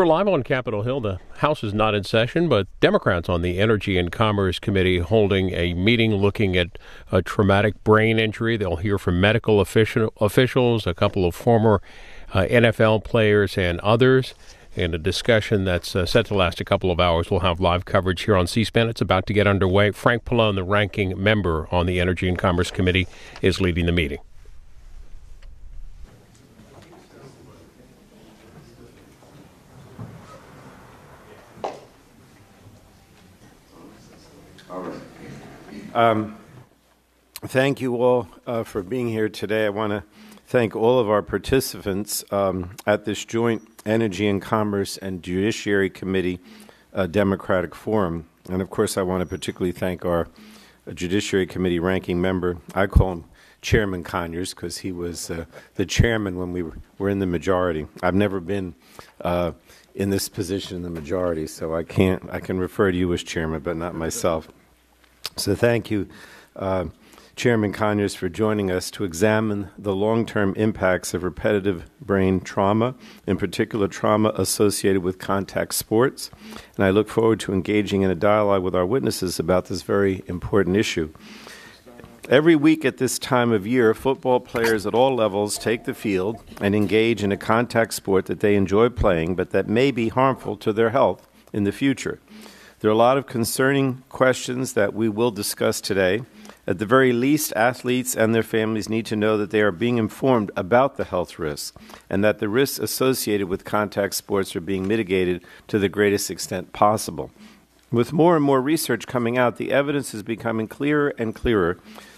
We're live on Capitol Hill. The House is not in session, but Democrats on the Energy and Commerce Committee holding a meeting looking at a traumatic brain injury. They'll hear from medical official, officials, a couple of former uh, NFL players, and others. And a discussion that's uh, set to last a couple of hours. We'll have live coverage here on C SPAN. It's about to get underway. Frank Pallone, the ranking member on the Energy and Commerce Committee, is leading the meeting. Um, thank you all uh, for being here today. I want to thank all of our participants um, at this joint Energy and Commerce and Judiciary Committee uh, Democratic Forum. And of course, I want to particularly thank our Judiciary Committee ranking member. I call him Chairman Conyers because he was uh, the chairman when we were in the majority. I've never been uh, in this position in the majority, so I can't. I can refer to you as chairman, but not myself. So thank you, uh, Chairman Conyers, for joining us to examine the long term impacts of repetitive brain trauma, in particular trauma associated with contact sports. And I look forward to engaging in a dialogue with our witnesses about this very important issue. Every week at this time of year, football players at all levels take the field and engage in a contact sport that they enjoy playing, but that may be harmful to their health in the future. There are a lot of concerning questions that we will discuss today. At the very least, athletes and their families need to know that they are being informed about the health risks and that the risks associated with contact sports are being mitigated to the greatest extent possible. With more and more research coming out, the evidence is becoming clearer and clearer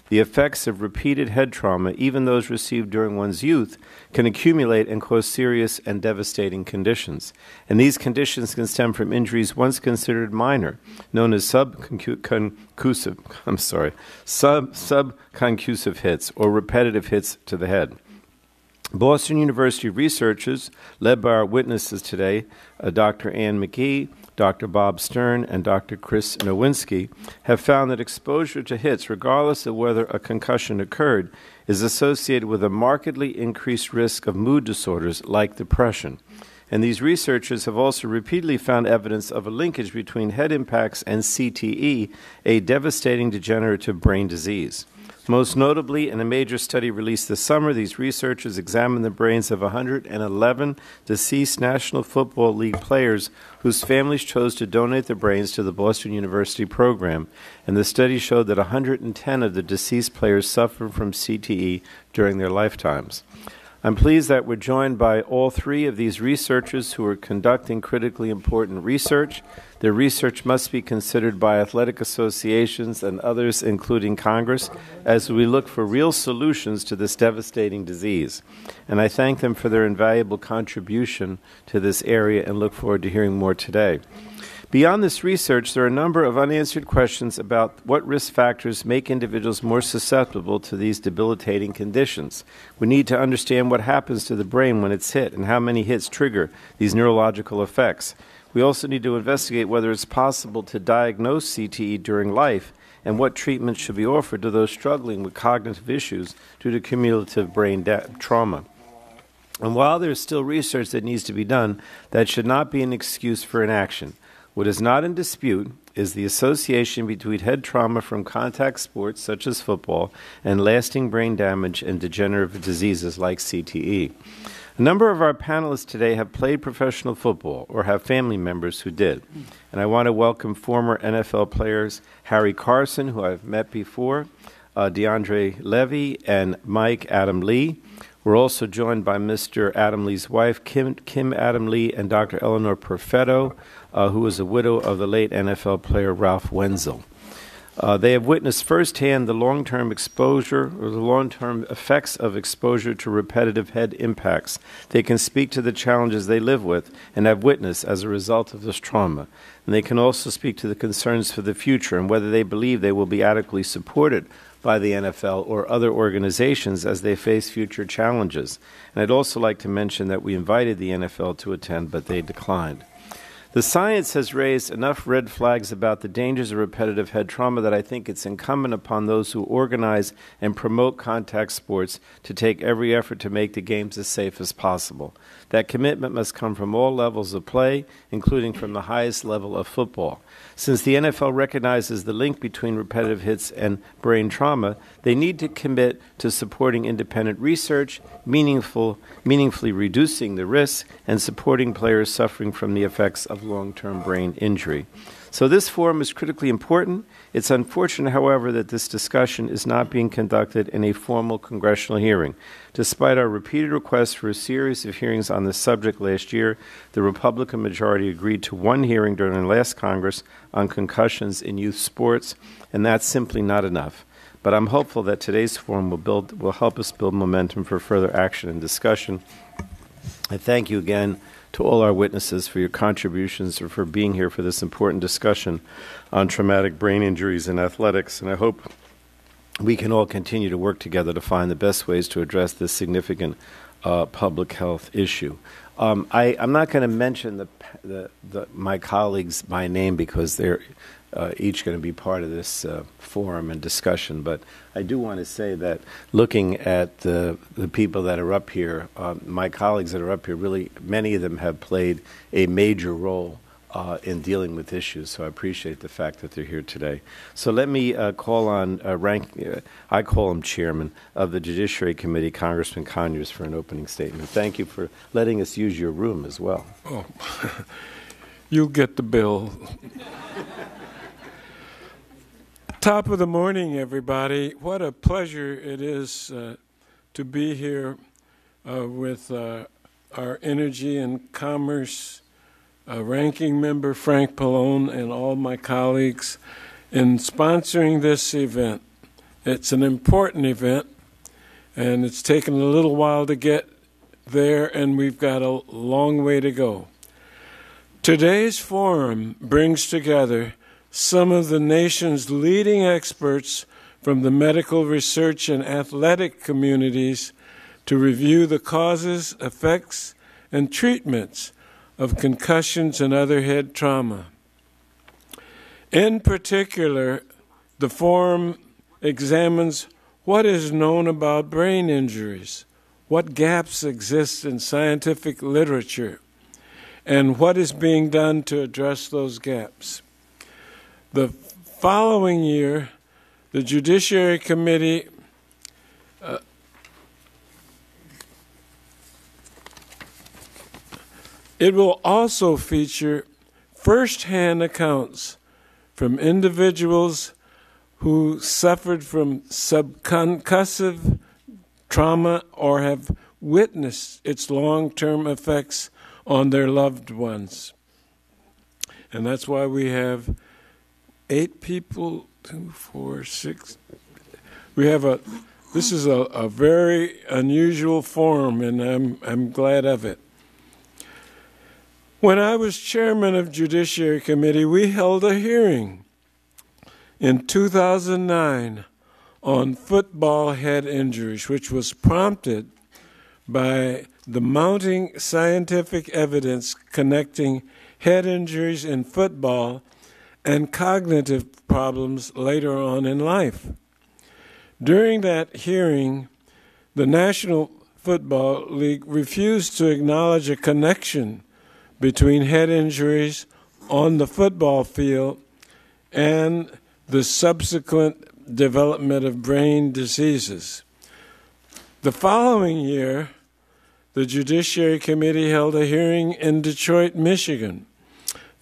the effects of repeated head trauma, even those received during one's youth, can accumulate and cause serious and devastating conditions. And these conditions can stem from injuries once considered minor, known as subconcussive, I'm sorry, sub subconcussive hits or repetitive hits to the head. Boston University researchers, led by our witnesses today, uh, Dr. Anne McKee, Dr. Bob Stern, and Dr. Chris Nowinski have found that exposure to hits, regardless of whether a concussion occurred, is associated with a markedly increased risk of mood disorders like depression. And these researchers have also repeatedly found evidence of a linkage between head impacts and CTE, a devastating degenerative brain disease. Most notably, in a major study released this summer, these researchers examined the brains of 111 deceased National Football League players whose families chose to donate their brains to the Boston University program. And the study showed that 110 of the deceased players suffered from CTE during their lifetimes. I'm pleased that we're joined by all three of these researchers who are conducting critically important research. Their research must be considered by athletic associations and others, including Congress, as we look for real solutions to this devastating disease. And I thank them for their invaluable contribution to this area and look forward to hearing more today. Beyond this research, there are a number of unanswered questions about what risk factors make individuals more susceptible to these debilitating conditions. We need to understand what happens to the brain when it's hit and how many hits trigger these neurological effects. We also need to investigate whether it's possible to diagnose CTE during life and what treatment should be offered to those struggling with cognitive issues due to cumulative brain da- trauma. And while there's still research that needs to be done, that should not be an excuse for inaction. What is not in dispute is the association between head trauma from contact sports such as football and lasting brain damage and degenerative diseases like CTE. A number of our panelists today have played professional football or have family members who did. And I want to welcome former NFL players Harry Carson, who I've met before, uh, DeAndre Levy, and Mike Adamle. We're also joined by Mr. Adamle's wife, Kim, Kim Adamle, and Dr. Eleanor Perfetto, uh, who was a widow of the late NFL player Ralph Wenzel. Uh, they have witnessed firsthand the long term exposure or the long term effects of exposure to repetitive head impacts. They can speak to the challenges they live with and have witnessed as a result of this trauma. And they can also speak to the concerns for the future and whether they believe they will be adequately supported by the NFL or other organizations as they face future challenges. And I'd also like to mention that we invited the NFL to attend, but they declined. The science has raised enough red flags about the dangers of repetitive head trauma that I think it's incumbent upon those who organize and promote contact sports to take every effort to make the games as safe as possible. That commitment must come from all levels of play, including from the highest level of football. Since the NFL recognizes the link between repetitive hits and brain trauma, they need to commit to supporting independent research, meaningful, meaningfully reducing the risk, and supporting players suffering from the effects of long term brain injury. So, this forum is critically important. It's unfortunate, however, that this discussion is not being conducted in a formal congressional hearing. Despite our repeated requests for a series of hearings on this subject last year, the Republican majority agreed to one hearing during the last Congress on concussions in youth sports, and that's simply not enough. But I'm hopeful that today's forum will, build, will help us build momentum for further action and discussion. I thank you again to all our witnesses for your contributions or for being here for this important discussion on traumatic brain injuries in athletics. And I hope we can all continue to work together to find the best ways to address this significant uh, public health issue. Um, I, am not going to mention the, the, the, my colleagues by name because they're uh, each going to be part of this uh, forum and discussion. But I do want to say that looking at the, the people that are up here, uh, my colleagues that are up here, really many of them have played a major role. Uh, in dealing with issues, so I appreciate the fact that they're here today. So let me uh, call on uh, rank. I call him chairman of the Judiciary Committee, Congressman Conyers, for an opening statement. Thank you for letting us use your room as well. Oh, you'll get the bill. Top of the morning, everybody. What a pleasure it is uh, to be here uh, with uh, our Energy and Commerce uh, ranking member, Frank Pallone, and all my colleagues in sponsoring this event. It's an important event, and it's taken a little while to get there, and we've got a long way to go. Today's forum brings together some of the nation's leading experts from the medical research and athletic communities to review the causes, effects, and treatments of concussions and other head trauma. In particular, the forum examines what is known about brain injuries, what gaps exist in scientific literature, and what is being done to address those gaps. The following year, the Judiciary Committee uh, it will also feature firsthand accounts from individuals who suffered from subconcussive trauma or have witnessed its long term effects on their loved ones. And that's why we have eight people, two, four, six. We have a. This is a, a very unusual forum, and I'm I'm glad of it. When I was chairman of Judiciary Committee, we held a hearing in 2009 on football head injuries, which was prompted by the mounting scientific evidence connecting head injuries in football and cognitive problems later on in life. During that hearing, the National Football League refused to acknowledge a connection between head injuries on the football field and the subsequent development of brain diseases. The following year, the Judiciary Committee held a hearing in Detroit, Michigan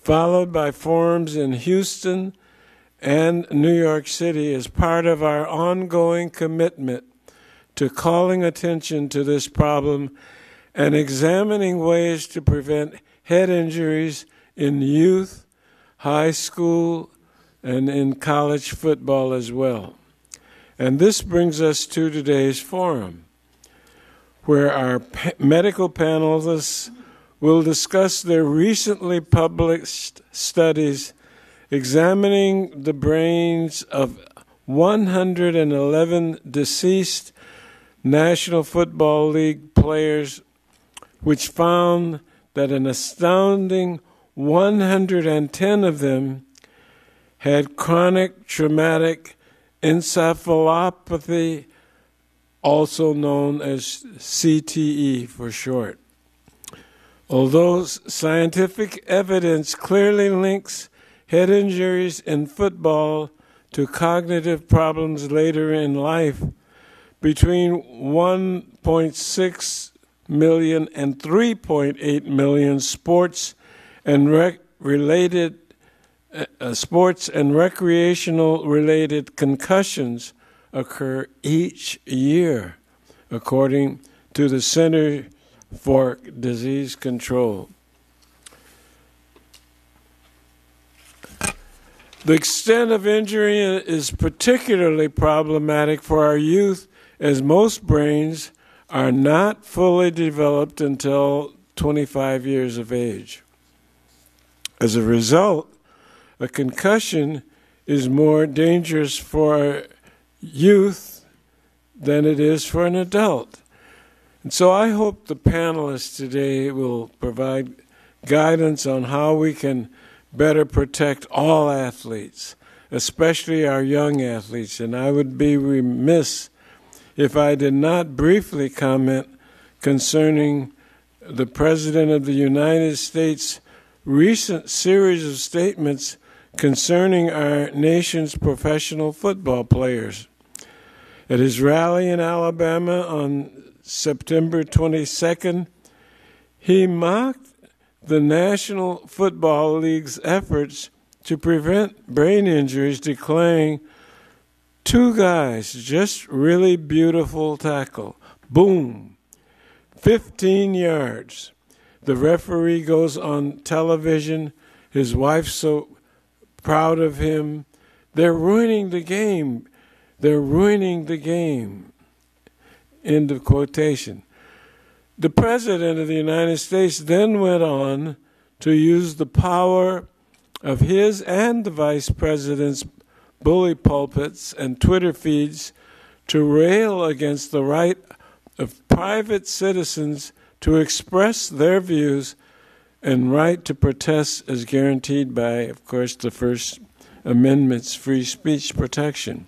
followed by forums in Houston and New York City as part of our ongoing commitment to calling attention to this problem and examining ways to prevent head injuries in youth, high school, and in college football as well. And this brings us to today's forum, where our medical panelists will discuss their recently published studies examining the brains of 111 deceased National Football League players, which found that an astounding 110 of them had chronic traumatic encephalopathy, also known as CTE for short. Although scientific evidence clearly links head injuries in football to cognitive problems later in life, between 1.6 million and 3.8 million sports and rec- related uh, uh, sports and recreational related concussions occur each year, according to the Center for Disease Control. The extent of injury is particularly problematic for our youth, as most brains are not fully developed until 25 years of age. As a result, a concussion is more dangerous for youth than it is for an adult. And so I hope the panelists today will provide guidance on how we can better protect all athletes, especially our young athletes. And I would be remiss if I did not briefly comment concerning the President of the United States' recent series of statements concerning our nation's professional football players. At his rally in Alabama on September 22nd, he mocked the National Football League's efforts to prevent brain injuries, declaring two guys, just really beautiful tackle. Boom. 15 yards. The referee goes on television. His wife's so proud of him. They're ruining the game. They're ruining the game. End of quotation. The President of the United States then went on to use the power of his and the Vice President's bully pulpits and Twitter feeds to rail against the right of private citizens to express their views and right to protest as guaranteed by, of course, the First Amendment's free speech protection.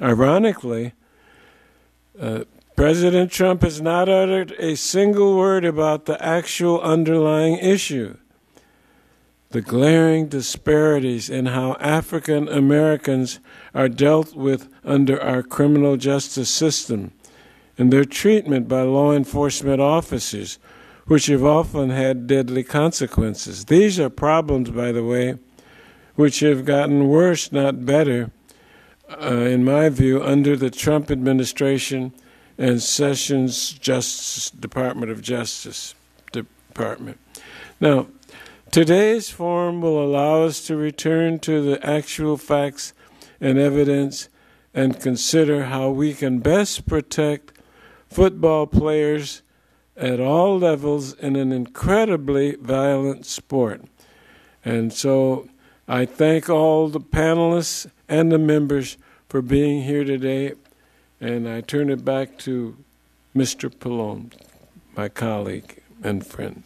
Ironically, uh, President Trump has not uttered a single word about the actual underlying issue the glaring disparities in how African Americans are dealt with under our criminal justice system and their treatment by law enforcement officers which have often had deadly consequences. These are problems, by the way, which have gotten worse, not better, uh, in my view, under the Trump administration and Sessions Justice Department of Justice Department. Now, today's forum will allow us to return to the actual facts and evidence and consider how we can best protect football players at all levels in an incredibly violent sport. And so I thank all the panelists and the members for being here today. And I turn it back to Mr. Pallone, my colleague and friend.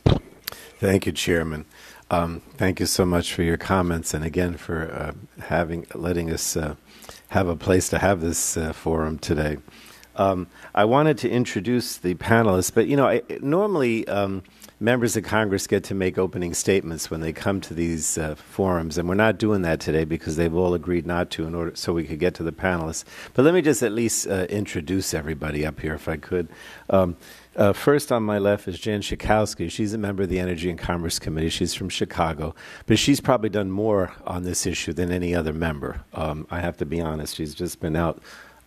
Thank you, Chairman. Um, thank you so much for your comments, and again for uh, having letting us uh, have a place to have this uh, forum today. Um, I wanted to introduce the panelists, but you know, I, normally um, members of Congress get to make opening statements when they come to these uh, forums, and we're not doing that today because they've all agreed not to, in order so we could get to the panelists. But let me just at least uh, introduce everybody up here, if I could. Um, uh, first on my left is Jan Schakowsky. She's a member of the Energy and Commerce Committee. She's from Chicago, but she's probably done more on this issue than any other member. Um, I have to be honest. She's just been out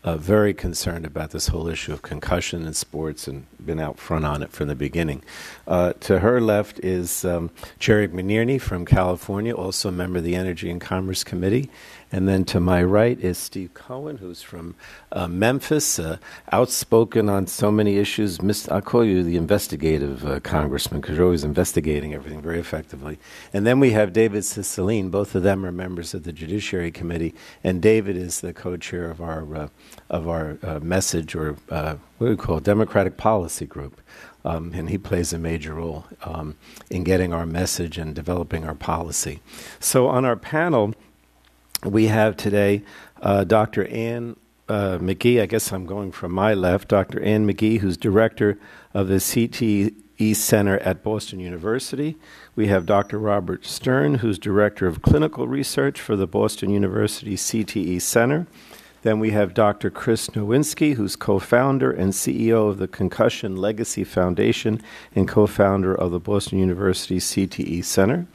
uh, very concerned about this whole issue of concussion in sports and been out front on it from the beginning. Uh, to her left is um, Jerry McNerney from California, also a member of the Energy and Commerce Committee. And then to my right is Steve Cohen, who's from uh, Memphis, uh, outspoken on so many issues. I'll call you the investigative uh, congressman because you're always investigating everything very effectively. And then we have David Cicilline. Both of them are members of the Judiciary Committee, and David is the co-chair of our uh, of our uh, message or uh, what do we call it, Democratic Policy Group. Um, and he plays a major role um, in getting our message and developing our policy. So on our panel we have today uh, Dr. Ann uh, McKee. I guess I'm going from my left. Dr. Ann McKee, who's director of the CTE Center at Boston University. We have Dr. Robert Stern, who's director of clinical research for the Boston University CTE Center. Then we have Dr. Chris Nowinski, who's co founder and CEO of the Concussion Legacy Foundation and co founder of the Boston University CTE Center.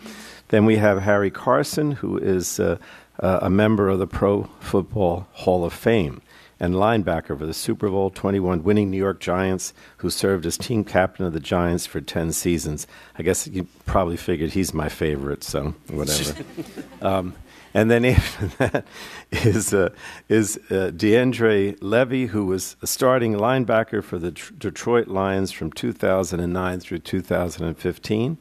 Then we have Harry Carson, who is uh, uh, a member of the Pro Football Hall of Fame and linebacker for the Super Bowl 21 winning New York Giants, who served as team captain of the Giants for 10 seasons. I guess you probably figured he's my favorite, so whatever. um, and then after that is, uh, is uh, DeAndre Levy, who was a starting linebacker for the Tr- Detroit Lions from 2009 through 2015.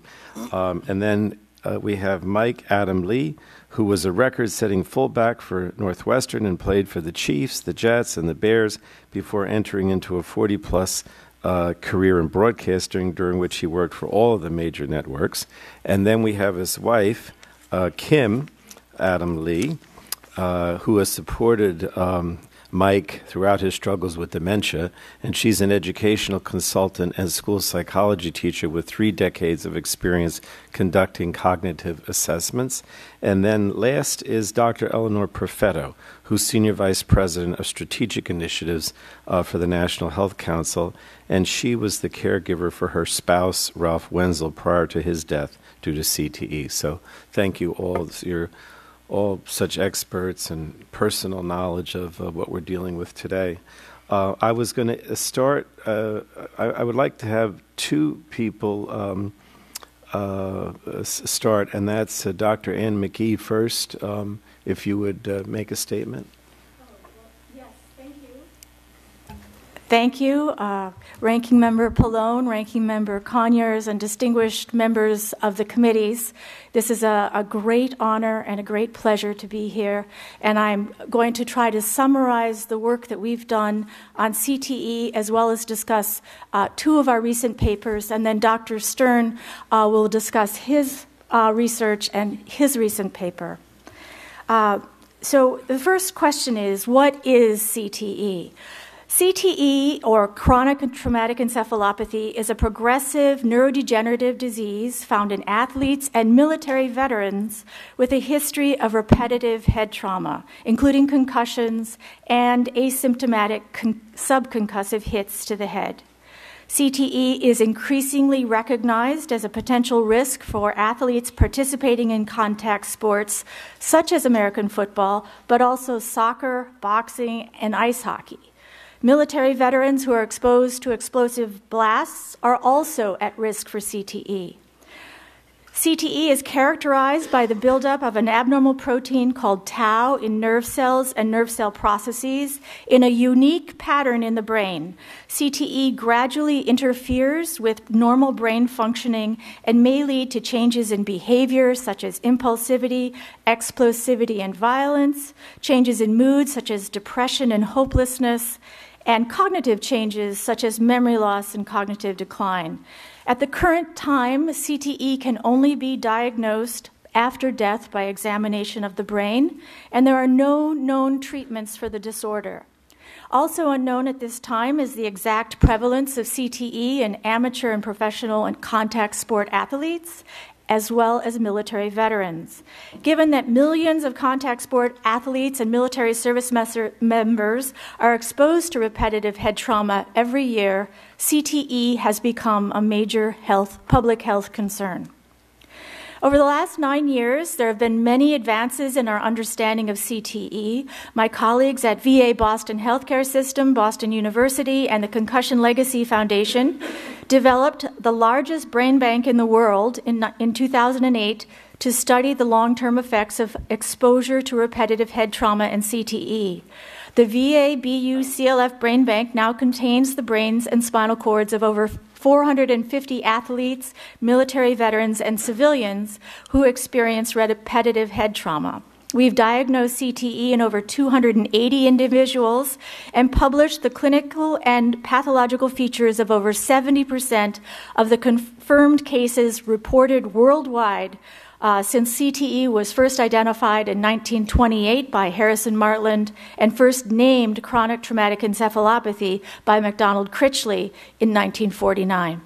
Um, and then uh, we have Mike Adamle, who was a record setting fullback for Northwestern and played for the Chiefs, the Jets, and the Bears before entering into a 40 plus uh, career in broadcasting, during which he worked for all of the major networks. And then we have his wife, uh, Kim Adamle, uh, who has supported um, Mike throughout his struggles with dementia, and she's an educational consultant and school psychology teacher with three decades of experience conducting cognitive assessments. And then last is Dr. Eleanor Perfetto, who's Senior Vice President of Strategic Initiatives uh, for the National Health Council, and she was the caregiver for her spouse, Ralph Wenzel, prior to his death due to CTE. So thank you all. You're all such experts and personal knowledge of uh, what we're dealing with today. Uh, I was going to start, uh, I, I, would like to have two people um, uh, start, and that's uh, Dr. Ann McKee first, um, if you would uh, make a statement. Thank you, uh, Ranking Member Pallone, Ranking Member Conyers, and distinguished members of the committees. This is a, a, great honor and a great pleasure to be here, and I'm going to try to summarize the work that we've done on CTE as well as discuss uh, two of our recent papers, and then Dr. Stern uh, will discuss his uh, research and his recent paper. Uh, so, the first question is what is CTE? CTE, or chronic traumatic encephalopathy, is a progressive neurodegenerative disease found in athletes and military veterans with a history of repetitive head trauma, including concussions and asymptomatic con- subconcussive hits to the head. CTE is increasingly recognized as a potential risk for athletes participating in contact sports such as American football, but also soccer, boxing, and ice hockey. Military veterans who are exposed to explosive blasts are also at risk for CTE. CTE is characterized by the buildup of an abnormal protein called tau in nerve cells and nerve cell processes in a unique pattern in the brain. CTE gradually interferes with normal brain functioning and may lead to changes in behavior such as impulsivity, explosivity, and violence, changes in mood such as depression and hopelessness, and cognitive changes such as memory loss and cognitive decline. At the current time, CTE can only be diagnosed after death by examination of the brain, and there are no known treatments for the disorder. Also unknown at this time is the exact prevalence of CTE in amateur and professional and contact sport athletes as well as military veterans. Given that millions of contact sport athletes and military service members are exposed to repetitive head trauma every year, CTE has become a major health, public health concern. Over the last nine years, there have been many advances in our understanding of CTE. My colleagues at VA Boston Healthcare System, Boston University, and the Concussion Legacy Foundation developed the largest brain bank in the world in, in 2008 to study the long term effects of exposure to repetitive head trauma and CTE. The VA BU CLF Brain Bank now contains the brains and spinal cords of over 450 athletes, military veterans, and civilians who experience repetitive head trauma. We've diagnosed CTE in over 280 individuals and published the clinical and pathological features of over 70% of the confirmed cases reported worldwide uh, since CTE was first identified in 1928 by Harrison Martland and first named chronic traumatic encephalopathy by MacDonald Critchley in 1949.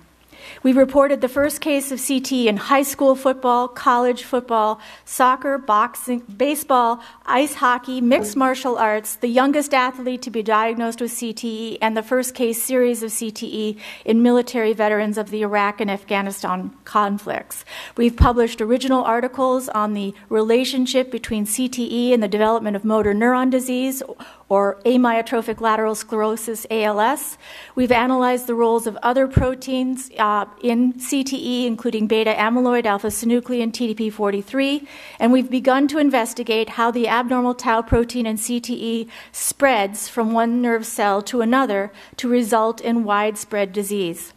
We reported the first case of CT in high school football, college football, soccer, boxing, baseball, ice hockey, mixed martial arts, the youngest athlete to be diagnosed with CTE, and the first case series of CTE in military veterans of the Iraq and Afghanistan conflicts. We've published original articles on the relationship between CTE and the development of motor neuron disease or amyotrophic lateral sclerosis, ALS. We've analyzed the roles of other proteins uh, in CTE, including beta amyloid, alpha synuclein, TDP43, and we've begun to investigate how the abnormal tau protein in CTE spreads from one nerve cell to another to result in widespread disease.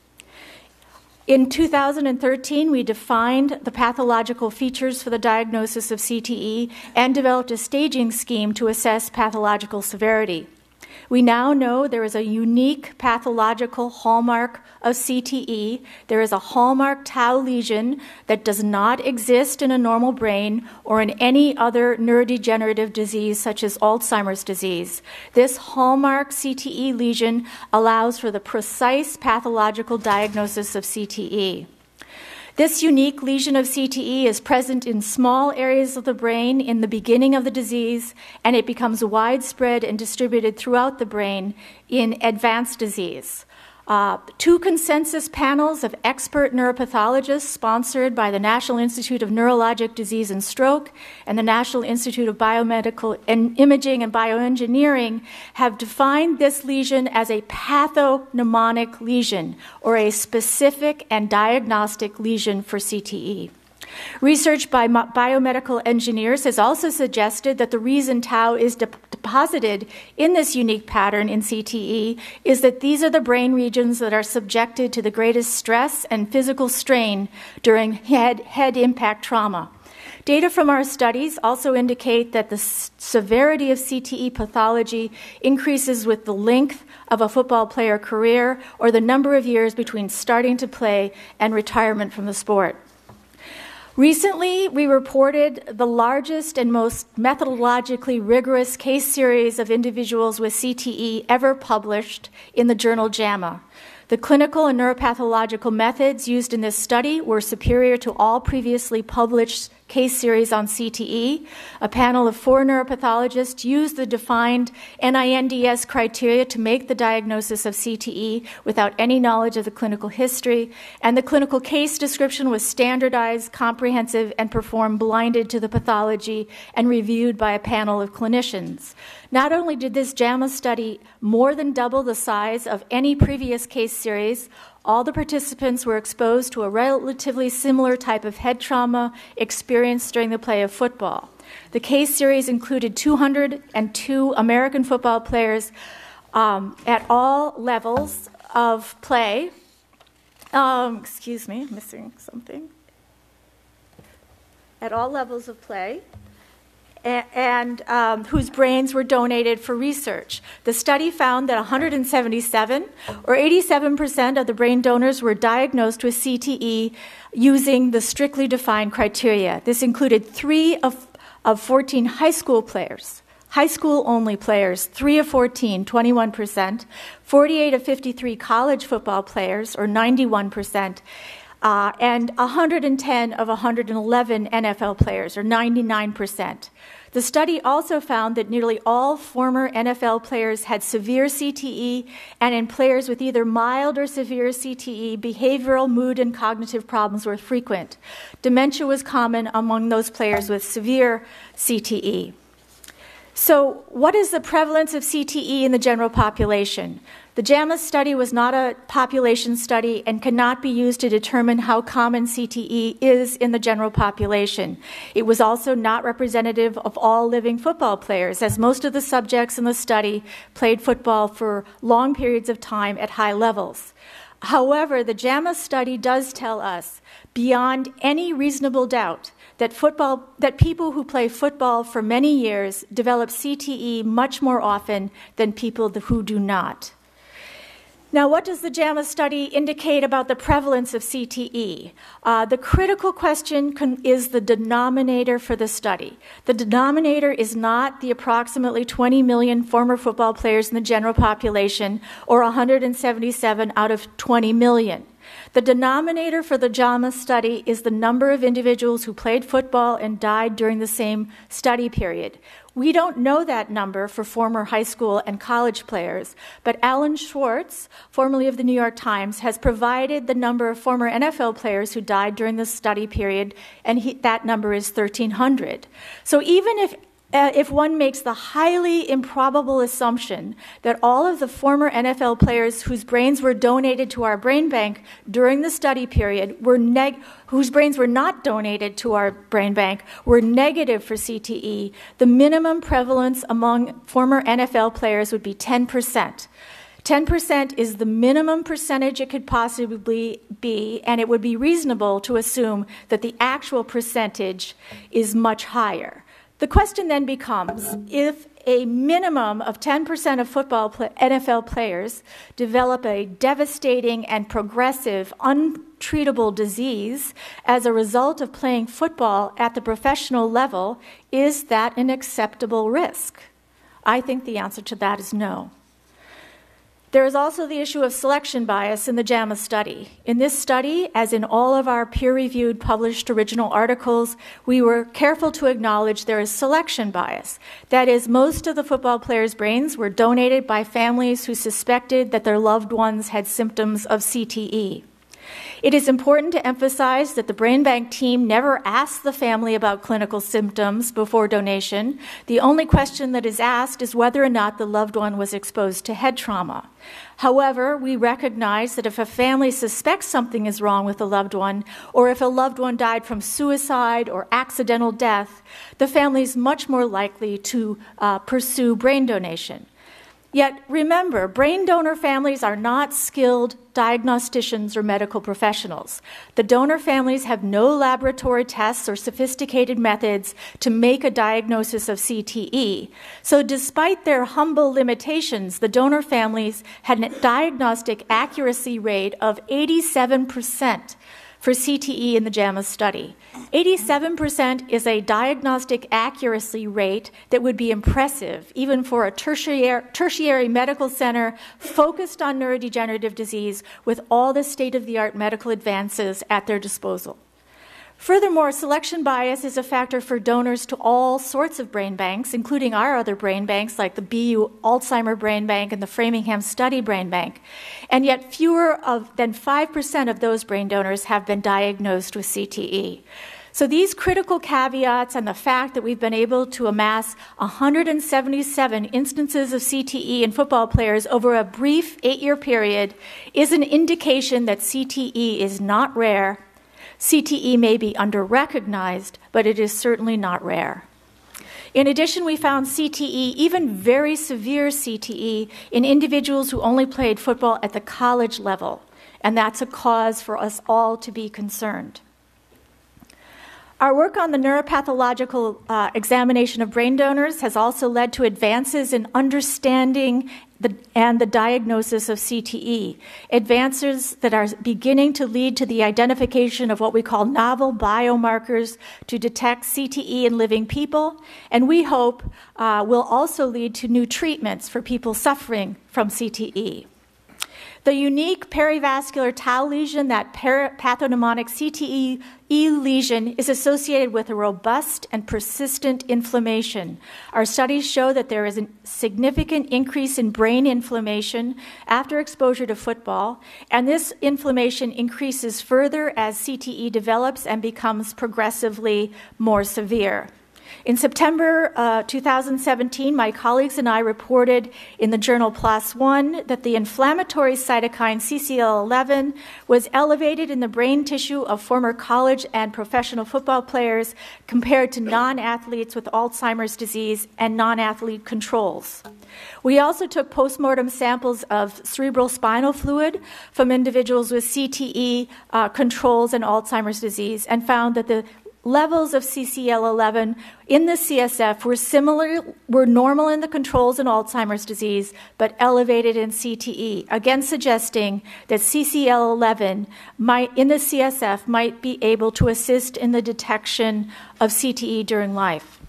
In 2013, we defined the pathological features for the diagnosis of CTE and developed a staging scheme to assess pathological severity. We now know there is a unique pathological hallmark of CTE. There is a hallmark tau lesion that does not exist in a normal brain or in any other neurodegenerative disease such as Alzheimer's disease. This hallmark CTE lesion allows for the precise pathological diagnosis of CTE. This unique lesion of CTE is present in small areas of the brain in the beginning of the disease, and it becomes widespread and distributed throughout the brain in advanced disease. Uh, two consensus panels of expert neuropathologists sponsored by the National Institute of Neurologic Disease and Stroke and the National Institute of Biomedical Imaging and Bioengineering have defined this lesion as a pathognomonic lesion or a specific and diagnostic lesion for CTE. Research by biomedical engineers has also suggested that the reason tau is de- deposited in this unique pattern in CTE is that these are the brain regions that are subjected to the greatest stress and physical strain during head, head impact trauma. Data from our studies also indicate that the s- severity of CTE pathology increases with the length of a football player career or the number of years between starting to play and retirement from the sport. Recently, we reported the largest and most methodologically rigorous case series of individuals with CTE ever published in the journal JAMA. The clinical and neuropathological methods used in this study were superior to all previously published case series on CTE. A panel of four neuropathologists used the defined NINDS criteria to make the diagnosis of CTE without any knowledge of the clinical history, and the clinical case description was standardized, comprehensive, and performed blinded to the pathology and reviewed by a panel of clinicians. Not only did this JAMA study more than double the size of any previous case series, all the participants were exposed to a relatively similar type of head trauma experienced during the play of football. The case series included 202 American football players um, at all levels of play. Um, excuse me, missing something. At all levels of play and um, whose brains were donated for research. The study found that 177, or 87%, of the brain donors were diagnosed with CTE using the strictly defined criteria. This included three of, of 14 high school players. High school only players, 3 of 14, 21%, 48 of 53 college football players, or 91%, uh, and 110 of 111 NFL players, or 99%. The study also found that nearly all former NFL players had severe CTE, and in players with either mild or severe CTE, behavioral, mood, and cognitive problems were frequent. Dementia was common among those players with severe CTE. So, what is the prevalence of CTE in the general population? The JAMA study was not a population study and cannot be used to determine how common CTE is in the general population. It was also not representative of all living football players, as most of the subjects in the study played football for long periods of time at high levels. However, the JAMA study does tell us, beyond any reasonable doubt, that football that people who play football for many years develop CTE much more often than people who do not. Now, what does the JAMA study indicate about the prevalence of CTE? Uh, the critical question con- is the denominator for the study. The denominator is not the approximately 20 million former football players in the general population or 177 out of 20 million. The denominator for the JAMA study is the number of individuals who played football and died during the same study period. We don't know that number for former high school and college players, but Alan Schwarz, formerly of the New York Times, has provided the number of former NFL players who died during the study period, and he, that number is 1,300. So even if uh, if one makes the highly improbable assumption that all of the former NFL players whose brains were donated to our brain bank during the study period were neg- whose brains were not donated to our brain bank were negative for CTE, the minimum prevalence among former NFL players would be 10%. 10% is the minimum percentage it could possibly be, and it would be reasonable to assume that the actual percentage is much higher. The question then becomes if a minimum of 10% of football NFL players develop a devastating and progressive, untreatable disease as a result of playing football at the professional level, is that an acceptable risk? I think the answer to that is no. There is also the issue of selection bias in the JAMA study. In this study, as in all of our peer reviewed published original articles, we were careful to acknowledge there is selection bias. That is, most of the football players' brains were donated by families who suspected that their loved ones had symptoms of CTE. It is important to emphasize that the brain bank team never asks the family about clinical symptoms before donation. The only question that is asked is whether or not the loved one was exposed to head trauma. However, we recognize that if a family suspects something is wrong with a loved one, or if a loved one died from suicide or accidental death, the family is much more likely to uh, pursue brain donation. Yet remember, brain donor families are not skilled diagnosticians or medical professionals. The donor families have no laboratory tests or sophisticated methods to make a diagnosis of CTE. So, despite their humble limitations, the donor families had a diagnostic accuracy rate of 87% for CTE in the JAMA study. 87% is a diagnostic accuracy rate that would be impressive, even for a tertiary, tertiary medical center focused on neurodegenerative disease with all the state of the art medical advances at their disposal. Furthermore, selection bias is a factor for donors to all sorts of brain banks, including our other brain banks like the BU Alzheimer Brain Bank and the Framingham Study Brain Bank. And yet, fewer of, than 5% of those brain donors have been diagnosed with CTE. So, these critical caveats and the fact that we've been able to amass 177 instances of CTE in football players over a brief eight year period is an indication that CTE is not rare CTE may be underrecognized, but it is certainly not rare. In addition, we found CTE, even very severe CTE, in individuals who only played football at the college level, and that's a cause for us all to be concerned. Our work on the neuropathological uh, examination of brain donors has also led to advances in understanding the, and the diagnosis of CTE, advances that are beginning to lead to the identification of what we call novel biomarkers to detect CTE in living people, and we hope uh, will also lead to new treatments for people suffering from CTE. The unique perivascular tau lesion, that pathognomonic CTE lesion, is associated with a robust and persistent inflammation. Our studies show that there is a significant increase in brain inflammation after exposure to football, and this inflammation increases further as CTE develops and becomes progressively more severe. In September uh, 2017, my colleagues and I reported in the journal PLOS One that the inflammatory cytokine CCL11 was elevated in the brain tissue of former college and professional football players compared to non athletes with Alzheimer's disease and non athlete controls. We also took postmortem samples of cerebral spinal fluid from individuals with CTE uh, controls and Alzheimer's disease and found that the levels of CCL11 in the CSF were similar were normal in the controls in Alzheimer's disease but elevated in CTE again suggesting that CCL11 might in the CSF might be able to assist in the detection of CTE during life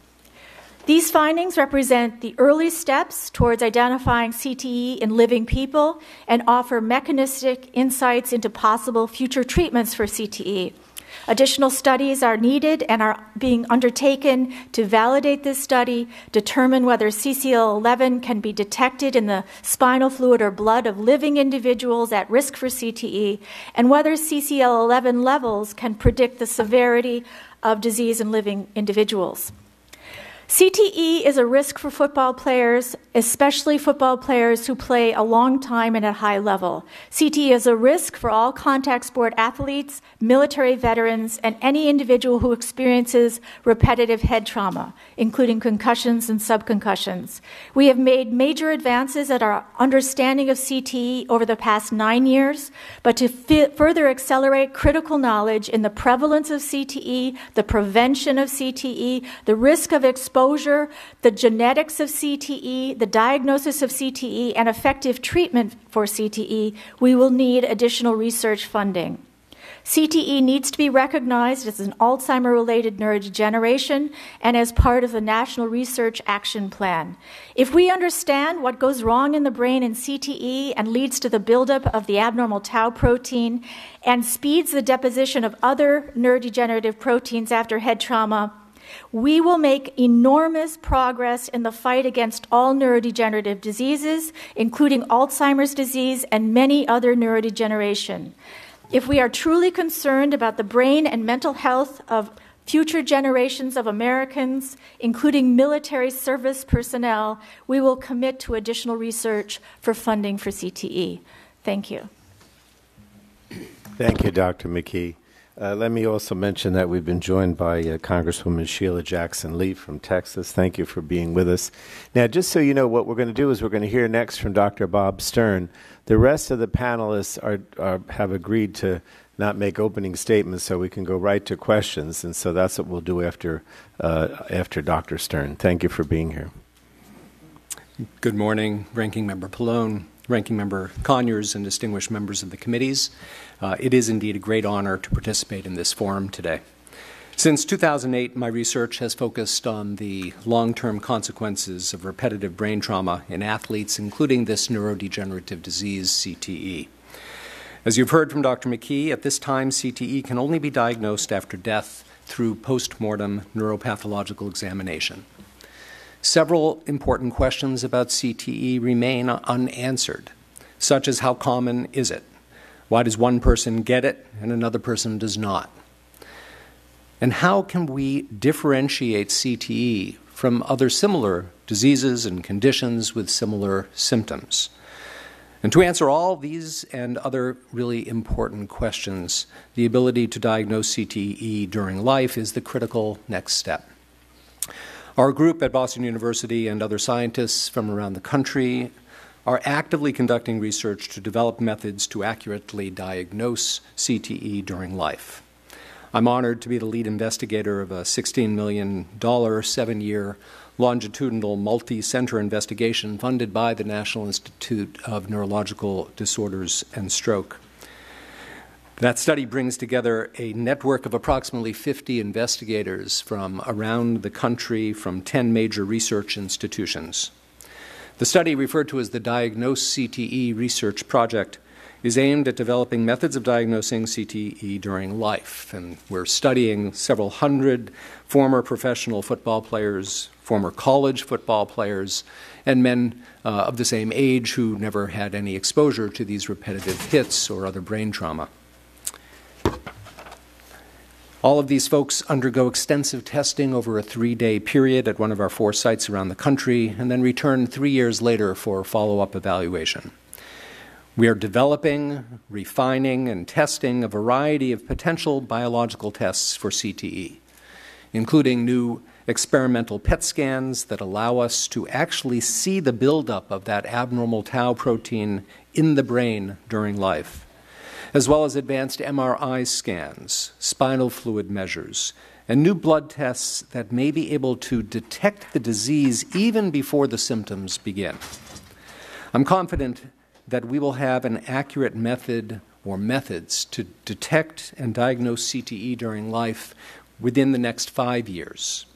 these findings represent the early steps towards identifying CTE in living people and offer mechanistic insights into possible future treatments for CTE. Additional studies are needed and are being undertaken to validate this study, determine whether CCL11 can be detected in the spinal fluid or blood of living individuals at risk for CTE, and whether CCL11 levels can predict the severity of disease in living individuals. CTE is a risk for football players, especially football players who play a long time and at high level. CTE is a risk for all contact sport athletes, military veterans, and any individual who experiences repetitive head trauma, including concussions and subconcussions. We have made major advances at our understanding of CTE over the past nine years, but to f- further accelerate critical knowledge in the prevalence of CTE, the prevention of CTE, the risk of exposure exposure, the genetics of CTE, the diagnosis of CTE, and effective treatment for CTE, we will need additional research funding. CTE needs to be recognized as an Alzheimer related neurodegeneration and as part of the National Research Action Plan. If we understand what goes wrong in the brain in CTE and leads to the buildup of the abnormal tau protein and speeds the deposition of other neurodegenerative proteins after head trauma, we will make enormous progress in the fight against all neurodegenerative diseases, including Alzheimer's disease and many other neurodegeneration. If we are truly concerned about the brain and mental health of future generations of Americans, including military service personnel, we will commit to additional research for funding for CTE. Thank you. Thank you, Dr. McKee. Uh, let me also mention that we've been joined by uh, Congresswoman Sheila Jackson Lee from Texas. Thank you for being with us. Now, just so you know, what we're going to do is we're going to hear next from Dr. Bob Stern. The rest of the panelists are, are, have agreed to not make opening statements, so we can go right to questions, and so that's what we'll do after uh, after Dr. Stern. Thank you for being here. Good morning, Ranking Member Pallone, Ranking Member Conyers, and distinguished members of the committees. Uh, it is indeed a great honor to participate in this forum today. Since 2008, my research has focused on the long term consequences of repetitive brain trauma in athletes, including this neurodegenerative disease, CTE. As you've heard from Dr. McKee, at this time, CTE can only be diagnosed after death through post mortem neuropathological examination. Several important questions about CTE remain unanswered, such as how common is it? Why does one person get it and another person does not? And how can we differentiate CTE from other similar diseases and conditions with similar symptoms? And to answer all these and other really important questions, the ability to diagnose CTE during life is the critical next step. Our group at Boston University and other scientists from around the country are actively conducting research to develop methods to accurately diagnose CTE during life. I'm honored to be the lead investigator of a $16 million, seven year longitudinal multi center investigation funded by the National Institute of Neurological Disorders and Stroke. That study brings together a network of approximately 50 investigators from around the country from 10 major research institutions. The study, referred to as the Diagnose CTE Research Project, is aimed at developing methods of diagnosing CTE during life. And we're studying several hundred former professional football players, former college football players, and men uh, of the same age who never had any exposure to these repetitive hits or other brain trauma. All of these folks undergo extensive testing over a three day period at one of our four sites around the country and then return three years later for follow up evaluation. We are developing, refining, and testing a variety of potential biological tests for CTE, including new experimental PET scans that allow us to actually see the buildup of that abnormal tau protein in the brain during life, as well as advanced MRI scans, spinal fluid measures, and new blood tests that may be able to detect the disease even before the symptoms begin. I'm confident that we will have an accurate method or methods to detect and diagnose CTE during life within the next five years.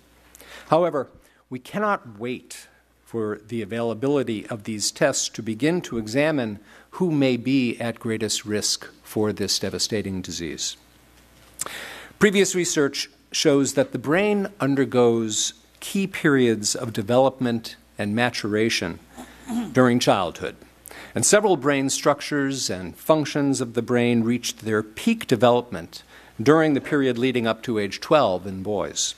However, we cannot wait for the availability of these tests to begin to examine who may be at greatest risk for this devastating disease. Previous research shows that the brain undergoes key periods of development and maturation during childhood. And several brain structures and functions of the brain reached their peak development during the period leading up to age 12 in boys.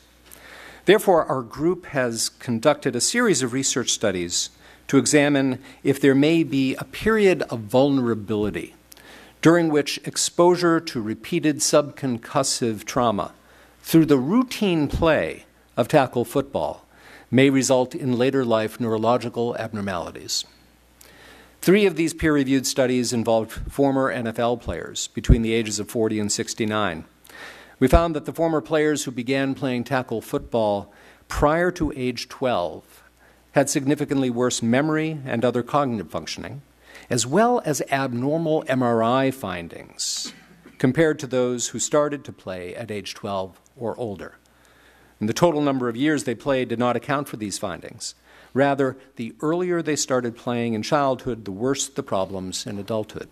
Therefore, our group has conducted a series of research studies to examine if there may be a period of vulnerability during which exposure to repeated subconcussive trauma through the routine play of tackle football may result in later life neurological abnormalities. Three of these peer reviewed studies involved former NFL players between the ages of 40 and 69. We found that the former players who began playing tackle football prior to age 12 had significantly worse memory and other cognitive functioning, as well as abnormal MRI findings compared to those who started to play at age 12 or older. And the total number of years they played did not account for these findings. Rather, the earlier they started playing in childhood, the worse the problems in adulthood.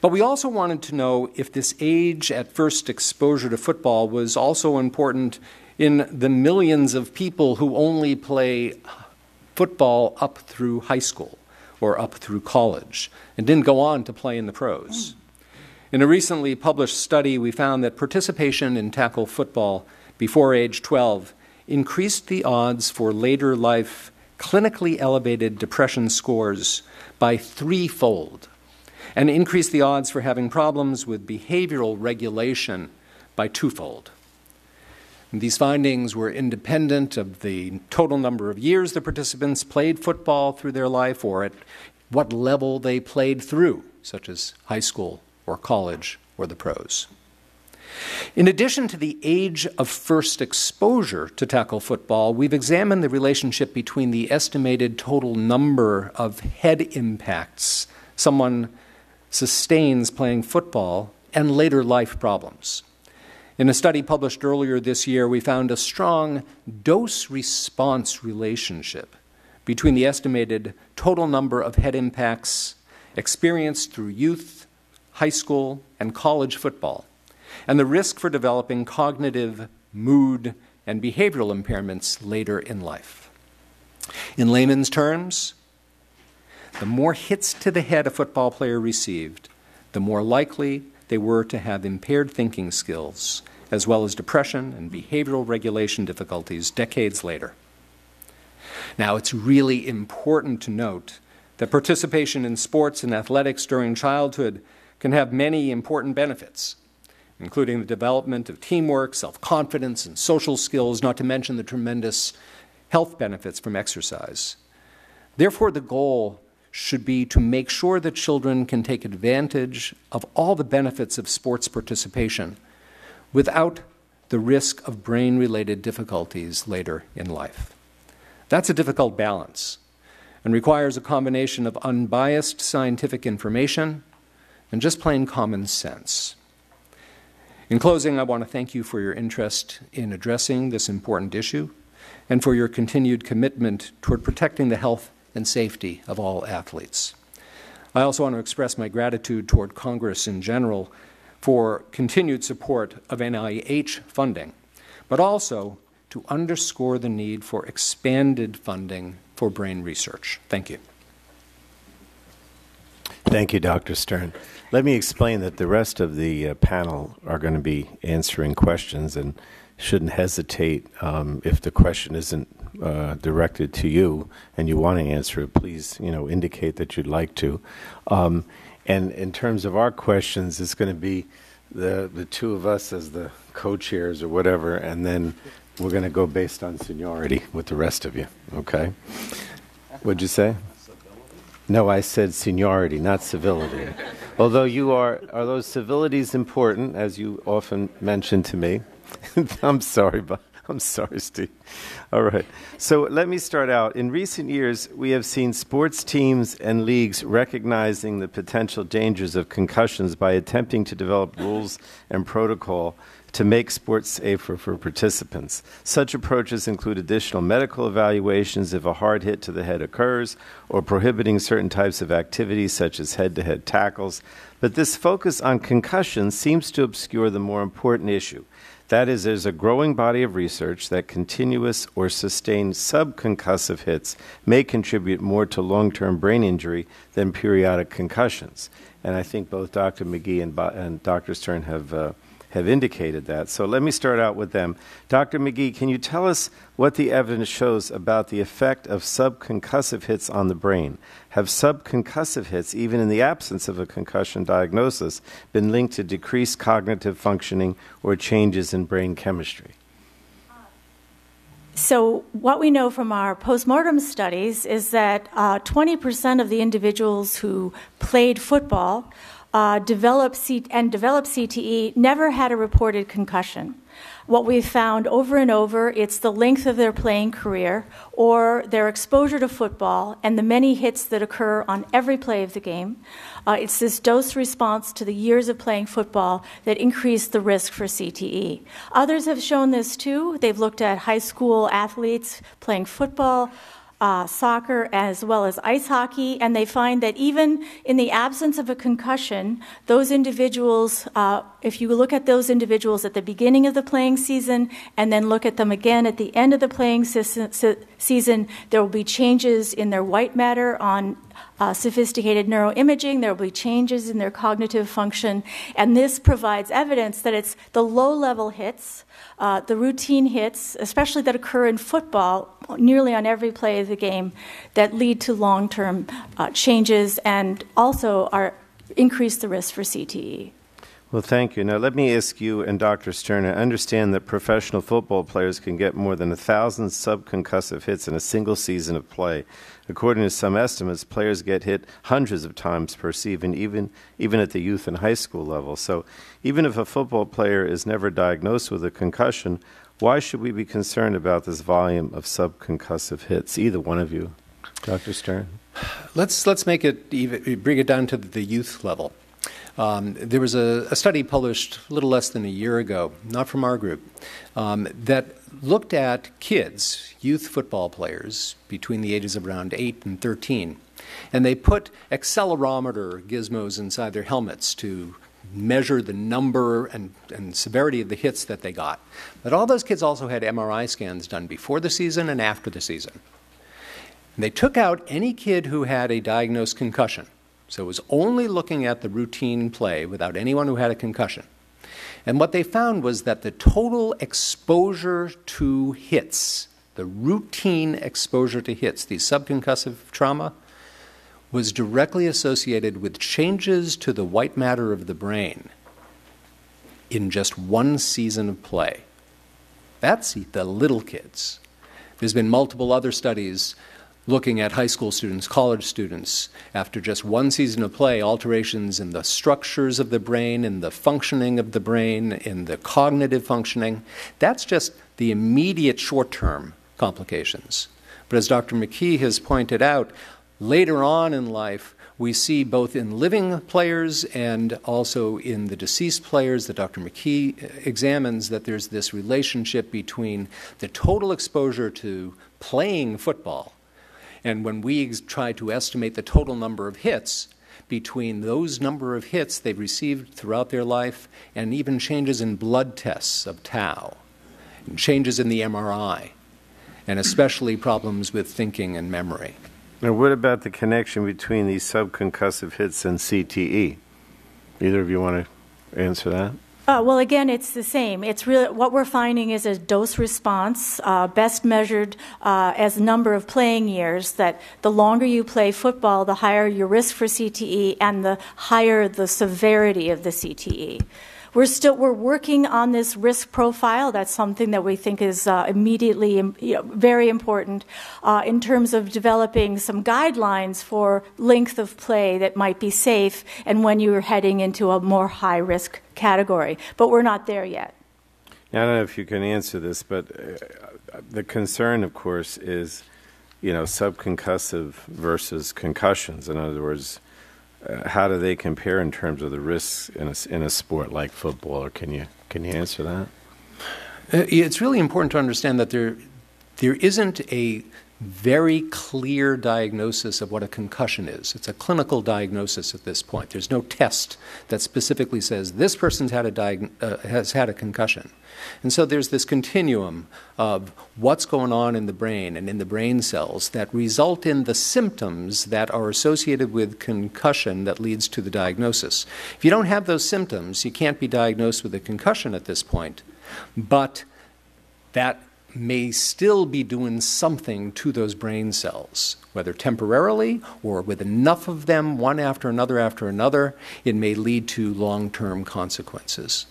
But we also wanted to know if this age at first exposure to football was also important in the millions of people who only play football up through high school or up through college and didn't go on to play in the pros. In a recently published study, we found that participation in tackle football before age 12 increased the odds for later life clinically elevated depression scores by threefold and increased the odds for having problems with behavioral regulation by twofold. These findings were independent of the total number of years the participants played football through their life or at what level they played through, such as high school or college or the pros. In addition to the age of first exposure to tackle football, we've examined the relationship between the estimated total number of head impacts someone sustains playing football and later life problems. In a study published earlier this year, we found a strong dose response relationship between the estimated total number of head impacts experienced through youth, high school, and college football, and the risk for developing cognitive, mood, and behavioral impairments later in life. In layman's terms, the more hits to the head a football player received, the more likely they were to have impaired thinking skills, as well as depression and behavioral regulation difficulties decades later. Now, it's really important to note that participation in sports and athletics during childhood can have many important benefits, including the development of teamwork, self confidence, and social skills, not to mention the tremendous health benefits from exercise. Therefore, the goal should be to make sure that children can take advantage of all the benefits of sports participation without the risk of brain related difficulties later in life. That's a difficult balance and requires a combination of unbiased scientific information and just plain common sense. In closing, I want to thank you for your interest in addressing this important issue and for your continued commitment toward protecting the health and safety of all athletes. I also want to express my gratitude toward Congress in general for continued support of NIH funding, but also to underscore the need for expanded funding for brain research. Thank you. Thank you, Dr. Stern. Let me explain that the rest of the uh, panel are going to be answering questions and shouldn't hesitate um, if the question isn't uh, directed to you and you want to answer it. Please, you know, indicate that you'd like to. Um, and in terms of our questions, it's going to be the the two of us as the co-chairs or whatever, and then we're going to go based on seniority with the rest of you. Okay? What'd you say? No, I said seniority, not civility. Although you are, are those civilities important, as you often mention to me? I'm sorry, but I'm sorry, Steve. All right. So let me start out. In recent years, we have seen sports teams and leagues recognizing the potential dangers of concussions by attempting to develop rules and protocol to make sports safer for participants. Such approaches include additional medical evaluations if a hard hit to the head occurs, or prohibiting certain types of activities such as head to head tackles. But this focus on concussions seems to obscure the more important issue. That is, there's a growing body of research that continuous or sustained subconcussive hits may contribute more to long term brain injury than periodic concussions. And I think both Dr. McKee and, and Dr. Stern have. Uh, have indicated that. So let me start out with them. Dr. McKee, can you tell us what the evidence shows about the effect of subconcussive hits on the brain? Have subconcussive hits, even in the absence of a concussion diagnosis, been linked to decreased cognitive functioning or changes in brain chemistry? So, what we know from our postmortem studies is that uh, 20% of the individuals who played football uh, develop C- and develop CTE never had a reported concussion. What we've found over and over, it's the length of their playing career or their exposure to football and the many hits that occur on every play of the game. Uh, it's this dose response to the years of playing football that increase the risk for CTE. Others have shown this too. They've looked at high school athletes playing football uh, soccer as well as ice hockey, and they find that even in the absence of a concussion, those individuals, uh, if you look at those individuals at the beginning of the playing season and then look at them again at the end of the playing season, there will be changes in their white matter on uh, sophisticated neuroimaging. There will be changes in their cognitive function. And this provides evidence that it's the low level hits, uh, the routine hits, especially that occur in football nearly on every play of the game, that lead to long term uh, changes and also are, increase the risk for CTE. Well, thank you. Now, let me ask you and Dr. Stern. I understand that professional football players can get more than a thousand subconcussive hits in a single season of play. According to some estimates, players get hit hundreds of times per season, even, even at the youth and high school level. So, even if a football player is never diagnosed with a concussion, why should we be concerned about this volume of subconcussive hits? Either one of you, Dr. Stern. Let's let's make it even, bring it down to the youth level. Um, there was a, a, study published a little less than a year ago, not from our group, um, that looked at kids, youth football players between the ages of around 8 and 13. And they put accelerometer gizmos inside their helmets to measure the number and, and severity of the hits that they got. But all those kids also had MRI scans done before the season and after the season. And they took out any kid who had a diagnosed concussion so it was only looking at the routine play without anyone who had a concussion. And what they found was that the total exposure to hits, the routine exposure to hits, the subconcussive trauma, was directly associated with changes to the white matter of the brain in just one season of play. That's the little kids. There's been multiple other studies looking at high school students, college students, after just one season of play, alterations in the structures of the brain, in the functioning of the brain, in the cognitive functioning. That's just the immediate short term complications. But as Dr. McKee has pointed out, later on in life, we see both in living players and also in the deceased players that Dr. McKee examines that there's this relationship between the total exposure to playing football and when we try to estimate the total number of hits, between those number of hits they've received throughout their life and even changes in blood tests of tau, and changes in the MRI, and especially problems with thinking and memory. Now, what about the connection between these subconcussive hits and CTE? Either of you want to answer that? Uh, well, again, it's the same. It's really what we're finding is a dose response, uh, best measured uh, as number of playing years. That the longer you play football, the higher your risk for CTE, and the higher the severity of the CTE. We're still we're working on this risk profile. That's something that we think is uh, immediately you know, very important uh, in terms of developing some guidelines for length of play that might be safe and when you're heading into a more high risk category. But we're not there yet. Now, I don't know if you can answer this, but uh, the concern, of course, is you know subconcussive versus concussions. In other words uh, how do they compare in terms of the risks in a, in a sport like football? Or can you can you answer that? Uh, it's really important to understand that there there isn't a very clear diagnosis of what a concussion is. It's a clinical diagnosis at this point. There's no test that specifically says this person's had a uh, has had a concussion. And so there's this continuum of what's going on in the brain and in the brain cells that result in the symptoms that are associated with concussion that leads to the diagnosis. If you don't have those symptoms, you can't be diagnosed with a concussion at this point. But that may still be doing something to those brain cells, whether temporarily or with enough of them, one after another after another, it may lead to long term consequences.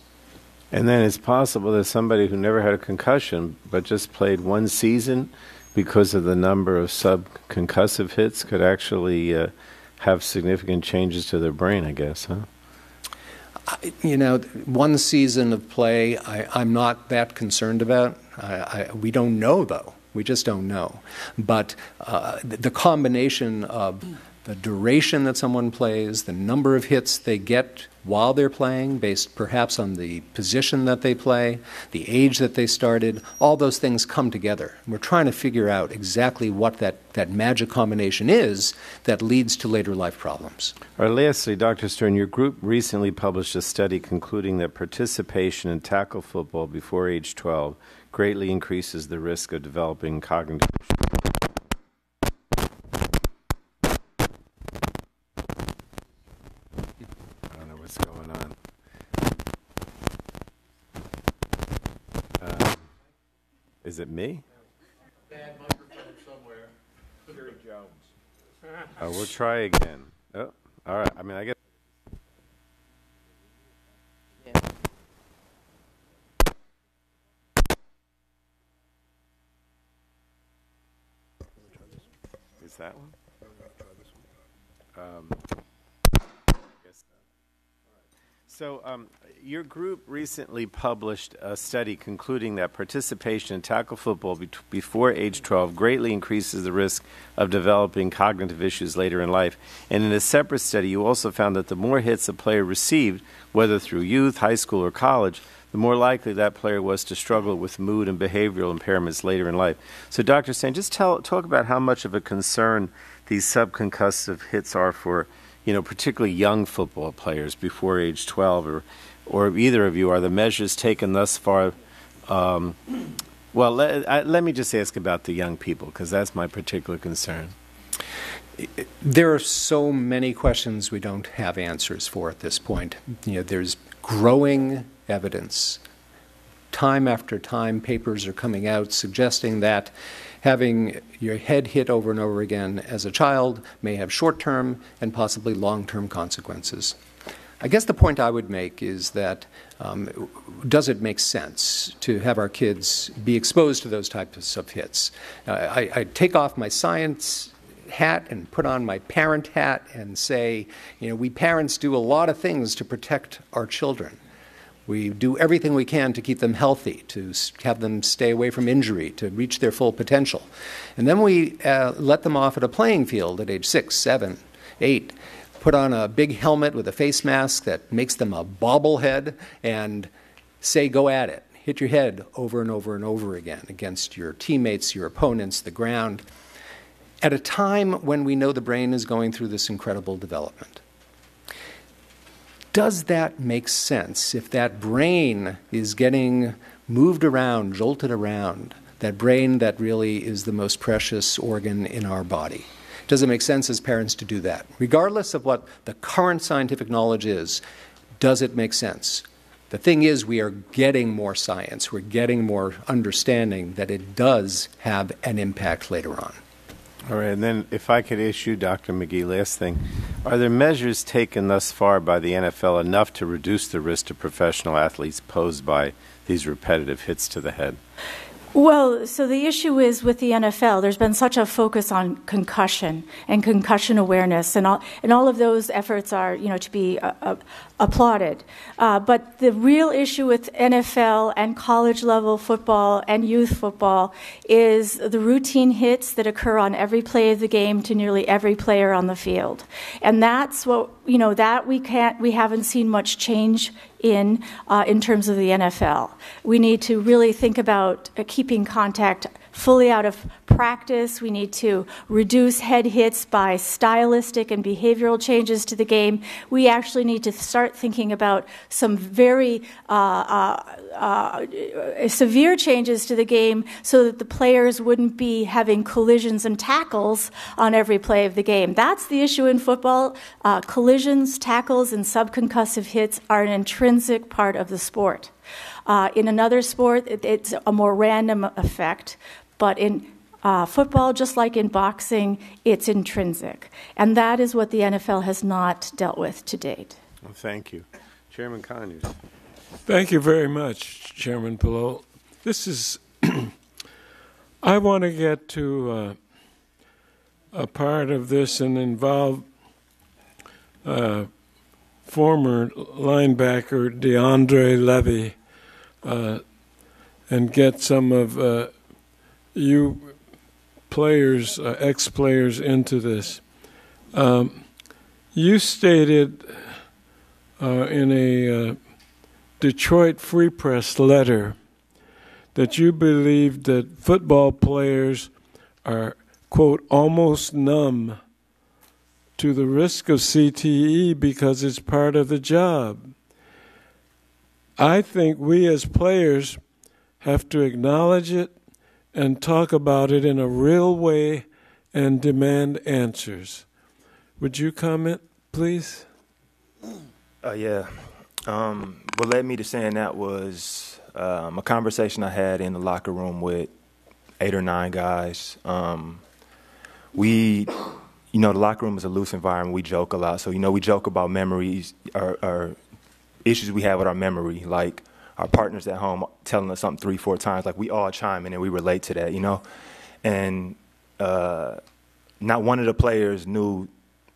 And then it's possible that somebody who never had a concussion but just played one season because of the number of subconcussive hits could actually uh, have significant changes to their brain, I guess, huh? You know, one season of play, I, am not that concerned about. I, I, we don't know, though. We just don't know. But uh, the combination of the duration that someone plays, the number of hits they get while they're playing, based perhaps on the position that they play, the age that they started, all those things come together. We're trying to figure out exactly what that, that magic combination is that leads to later life problems. All right, lastly, Dr. Stern, your group recently published a study concluding that participation in tackle football before age 12 greatly increases the risk of developing cognitive Is it me? Bad microphone somewhere. Jerry Jones. oh, we'll try again. Oh, all right. I mean, I guess. Is that one? Um, so, um, your group recently published a study concluding that participation in tackle football be- before age 12 greatly increases the risk of developing cognitive issues later in life. And in a separate study, you also found that the more hits a player received, whether through youth, high school, or college, the more likely that player was to struggle with mood and behavioral impairments later in life. So, Dr. Stern, just tell, talk about how much of a concern these subconcussive hits are for you know, particularly young football players before age 12, or, or either of you, are the measures taken thus far? Um, well, let, I, let me just ask about the young people, because that's my particular concern. There are so many questions we don't have answers for at this point. You know, there's growing evidence. Time after time, papers are coming out suggesting that having your head hit over and over again as a child may have short term and possibly long term consequences. I guess the point I would make is that um, does it make sense to have our kids be exposed to those types of hits? Uh, I, I take off my science hat and put on my parent hat and say, you know, we parents do a lot of things to protect our children. We do everything we can to keep them healthy, to have them stay away from injury, to reach their full potential. And then we uh, let them off at a playing field at age six, seven, eight, put on a big helmet with a face mask that makes them a bobblehead, and say, go at it. Hit your head over and over and over again against your teammates, your opponents, the ground, at a time when we know the brain is going through this incredible development does that make sense if that brain is getting moved around, jolted around, that brain that really is the most precious organ in our body? Does it make sense as parents to do that? Regardless of what the current scientific knowledge is, Does it make sense? The thing is, we are getting more science, we're getting more understanding that it does have an impact later on. All right, and then if I could issue, Dr. McKee, last thing. Are there measures taken thus far by the NFL enough to reduce the risk to professional athletes posed by these repetitive hits to the head? Well, so the issue is with the NFL, there's been such a focus on concussion and concussion awareness, and all, and all of those efforts are, you know, to be uh, uh, applauded. Uh, but the real issue with NFL and college level football and youth football is the routine hits that occur on every play of the game to nearly every player on the field, and that's what you know that we can't, we haven't seen much change in uh, in terms of the NFL. We need to really think about uh, keeping contact fully out of practice. We need to reduce head hits by stylistic and behavioral changes to the game. We actually need to start thinking about some very uh, uh, uh, severe changes to the game so that the players wouldn't be having collisions and tackles on every play of the game. That's the issue in football. Uh, collisions, tackles, and subconcussive hits are an intrinsic part of the sport. Uh, in another sport, it, it's a more random effect, but in uh, football, just like in boxing, it's intrinsic. And that is what the NFL has not dealt with to date. Well, thank you. Chairman Conyers. Thank you very much, Chairman Pallone. This is, I want to get to uh, a part of this and involve uh, former linebacker DeAndre Levy uh, and get some of uh, you players, uh, ex players, into this. Um, you stated uh, in a uh, Detroit Free Press letter that you believe that football players are, quote, almost numb to the risk of CTE because it's part of the job. I think we as players have to acknowledge it and talk about it in a real way and demand answers. Would you comment, please? Uh, yeah. Um, what led me to saying that was um, a conversation I had in the locker room with eight or nine guys. Um, we, you know, the locker room is a loose environment. We joke a lot. So, you know, we joke about memories or, or issues we have with our memory. Like, our partners at home telling us something three, four times, like we all chime in and we relate to that, you know? And uh, not one of the players knew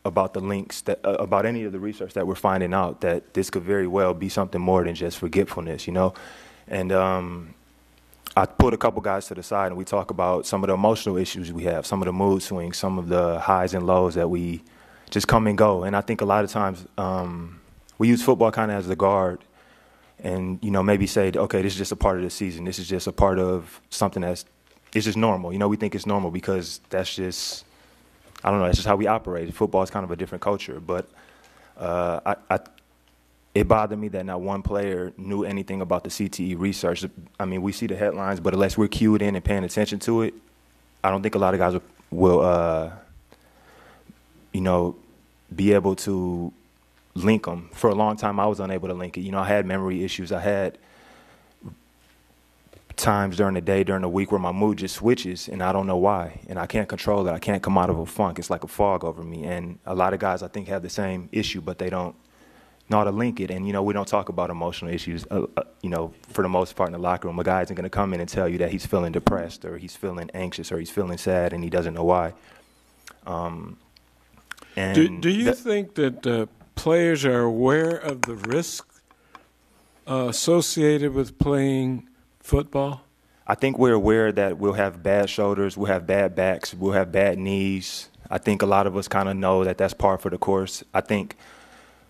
about the links that uh, about any of the research that we're finding out that this could very well be something more than just forgetfulness, you know? And um, I put a couple guys to the side and we talk about some of the emotional issues we have, some of the mood swings, some of the highs and lows that we just come and go. And I think a lot of times um, we use football kind of as the guard and you know maybe say okay this is just a part of the season. This is just a part of something that's it's just normal. You know we think it's normal because that's just i don't know that's just how we operate. Football is kind of a different culture but uh, I, I, it bothered me that not one player knew anything about the cte research. I mean we see the headlines but unless we're cued in and paying attention to it i don't think a lot of guys will uh, you know be able to link them. For a long time, I was unable to link it. You know, I had memory issues. I had times during the day, during the week, where my mood just switches, and I don't know why, and I can't control it. I can't come out of a funk. It's like a fog over me. And a lot of guys, I think, have the same issue, but they don't know how to link it. And you know, we don't talk about emotional issues. Uh, uh, you know, for the most part in the locker room, a guy isn't going to come in and tell you that he's feeling depressed or he's feeling anxious or he's feeling sad, and he doesn't know why. Um, and do, do you think that? Uh, players are aware of the risk uh, associated with playing football? I think we're aware that we'll have bad shoulders, we'll have bad backs, we'll have bad knees. I think a lot of us kind of know that that's par for the course. I think,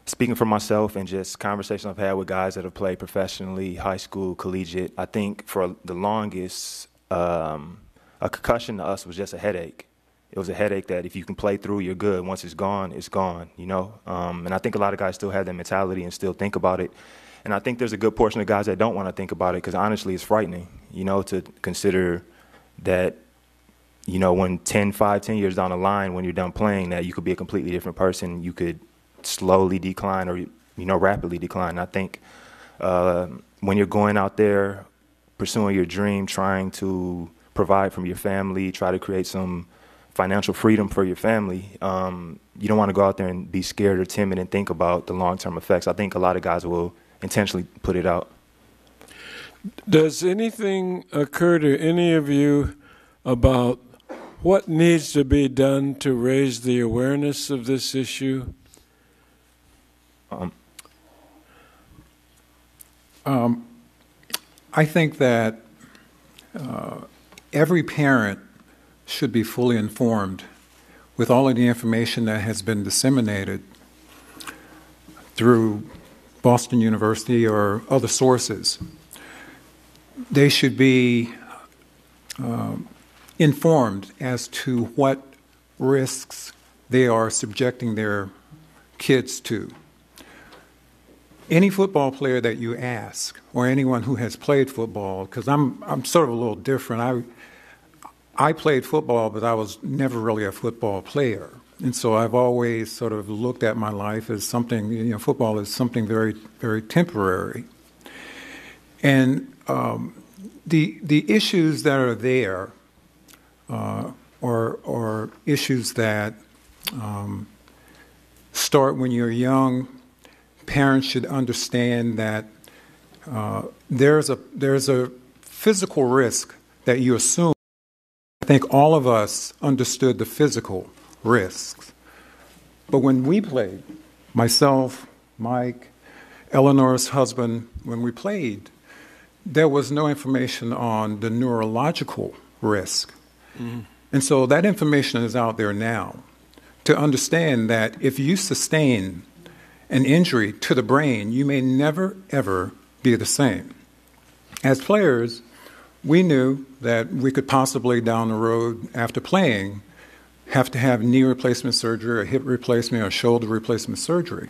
speaking for myself and just conversations I've had with guys that have played professionally, high school, collegiate, I think for the longest, um, a concussion to us was just a headache it was a headache that if you can play through, you're good. Once it's gone, it's gone, you know? Um, and I think a lot of guys still have that mentality and still think about it. And I think there's a good portion of guys that don't want to think about it because honestly, it's frightening, you know, to consider that, you know, when 10, 5, 10 years down the line, when you're done playing, that you could be a completely different person. You could slowly decline or you know, rapidly decline. I think uh, when you're going out there pursuing your dream, trying to provide from your family, try to create some financial freedom for your family, um, you don't want to go out there and be scared or timid and think about the long term effects. I think a lot of guys will intentionally put it out. Does anything occur to any of you about what needs to be done to raise the awareness of this issue? Um, Um, I think that uh, every parent should be fully informed with all of the information that has been disseminated through Boston University or other sources. They should be uh, informed as to what risks they are subjecting their kids to any football player that you ask, or anyone who has played football, because I'm I'm sort of a little different. I I played football, but I was never really a football player, and so I've always sort of looked at my life as something. You know, football is something very very temporary, and um, the the issues that are there uh, are are issues that um, start when you're young parents should understand that uh, there's a there's a physical risk that you assume. I think all of us understood the physical risks, but when we played, myself, Mike, Eleanor's husband, when we played, there was no information on the neurological risk, mm-hmm. and so that information is out there now to understand that if you sustain an injury to the brain, you may never, ever be the same. As players, we knew that we could possibly down the road after playing have to have knee replacement surgery or hip replacement or shoulder replacement surgery.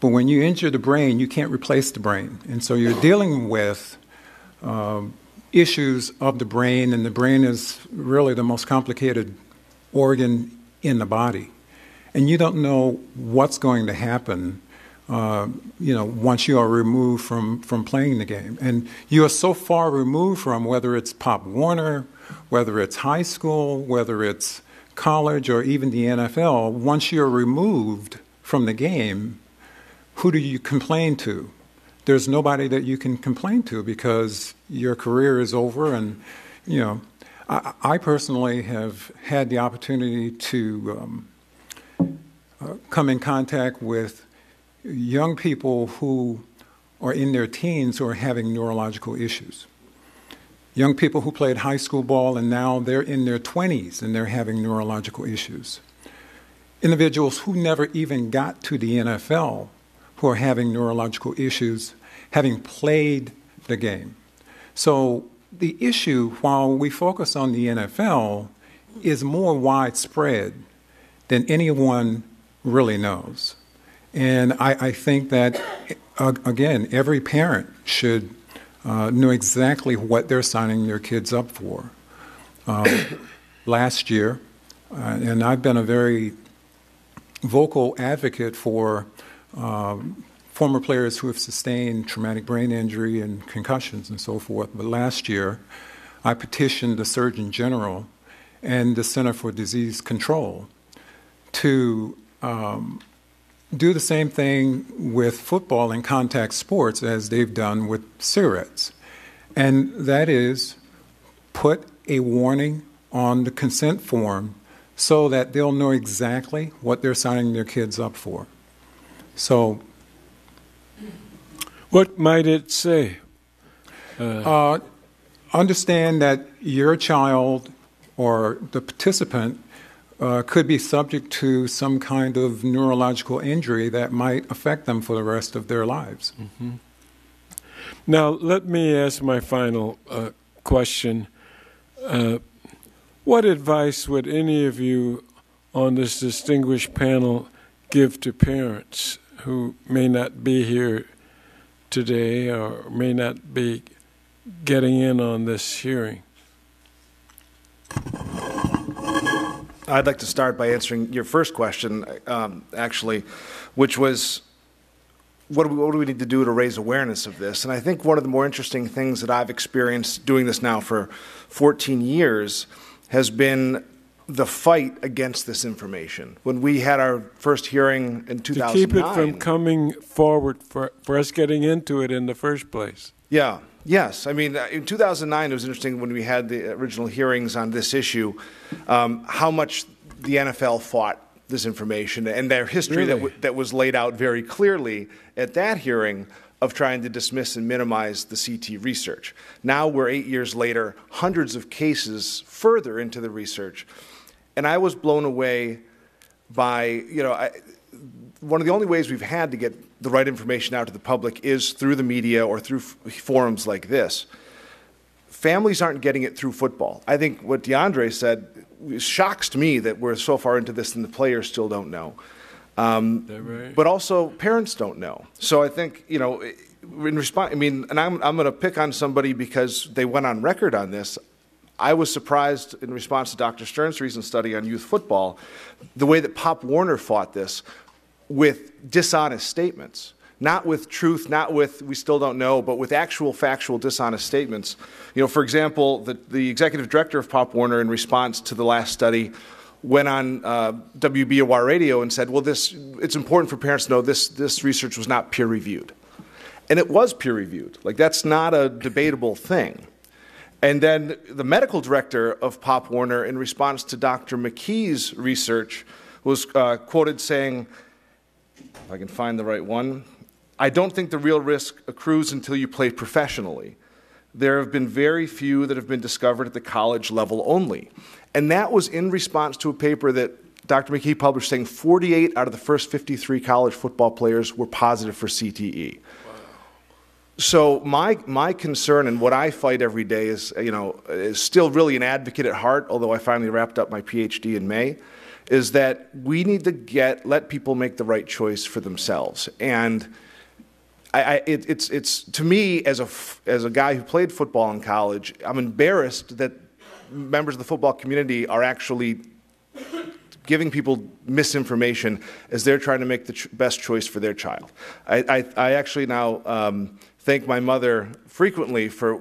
But when you injure the brain, you can't replace the brain. And so you're dealing with um, issues of the brain, and the brain is really the most complicated organ in the body and you don't know what's going to happen. Uh, you know, once you are removed from, from playing the game. And you are so far removed from whether it's Pop Warner, whether it's high school, whether it's college, or even the NFL, once you're removed from the game, who do you complain to? There's nobody that you can complain to because your career is over. And, you know, I, I personally have had the opportunity to um, come in contact with young people who are in their teens who are having neurological issues. Young people who played high school ball and now they're in their 20s and they're having neurological issues. Individuals who never even got to the NFL who are having neurological issues having played the game. So the issue, while we focus on the NFL, is more widespread than anyone really knows. And I, I think that, again, every parent should uh, know exactly what they're signing their kids up for. Um, last year, uh, and I've been a very vocal advocate for um, former players who have sustained traumatic brain injury and concussions and so forth. But last year, I petitioned the Surgeon General and the Center for Disease Control to um, do the same thing with football and contact sports as they've done with cigarettes. And that is put a warning on the consent form so that they'll know exactly what they're signing their kids up for. So, what might it say? Uh, uh, understand that your child or the participant uh, could be subject to some kind of neurological injury that might affect them for the rest of their lives. Mm-hmm. Now, let me ask my final uh, question. Uh, what advice would any of you on this distinguished panel give to parents who may not be here today or may not be getting in on this hearing? I'd like to start by answering your first question, um, actually, which was what do, we, what do we need to do to raise awareness of this? And I think one of the more interesting things that I've experienced doing this now for 14 years has been the fight against this information. When we had our first hearing in 2009, to keep it from coming forward for, for us getting into it in the first place. Yeah. Yes, I mean, uh, in 2009, it was interesting when we had the original hearings on this issue, um, how much the NFL fought this information and their history really? that, w- that was laid out very clearly at that hearing of trying to dismiss and minimize the CTE research. Now we're eight years later, hundreds of cases further into the research, and I was blown away by, you know, I, one of the only ways we've had to get the right information out to the public is through the media or through f- forums like this. Families aren't getting it through football. I think what DeAndre said shocks to me that we're so far into this and the players still don't know. Um, right? But also, parents don't know. So I think, you know, in response, I mean, and I'm, I'm going to pick on somebody because they went on record on this. I was surprised in response to Dr. Stern's recent study on youth football, the way that Pop Warner fought this with dishonest statements. Not with truth, not with we still don't know, but with actual factual dishonest statements. You know, for example, the, the executive director of Pop Warner, in response to the last study, went on uh, WBOR radio and said, "Well, this it's important for parents to know this this research was not peer reviewed," and it was peer reviewed. Like that's not a debatable thing. And then the medical director of Pop Warner, in response to Dr. McKee's research, was uh, quoted saying, I can find the right one, I don't think the real risk accrues until you play professionally. There have been very few that have been discovered at the college level only. And that was in response to a paper that Dr. McKee published saying 48 out of the first 53 college football players were positive for CTE. So my my concern and what I fight every day is you know is still really an advocate at heart. Although I finally wrapped up my PhD in May, is that we need to get let people make the right choice for themselves. And I, I it, it's it's to me as a as a guy who played football in college, I'm embarrassed that members of the football community are actually giving people misinformation as they're trying to make the ch- best choice for their child. I, I, I actually now um, thank my mother frequently for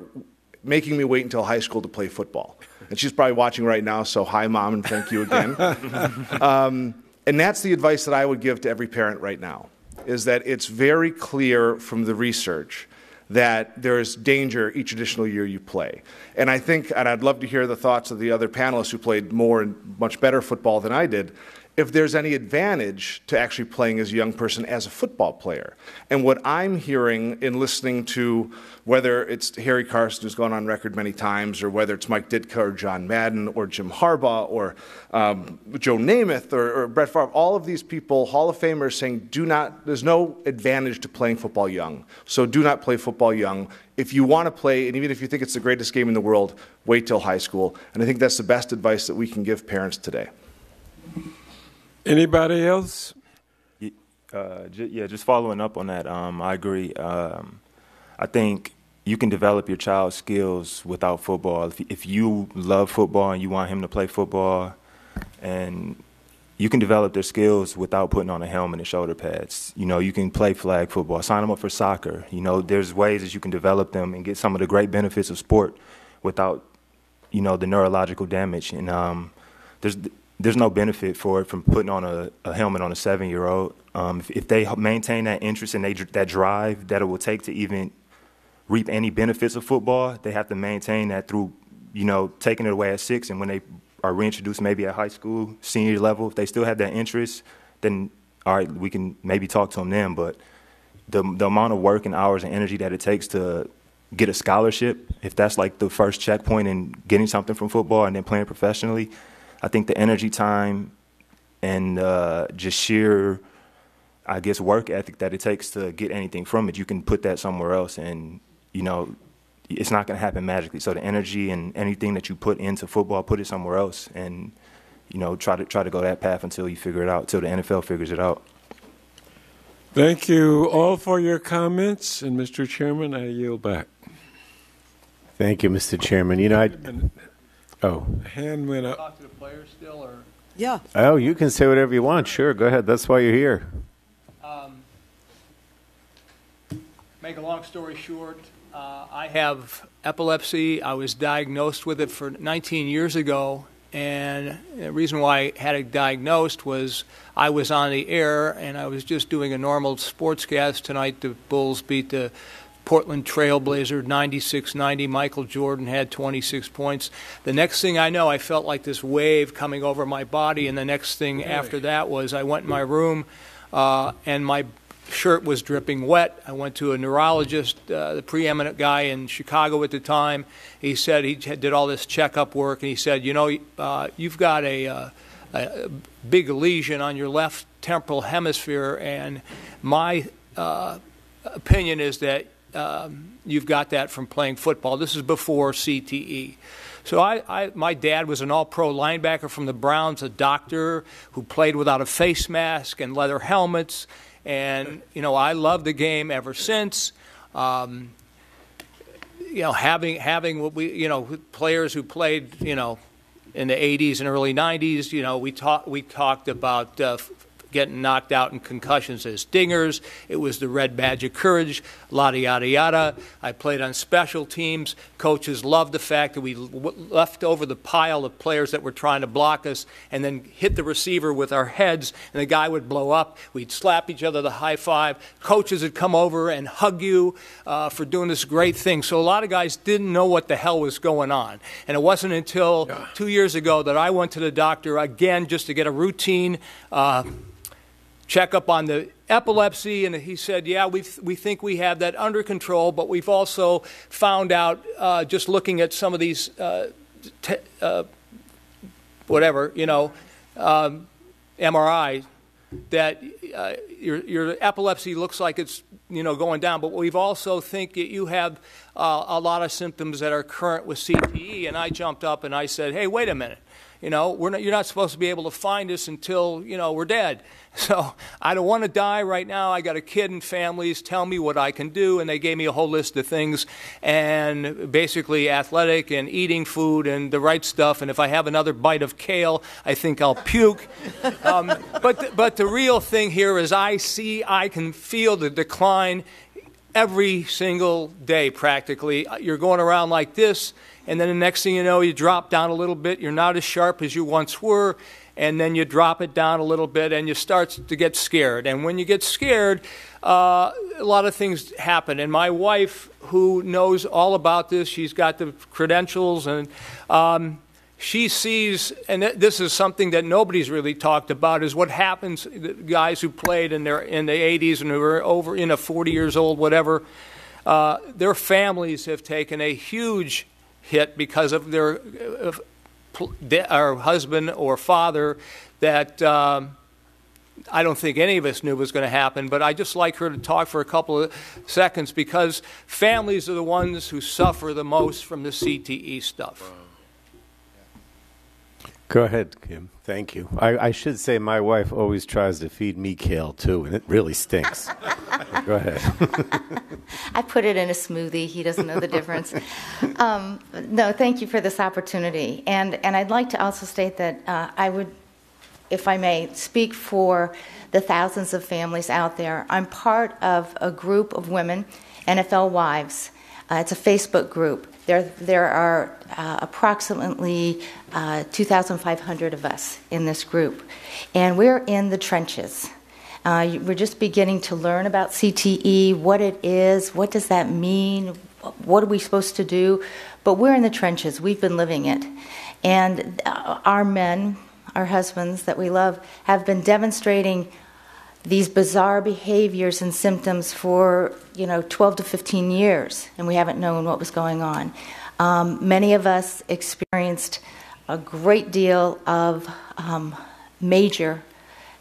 making me wait until high school to play football. And she's probably watching right now, so hi, mom, and thank you again. um, and that's the advice that I would give to every parent right now, is that it's very clear from the research that there is danger each additional year you play. And I think, and I'd love to hear the thoughts of the other panelists who played more and much better football than I did, if there's any advantage to actually playing as a young person as a football player. And what I'm hearing in listening to whether it's Harry Carson, who's gone on record many times, or whether it's Mike Ditka or John Madden or Jim Harbaugh or um, Joe Namath or, or Brett Favre, all of these people, Hall of Famers, saying, do not, there's no advantage to playing football young. So do not play football young. If you want to play, and even if you think it's the greatest game in the world, wait till high school. And I think that's the best advice that we can give parents today. Anybody else? Uh, yeah, just following up on that, um, I agree. Um, I think you can develop your child's skills without football. If, if you love football and you want him to play football, and you can develop their skills without putting on a helmet and shoulder pads. You know, you can play flag football, sign them up for soccer. You know, there's ways that you can develop them and get some of the great benefits of sport without, you know, the neurological damage. And um, there's there's no benefit for it from putting on a, a helmet on a seven year old. Um, if, if, they maintain that interest and they, that drive that it will take to even reap any benefits of football, they have to maintain that through, you know, taking it away at six. And when they are reintroduced maybe at high school, senior level, if they still have that interest, then all right, we can maybe talk to them then. But the, the amount of work and hours and energy that it takes to get a scholarship, if that's like the first checkpoint in getting something from football and then playing professionally, I think the energy, time, and uh, just sheer, I guess, work ethic that it takes to get anything from it, you can put that somewhere else, and you know, it's not going to happen magically. So the energy and anything that you put into football, put it somewhere else, and you know, try to try to go that path until you figure it out, until the NFL figures it out. Thank you all for your comments, and Mr. Chairman, I yield back. Thank you, Mr. Chairman. You know, I. Oh. Hand went up. Talk to the players still, or Yeah. Oh, you can say whatever you want. Sure, go ahead. That's why you're here. um, make a long story short, uh, I have epilepsy. I was diagnosed with it for 19 years ago, and the reason why I had it diagnosed was I was on the air and I was just doing a normal sportscast tonight. The Bulls beat the Portland Trailblazer 96 90. Michael Jordan had 26 points. The next thing I know, I felt like this wave coming over my body, and the next thing after that was I went in my room uh, and my shirt was dripping wet. I went to a neurologist, uh, the preeminent guy in Chicago at the time. He said he did all this checkup work, and he said, you know, uh, you've got a, uh, a, big lesion on your left temporal hemisphere, and my uh, opinion is that um, you've got that from playing football. This is before CTE. So I, I, my dad was an all-pro linebacker from the Browns, a doctor who played without a face mask and leather helmets and, you know, I love the game ever since. Um, you know, having having what we, you know, players who played, you know, in the 80s and early 90s, you know, we talked we talked about uh, getting knocked out in concussions as dingers. It was the red badge of courage, yada, yada, yada. I played on special teams. Coaches loved the fact that we left over the pile of players that were trying to block us and then hit the receiver with our heads, and the guy would blow up. We'd slap each other the high five. Coaches would come over and hug you uh, for doing this great thing. So a lot of guys didn't know what the hell was going on. And it wasn't until yeah. two years ago that I went to the doctor again just to get a routine. Uh, check up on the epilepsy, and he said, Yeah, we we think we have that under control, but we've also found out uh, just looking at some of these, uh, te- uh, whatever, you know, um, MRI, that uh, your, your epilepsy looks like it's you know going down, but we've also think that you have uh, a lot of symptoms that are current with CTE. And I jumped up and I said, Hey, wait a minute. You know, not, you're not supposed to be able to find us until, you know, we're dead. So I don't want to die right now. I got a kid and families. Tell me what I can do. And they gave me a whole list of things and basically athletic and eating food and the right stuff. And if I have another bite of kale, I think I'll puke. Um, but, the, but the real thing here is I see, I can feel the decline every single day practically. You're going around like this and then the next thing you know, you drop down a little bit. You're not as sharp as you once were, and then you drop it down a little bit, and you start to get scared. And when you get scared, uh, a lot of things happen. And my wife, who knows all about this, she's got the credentials, and um, she sees, and this is something that nobody's really talked about, is what happens. Guys who played in their in the 80s and who are over, you know, 40 years old, whatever. Uh, their families have taken a huge hit because of their our husband or father that um, I don't think any of us knew was going to happen, but I just like her to talk for a couple of seconds because families are the ones who suffer the most from the CTE stuff. Go ahead, Kim. Thank you. I, I, should say my wife always tries to feed me kale too, and it really stinks. Go ahead. I put it in a smoothie. He doesn't know the difference. Um, no, thank you for this opportunity, and and I'd like to also state that uh, I would, if I may, speak for the thousands of families out there. I'm part of a group of women, NFL wives. Uh, it's a Facebook group there, there are uh, approximately uh, 2,500 of us in this group, and we're in the trenches. Uh, we're just beginning to learn about CTE, what it is, what does that mean, what are we supposed to do, but we're in the trenches. We've been living it. And uh, our men, our husbands that we love, have been demonstrating these bizarre behaviors and symptoms for you know 12 to 15 years, and we haven't known what was going on. Um, many of us experienced a great deal of um, major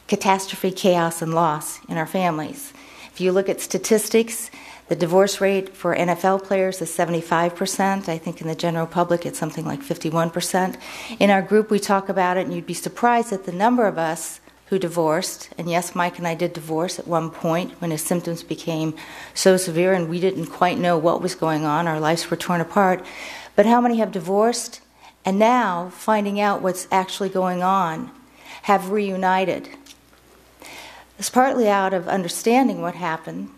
catastrophe, chaos, and loss in our families. If you look at statistics, the divorce rate for NFL players is 75%. I think in the general public it's something like 51%. In our group, we talk about it, and you'd be surprised at the number of us who divorced. And yes, Mike and I did divorce at one point when his symptoms became so severe and we didn't quite know what was going on. Our lives were torn apart. But how many have divorced and now, finding out what's actually going on, have reunited? It's partly out of understanding what happened,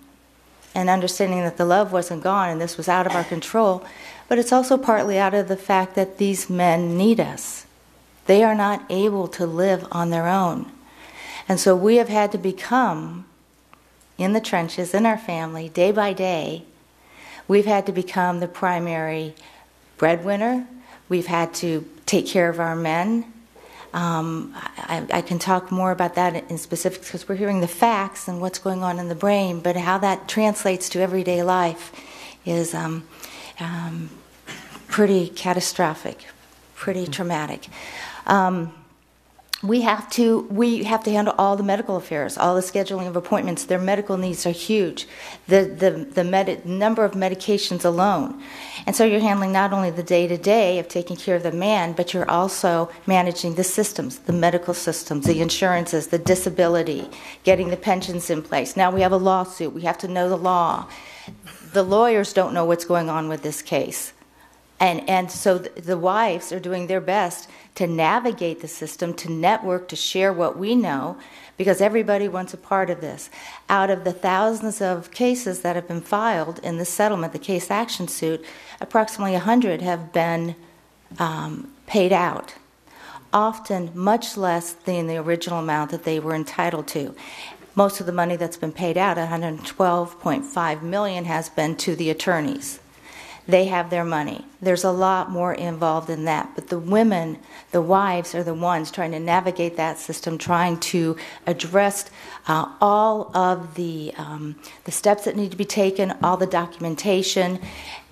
and understanding that the love wasn't gone and this was out of our control, but it's also partly out of the fact that these men need us. They are not able to live on their own. And so we have had to become, in the trenches, in our family, day by day, we've had to become the primary breadwinner. We've had to take care of our men. Um, I, I, can talk more about that in specifics because we're hearing the facts and what's going on in the brain, but how that translates to everyday life is um, um, pretty catastrophic, pretty traumatic. Um, we have to we have to handle all the medical affairs, all the scheduling of appointments. Their medical needs are huge. The the the med- number of medications alone, and so you're handling not only the day to day of taking care of the man, but you're also managing the systems, the medical systems, the insurances, the disability, getting the pensions in place. Now we have a lawsuit. We have to know the law. The lawyers don't know what's going on with this case. And, and so the wives are doing their best to navigate the system, to network, to share what we know, because everybody wants a part of this. Out of the thousands of cases that have been filed in the settlement, the case action suit, approximately 100 have been um, paid out. Often much less than the original amount that they were entitled to. Most of the money that's been paid out, 112.5 million, has been to the attorneys they have their money. There's a lot more involved in that. But the women, the wives, are the ones trying to navigate that system, trying to address uh, all of the, um, the steps that need to be taken, all the documentation,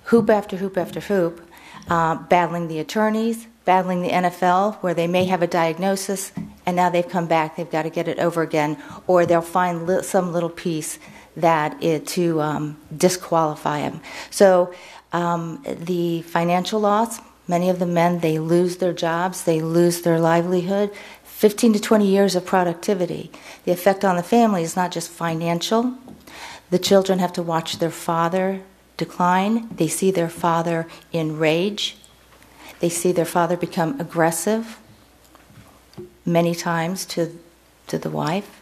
hoop after hoop after hoop, uh, battling the attorneys, battling the NFL, where they may have a diagnosis, and now they've come back, they've got to get it over again, or they'll find li- some little piece that it, to um, disqualify them. So um, the financial loss, many of the men, they lose their jobs, they lose their livelihood. 15 to 20 years of productivity. The effect on the family is not just financial. The children have to watch their father decline. They see their father in rage. They see their father become aggressive many times to, to the wife.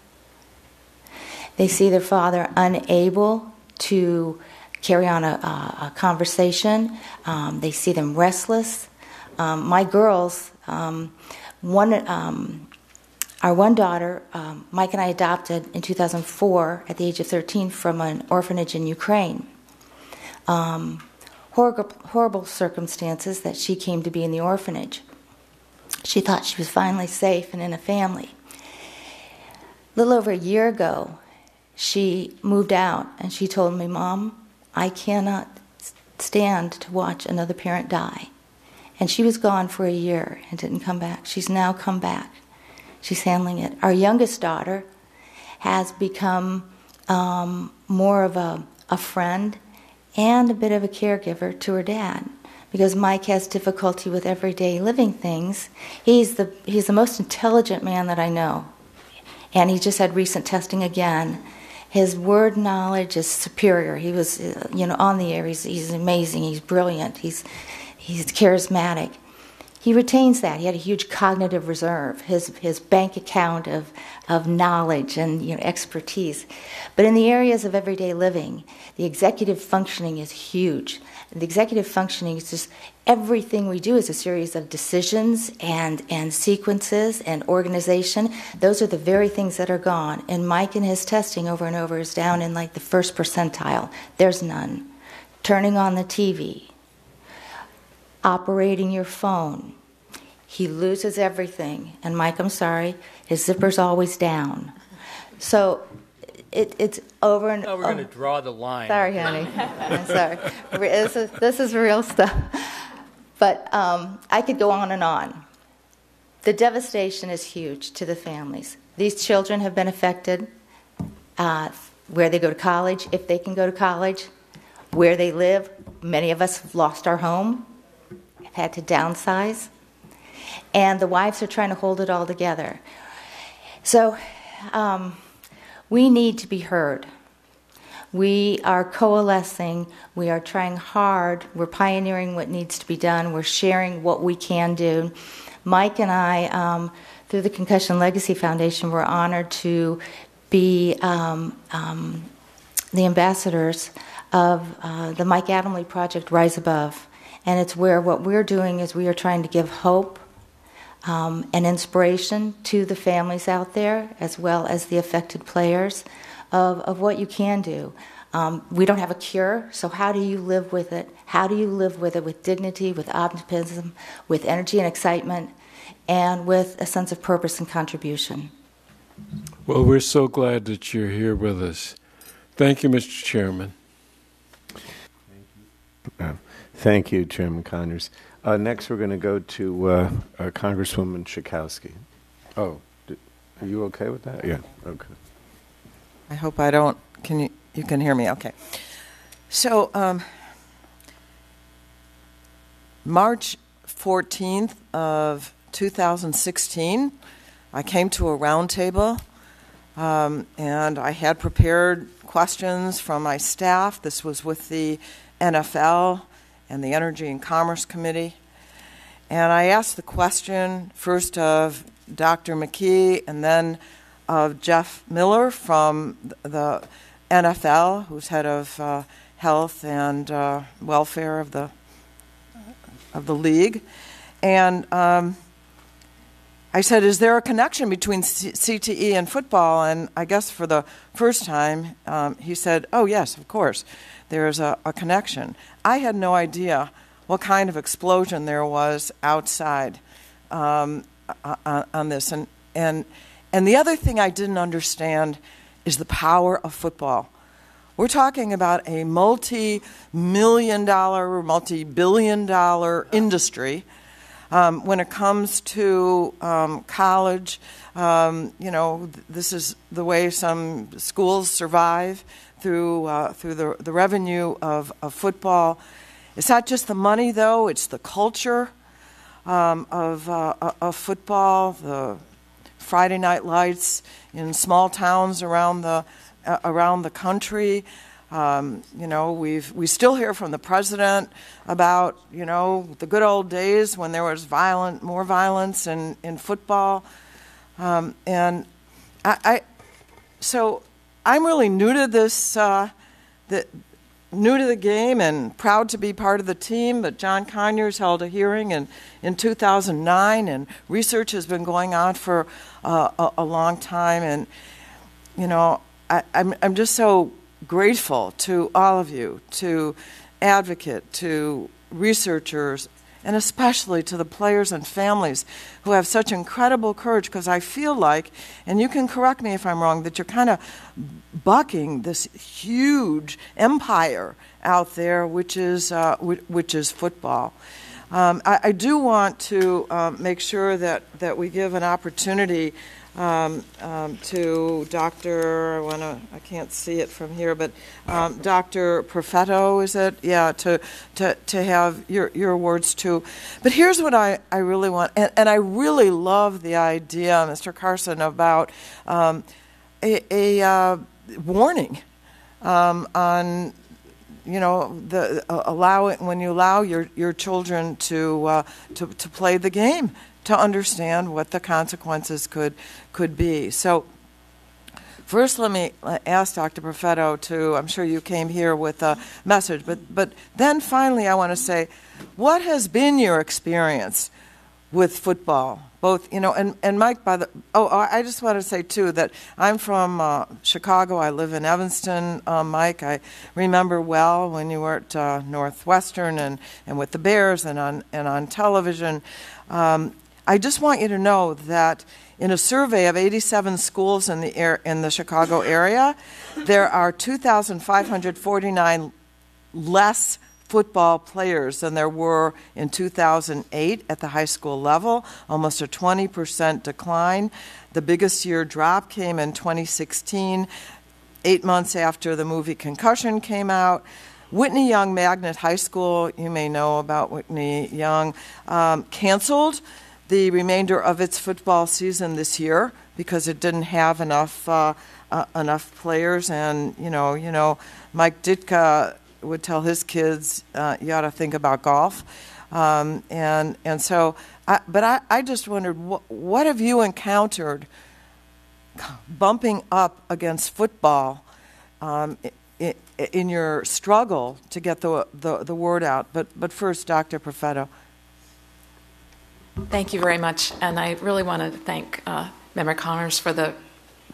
They see their father unable to carry on a, a, a conversation. Um, they see them restless. Um, my girls, um, one, um, our one daughter, um, Mike and I adopted in 2004 at the age of 13 from an orphanage in Ukraine. Horrible, horrible circumstances that she came to be in the orphanage. She thought she was finally safe and in a family. A little over a year ago, she moved out and she told me, Mom, I cannot stand to watch another parent die. And she was gone for a year and didn't come back. She's now come back. She's handling it. Our youngest daughter has become um, more of a, a friend and a bit of a caregiver to her dad because Mike has difficulty with everyday living things. He's the, he's the most intelligent man that I know. And he just had recent testing again his word knowledge is superior. He was, uh, you know, on the air. He's, he's amazing. He's brilliant. He's, he's charismatic. He retains that. He had a huge cognitive reserve, his, his bank account of, of knowledge and you know, expertise. But in the areas of everyday living, the executive functioning is huge. The executive functioning is just everything we do is a series of decisions and, and sequences and organization. Those are the very things that are gone. And Mike in his testing over and over is down in like the first percentile. There's none. Turning on the TV, operating your phone. He loses everything. And Mike, I'm sorry, his zipper's always down. So it, it's over and no, we're going to draw the line. Sorry, honey. I'm sorry. This is, this is real stuff. But um, I could go on and on. The devastation is huge to the families. These children have been affected uh, where they go to college, if they can go to college, where they live. Many of us have lost our home, have had to downsize, and the wives are trying to hold it all together. So, um, we need to be heard. We are coalescing. We are trying hard. We're pioneering what needs to be done. We're sharing what we can do. Mike and I, um, through the Concussion Legacy Foundation, were honored to be um, um, the ambassadors of uh, the Mike Adamle Project Rise Above. And it's where what we're doing is we are trying to give hope um, and inspiration to the families out there, as well as the affected players, of, of what you can do. Um, we don't have a cure, so how do you live with it? How do you live with it with dignity, with optimism, with energy and excitement, and with a sense of purpose and contribution? Well, we're so glad that you're here with us. Thank you, Mr. Chairman. Uh, thank you, Chairman Conyers. Uh, next, we're going to go to uh, uh, Congresswoman Schakowsky. Oh, did, are you okay with that? Yeah. Okay. I hope I don't. Can you? You can hear me? Okay. So, um, March 14th of 2016, I came to a roundtable, um, and I had prepared questions from my staff. This was with the NFL and the Energy and Commerce Committee. And I asked the question first of Dr. McKee and then of Jeff Miller from the NFL, who's head of uh, health and uh, welfare of the of the league, and um, I said, "Is there a connection between C- CTE and football?" And I guess for the first time, um, he said, "Oh yes, of course, there's a, a connection." I had no idea what kind of explosion there was outside um, on, on this, and and and the other thing I didn't understand is the power of football. We're talking about a multi million dollar, multi billion dollar industry. Um, when it comes to um, college, um, you know, th- this is the way some schools survive through, uh, through the, the revenue of, of football. It's not just the money, though, it's the culture um, of, uh, of football, the Friday night lights in small towns around the uh, around the country. Um, you know, we've we still hear from the president about you know the good old days when there was violent, more violence in in football, um, and I, I, so I'm really new to this. Uh, the, new to the game and proud to be part of the team, but John Conyers held a hearing in, in 2009, and research has been going on for uh, a, a, long time. And, you know, I, I'm, I'm just so grateful to all of you, to advocate, to researchers, and especially to the players and families who have such incredible courage because I feel like, and you can correct me if I'm wrong, that you're kind of bucking this huge empire out there, which is, uh, which is football. Um, I, I, do want to um, make sure that, that we give an opportunity um, um, to Dr. I want to I can't see it from here, but um, Dr. Perfetto, is it? Yeah, to to to have your your words too. But here's what I, I really want, and, and I really love the idea, Mr. Carson, about um, a, a uh, warning on you know the uh, allow it when you allow your, your children to, uh, to to play the game to understand what the consequences could could be. So first let me ask Dr. Perfetto to I'm sure you came here with a message, but but then finally I want to say what has been your experience with football both you know and, and mike by the oh i just want to say too that i'm from uh, chicago. I live in evanston. Uh, mike i remember well when you were at uh, northwestern and, and with the bears and on and on television. Um, I just want you to know that in a survey of 87 schools in the, air, in the Chicago area, there are 2,549 less football players than there were in 2008 at the high school level, almost a 20% decline. The biggest year drop came in 2016, eight months after the movie Concussion came out. Whitney Young Magnet High School, you may know about Whitney Young, um, canceled the remainder of its football season this year because it didn't have enough uh, uh, enough players. And you know, you know, Mike Ditka would tell his kids, uh, "You ought to think about golf." Um, and and so, I, but I, I just wondered, wh- what have you encountered bumping up against football um, in, in your struggle to get the, the, the word out. But, but first, Dr. Perfetto. Thank you very much. And I really want to thank uh, Member Conyers for the,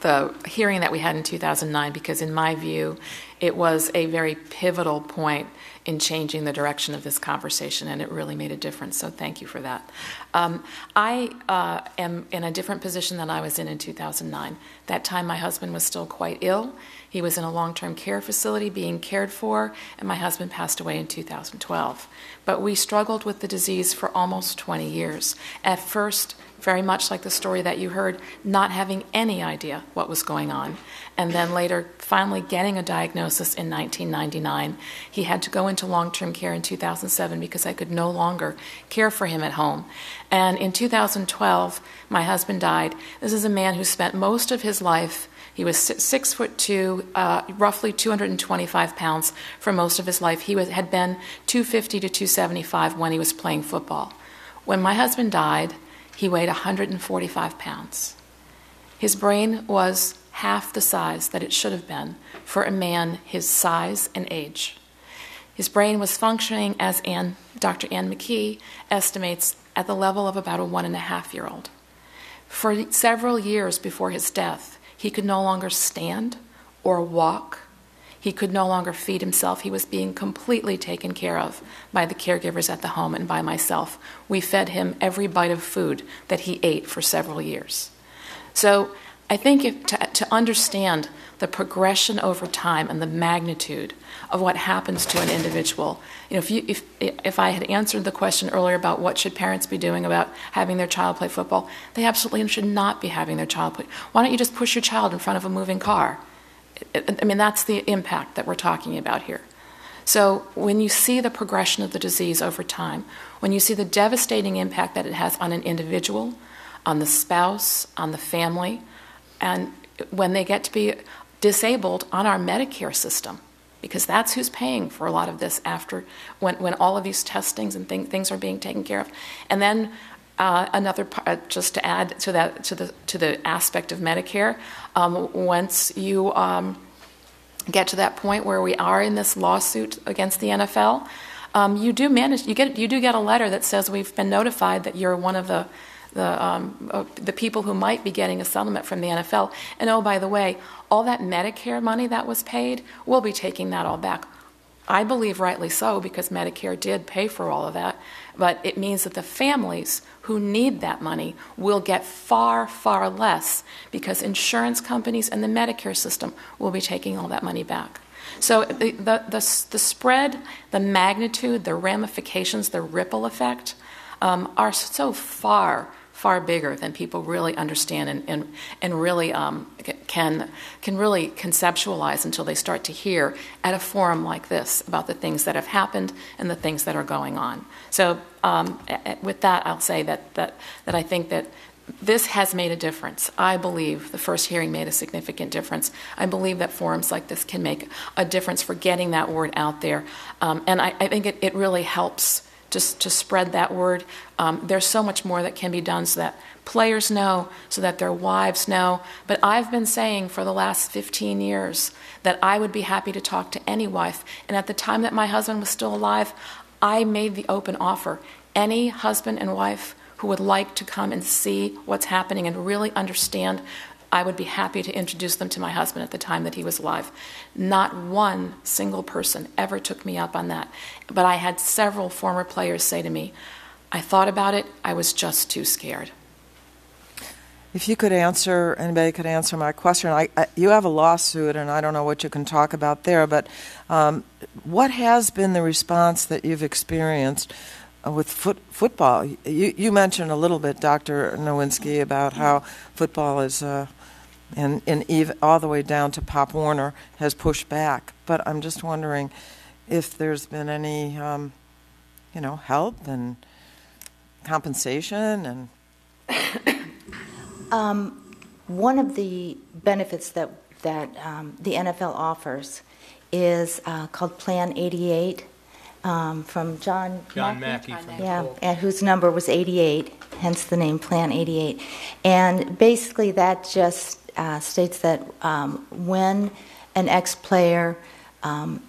the hearing that we had in 2009 because, in my view, it was a very pivotal point in changing the direction of this conversation, and it really made a difference. So, thank you for that. Um, I uh, am in a different position than I was in in 2009. That time, my husband was still quite ill. He was in a long term care facility being cared for, and my husband passed away in 2012. But we struggled with the disease for almost 20 years. At first, very much like the story that you heard, not having any idea what was going on. And then later, finally getting a diagnosis in 1999. He had to go into long term care in 2007 because I could no longer care for him at home. And in 2012, my husband died. This is a man who spent most of his life. He was six foot two, uh, roughly 225 pounds for most of his life. He was, had been 250 to 275 when he was playing football. When my husband died, he weighed 145 pounds. His brain was half the size that it should have been for a man his size and age. His brain was functioning as Ann, Dr. Ann McKee estimates at the level of about a one and a half year old. For several years before his death, he could no longer stand or walk he could no longer feed himself. He was being completely taken care of by the caregivers at the home and by myself. We fed him every bite of food that he ate for several years. So I think if, to, to understand the progression over time and the magnitude of what happens to an individual. You know, if, you, if, if I had answered the question earlier about what should parents be doing about having their child play football, they absolutely should not be having their child play. Why don't you just push your child in front of a moving car? I mean, that's the impact that we're talking about here. So, when you see the progression of the disease over time, when you see the devastating impact that it has on an individual, on the spouse, on the family, and when they get to be disabled on our Medicare system, because that's who's paying for a lot of this after when, when all of these testings and thing, things are being taken care of. And then uh, another part, uh, just to add to that to the to the aspect of Medicare, um, once you um, get to that point where we are in this lawsuit against the NFL, um, you do manage you get you do get a letter that says we've been notified that you're one of the the um, uh, the people who might be getting a settlement from the NFL. And oh, by the way, all that Medicare money that was paid, we'll be taking that all back. I believe rightly so because Medicare did pay for all of that, but it means that the families who need that money will get far, far less because insurance companies and the Medicare system will be taking all that money back. So the, the, the, the spread, the magnitude, the ramifications, the ripple effect um, are so far far bigger than people really understand and, and, and really um, can, can really conceptualize until they start to hear at a forum like this about the things that have happened and the things that are going on. So, um, with that, I'll say that, that, that I think that this has made a difference. I believe the first hearing made a significant difference. I believe that forums like this can make a difference for getting that word out there. Um, and I, I think it, it really helps just to spread that word. Um, there's so much more that can be done so that players know, so that their wives know. But I've been saying for the last 15 years that I would be happy to talk to any wife. And at the time that my husband was still alive, I made the open offer. Any husband and wife who would like to come and see what's happening and really understand I would be happy to introduce them to my husband at the time that he was alive. Not one single person ever took me up on that. But I had several former players say to me, I thought about it, I was just too scared. If you could answer, anybody could answer my question. I, I, you have a lawsuit, and I don't know what you can talk about there, but um, what has been the response that you've experienced uh, with foot, football? You, you, mentioned a little bit, Dr. Nowinski, about how football is uh, and, and even, all the way down to Pop Warner has pushed back. But I'm just wondering if there's been any, um, you know, help and compensation and. um, one of the benefits that that um, the NFL offers is uh, called Plan 88 um, from John. John Mackey. Mackey yeah, and whose number was 88, hence the name Plan 88, and basically that just uh, states that um, when an ex player um,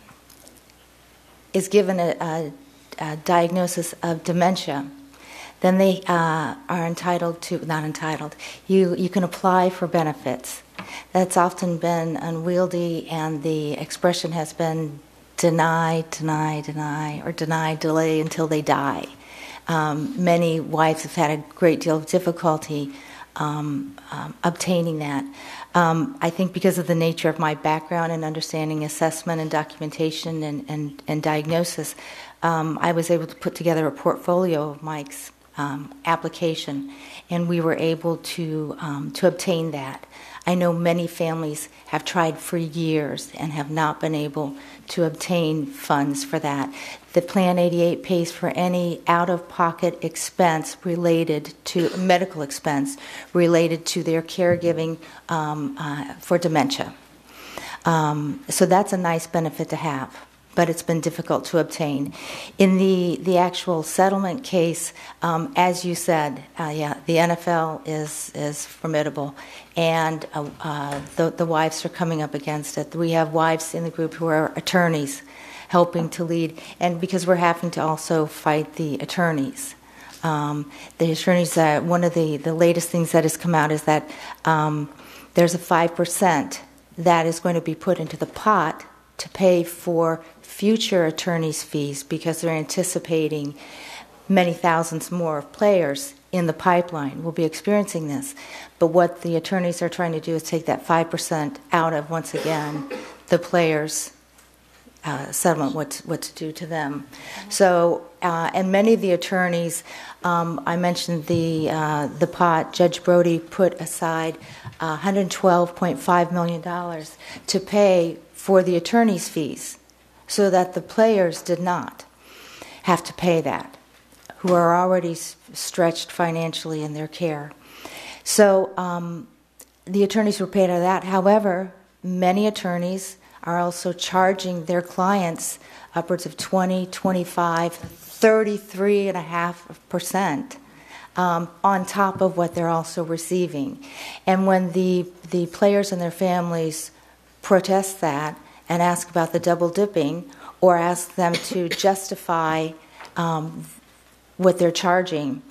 is given a, a, a, diagnosis of dementia, then they uh, are entitled to, not entitled, you, you can apply for benefits. That's often been unwieldy, and the expression has been deny, deny, deny, or deny, delay until they die. Um, many wives have had a great deal of difficulty um, um, obtaining that. Um, I think because of the nature of my background in understanding assessment and documentation and, and, and diagnosis, um, I was able to put together a portfolio of Mike's um, application, and we were able to, um, to obtain that. I know many families have tried for years and have not been able to obtain funds for that. The Plan 88 pays for any out of pocket expense related to medical expense related to their caregiving um, uh, for dementia. Um, so that's a nice benefit to have but it's been difficult to obtain. In the, the actual settlement case, um, as you said, uh, yeah, the NFL is, is formidable, and uh, uh, the, the wives are coming up against it. We have wives in the group who are attorneys helping to lead, and because we're having to also fight the attorneys. Um, the attorneys, uh, one of the, the latest things that has come out is that um, there's a 5% that is going to be put into the pot to pay for future attorneys' fees because they're anticipating many thousands more players in the pipeline will be experiencing this. But what the attorneys are trying to do is take that 5% out of, once again, the players' uh, settlement, what, what to do to them. So, uh, and many of the attorneys, um, I mentioned the, uh, the pot, Judge Brody put aside $112.5 million to pay for the attorney's fees so that the players did not have to pay that, who are already stretched financially in their care. So um, the attorneys were paid out of that. However, many attorneys are also charging their clients upwards of 20, 25, 33.5% um, on top of what they're also receiving. And when the, the players and their families protest that, and ask about the double dipping or ask them to justify um, what they're charging,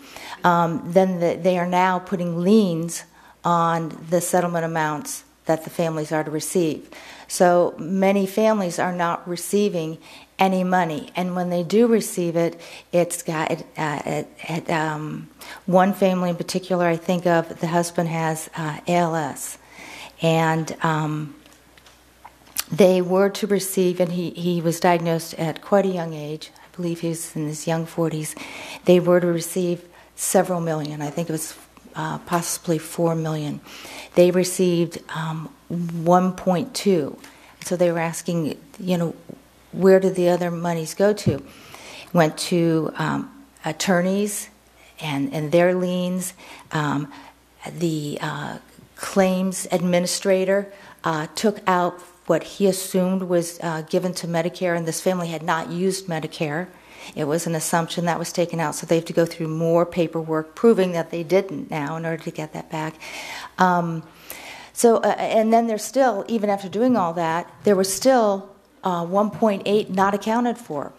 um, then the, they are now putting liens on the settlement amounts that the families are to receive. So many families are not receiving any money, and when they do receive it, it's got uh, um, one family in particular. I think of the husband has uh, ALS, and um, they were to receive, and he, he was diagnosed at quite a young age. I believe he was in his young 40s. They were to receive several million. I think it was uh, possibly four million. They received um, 1.2. So they were asking, you know, where did the other monies go to? Went to um, attorneys and, and their liens. Um, the uh, claims administrator uh, took out what he assumed was uh, given to Medicare, and this family had not used Medicare. It was an assumption that was taken out, so they have to go through more paperwork proving that they didn't now in order to get that back. Um, so, uh, and then there's still, even after doing all that, there was still uh, 1.8 not accounted for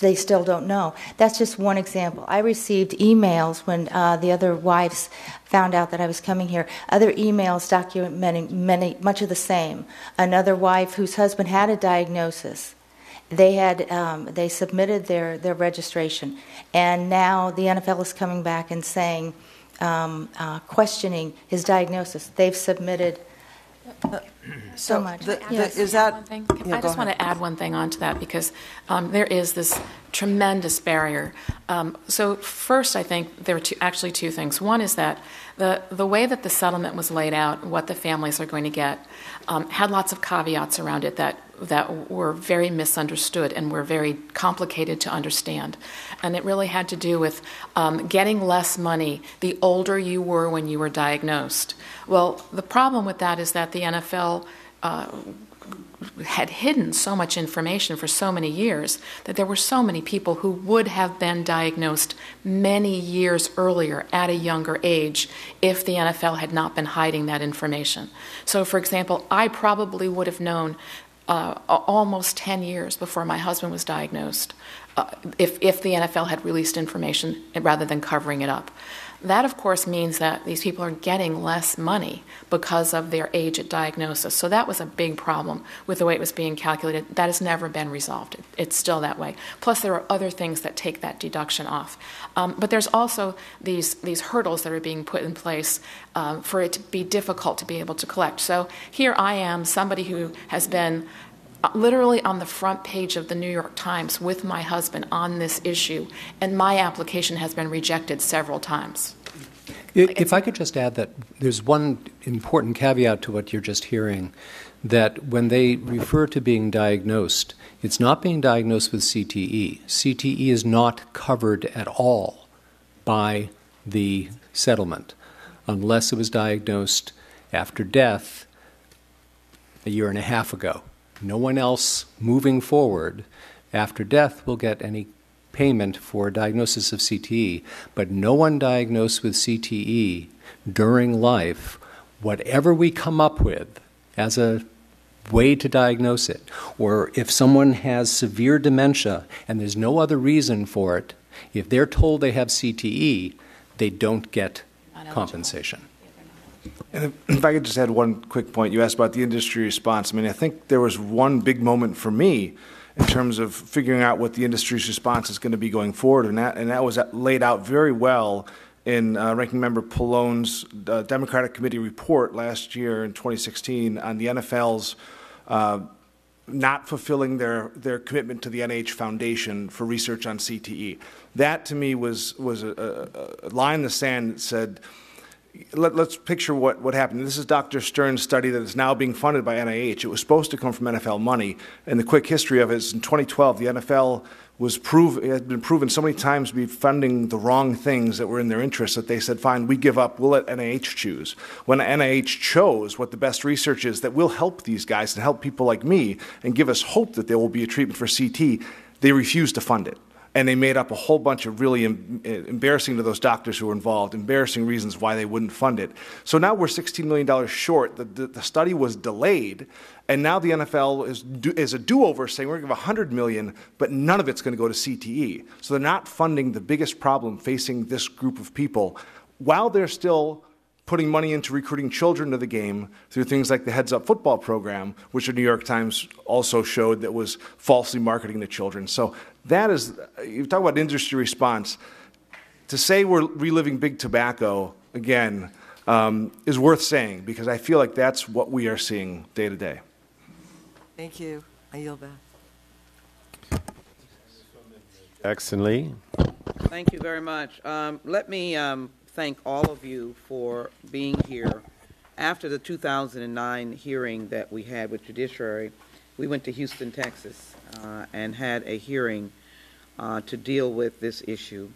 they still don't know. That's just one example. I received emails when uh, the other wives found out that I was coming here. Other emails documenting many, much of the same. Another wife whose husband had a diagnosis. They had um, they submitted their their registration, and now the NFL is coming back and saying, um, uh, questioning his diagnosis. They've submitted. So much. The, the, yes. Is that? One thing? Yeah, I just want to add one thing onto that because um, there is this tremendous barrier. Um, so first, I think there are two, actually two things. One is that the the way that the settlement was laid out, what the families are going to get, um, had lots of caveats around it that that were very misunderstood and were very complicated to understand. And it really had to do with um, getting less money the older you were when you were diagnosed. Well, the problem with that is that the NFL uh, had hidden so much information for so many years that there were so many people who would have been diagnosed many years earlier at a younger age if the NFL had not been hiding that information. So, for example, I probably would have known uh, almost 10 years before my husband was diagnosed, uh, if, if the NFL had released information rather than covering it up. That, of course, means that these people are getting less money because of their age at diagnosis. So that was a big problem with the way it was being calculated. That has never been resolved. It's still that way. Plus, there are other things that take that deduction off. Um, but there's also these, these hurdles that are being put in place um, for it to be difficult to be able to collect. So here I am, somebody who has been literally on the front page of the New York Times with my husband on this issue, and my application has been rejected several times. If I could just add that there's one important caveat to what you're just hearing that when they refer to being diagnosed, it's not being diagnosed with CTE. CTE is not covered at all by the settlement unless it was diagnosed after death a year and a half ago. No one else moving forward after death will get any payment for diagnosis of CTE, but no one diagnosed with CTE during life, whatever we come up with as a way to diagnose it, or if someone has severe dementia and there's no other reason for it, if they're told they have CTE, they don't get compensation. And if I could just add one quick point, you asked about the industry response. I mean, I think there was one big moment for me in terms of figuring out what the industry's response is going to be going forward, and that and that was laid out very well in uh, Ranking Member Pallone's uh, Democratic Committee report last year in 2016 on the NFL's. Uh, not fulfilling their, their commitment to the NIH Foundation for research on CTE. That to me was, was a, a, a line in the sand that said, let, us picture what, what happened. This is Dr. Stern's study that is now being funded by NIH. It was supposed to come from NFL money. And the quick history of it is in 2012, the NFL was prove, had been proven so many times to be funding the wrong things that were in their interest that they said, fine, we give up, we'll let NIH choose. When NIH chose what the best research is that will help these guys and help people like me and give us hope that there will be a treatment for CT, they refused to fund it and they made up a whole bunch of really em- eh, embarrassing to those doctors who were involved, embarrassing reasons why they wouldn't fund it. So now we're $16 million short. The, the, the study was delayed, and now the NFL is, do, is a do-over saying we're going to give 100 million, but none of it's going to go to CTE. So they're not funding the biggest problem facing this group of people while they're still putting money into recruiting children to the game through things like the Heads Up football program, which the New York Times also showed that was falsely marketing to children. So that is, you talk about industry response. To say we're reliving big tobacco again um, is worth saying because I feel like that's what we are seeing day to day. Thank you. I yield back. Jackson Lee. Thank you very much. Um, let me um, thank all of you for being here. After the 2009 hearing that we had with Judiciary, we went to Houston, Texas, uh, and had a hearing uh, to deal with this issue.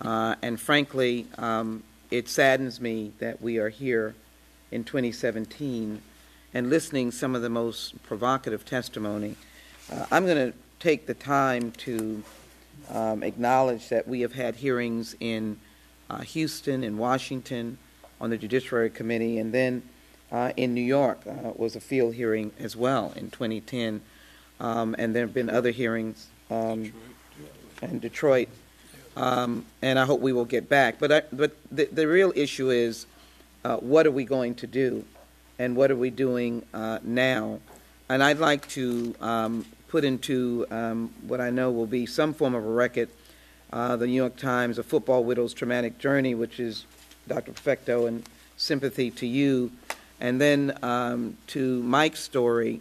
Uh, and frankly, um, it saddens me that we are here in 2017 and listening some of the most provocative testimony. Uh, I'm going to take the time to um, acknowledge that we have had hearings in uh, Houston and Washington on the Judiciary Committee, and then uh, in New York uh, was a field hearing as well in 2010. Um, and there have been other hearings um, in Detroit, um, and I hope we will get back. But I, but the, the real issue is, uh, what are we going to do, and what are we doing uh, now? And I'd like to um, put into um, what I know will be some form of a record, uh, the New York Times, A Football Widow's Traumatic Journey, which is Dr. Perfetto and sympathy to you, and then um, to Mike's story,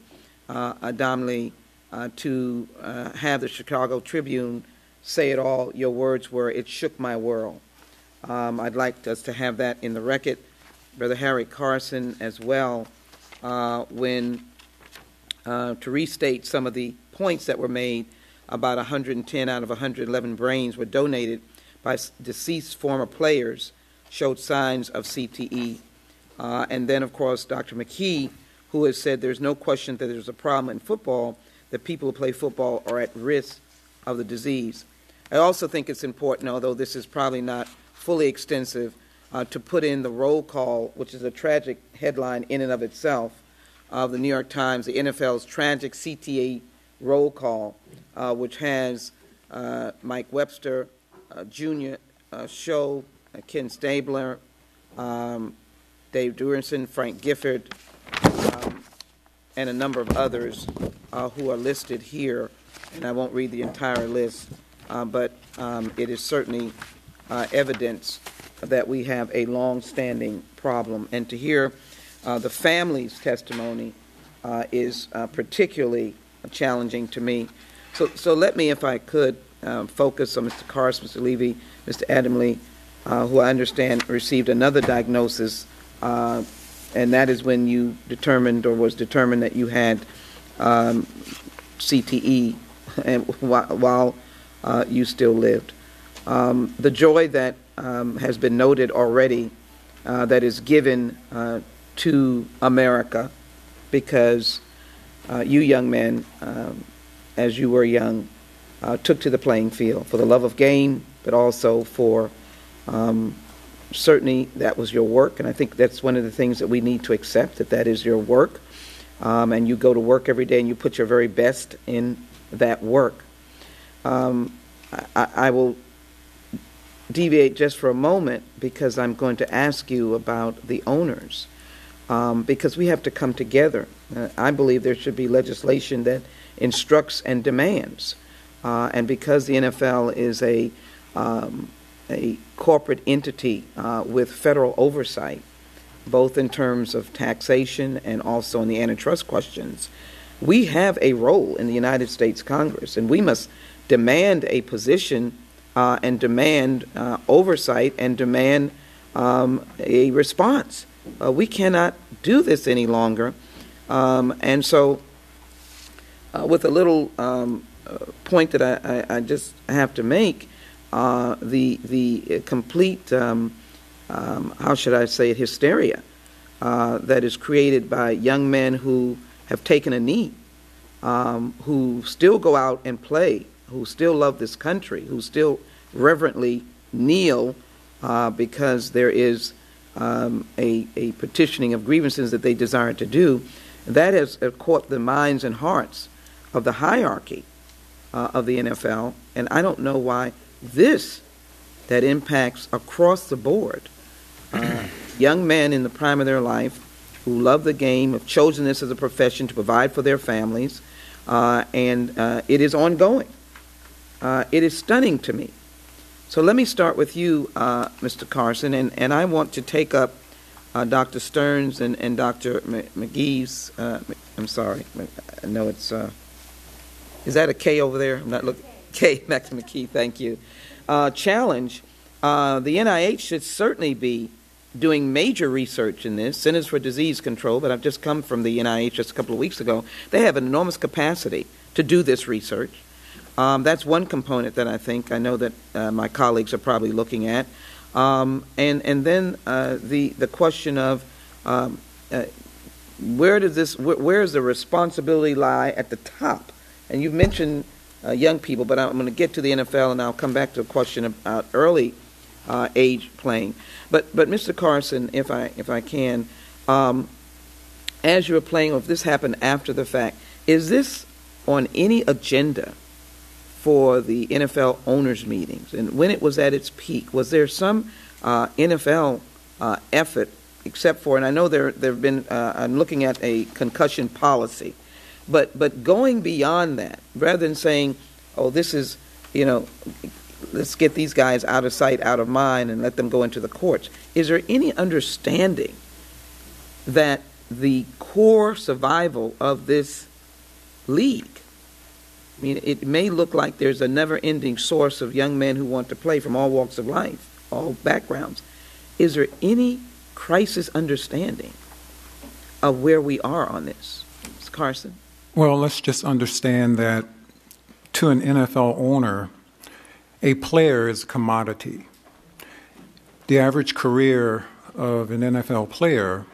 uh, Adamle, uh, to uh, have the Chicago Tribune say it all. Your words were, "It shook my world." Um, I'd like us to have that in the record. Brother Harry Carson as well, uh, when uh, to restate some of the points that were made about 110 out of 111 brains were donated by deceased former players showed signs of CTE. Uh, and then, of course, Dr. McKee, who has said there's no question that there's a problem in football, that people who play football are at risk of the disease. I also think it's important, although this is probably not fully extensive, uh, to put in the roll call, which is a tragic headline in and of itself, of the New York Times, the NFL's tragic CTE roll call, uh, which has uh, Mike Webster uh, Jr., uh, Seau, uh, Ken Stabler, um, Dave Duerson, Frank Gifford, um, and a number of others uh, who are listed here. And I won't read the entire list, uh, but um, it is certainly evidence that we have a long-standing problem. And to hear the family's testimony is particularly challenging to me. So, so let me, if I could, um, focus on Mr. Carson, Mr. Levy, Mr. Adamle, uh, who I understand received another diagnosis, uh, and that is when you determined or was determined that you had um, CTE and while, while uh, you still lived. Um, the joy that um, has been noted already uh, that is given uh, to America because uh, you young men, um, as you were young, uh, took to the playing field for the love of game, but also for um, certainly that was your work, and I think that's one of the things that we need to accept that that is your work, um, and you go to work every day and you put your very best in that work. Um, I, I will deviate just for a moment because I'm going to ask you about the owners. Um, because we have to come together. Uh, I believe there should be legislation that instructs and demands. Uh, and because the NFL is a, um, a corporate entity uh, with federal oversight, both in terms of taxation and also in the antitrust questions, we have a role in the United States Congress, and we must demand a position uh, and demand uh, oversight and demand um, a response. Uh, we cannot do this any longer. Um, and so, uh, with a little um, uh, point that I, I, I, just have to make, uh, the the complete um, um, how should I say it hysteria that is created by young men who have taken a knee, um, who still go out and play, who still love this country, who still reverently kneel uh, because there is um, a, a, petitioning of grievances that they desire to do, that has uh, caught the minds and hearts of the hierarchy uh, of the NFL. And I don't know why this, that impacts across the board, uh, young men in the prime of their life who love the game, have chosen this as a profession to provide for their families, uh, and uh, it is ongoing. it is stunning to me so let me start with you, uh, Mr. Carson, and, and I want to take up uh, Dr. Stern's and, and Dr. McKee's. Uh, I'm sorry, I know it's. Uh, is that a K over there? I'm not looking. K, Max McKee, thank you. Uh, challenge. Uh, the NIH should certainly be doing major research in this, Centers for Disease Control, but I've just come from the NIH just a couple of weeks ago. They have an enormous capacity to do this research. Um, that's one component that I think I know that uh, my colleagues are probably looking at, um, and and then uh, the the question of um, uh, where does this wh- where does the responsibility lie at the top? And you've mentioned uh, young people, but I'm going to get to the NFL, and I'll come back to a question about early uh, age playing. But but Mr. Carson, if I if I can, um, as you were playing, if this happened after the fact, is this on any agenda? For the NFL owners' meetings, and when it was at its peak, was there some uh, NFL uh, effort, except for, and I know there there have been, uh, I'm looking at a concussion policy, but but going beyond that, rather than saying, oh, this is, you know, let's get these guys out of sight, out of mind, and let them go into the courts. Is there any understanding that the core survival of this league I mean, it may look like there's a never ending source of young men who want to play from all walks of life, all backgrounds. Is there any crisis understanding of where we are on this? Ms. Carson? Well, let's just understand that to an NFL owner, a player is a commodity. The average career of an NFL player,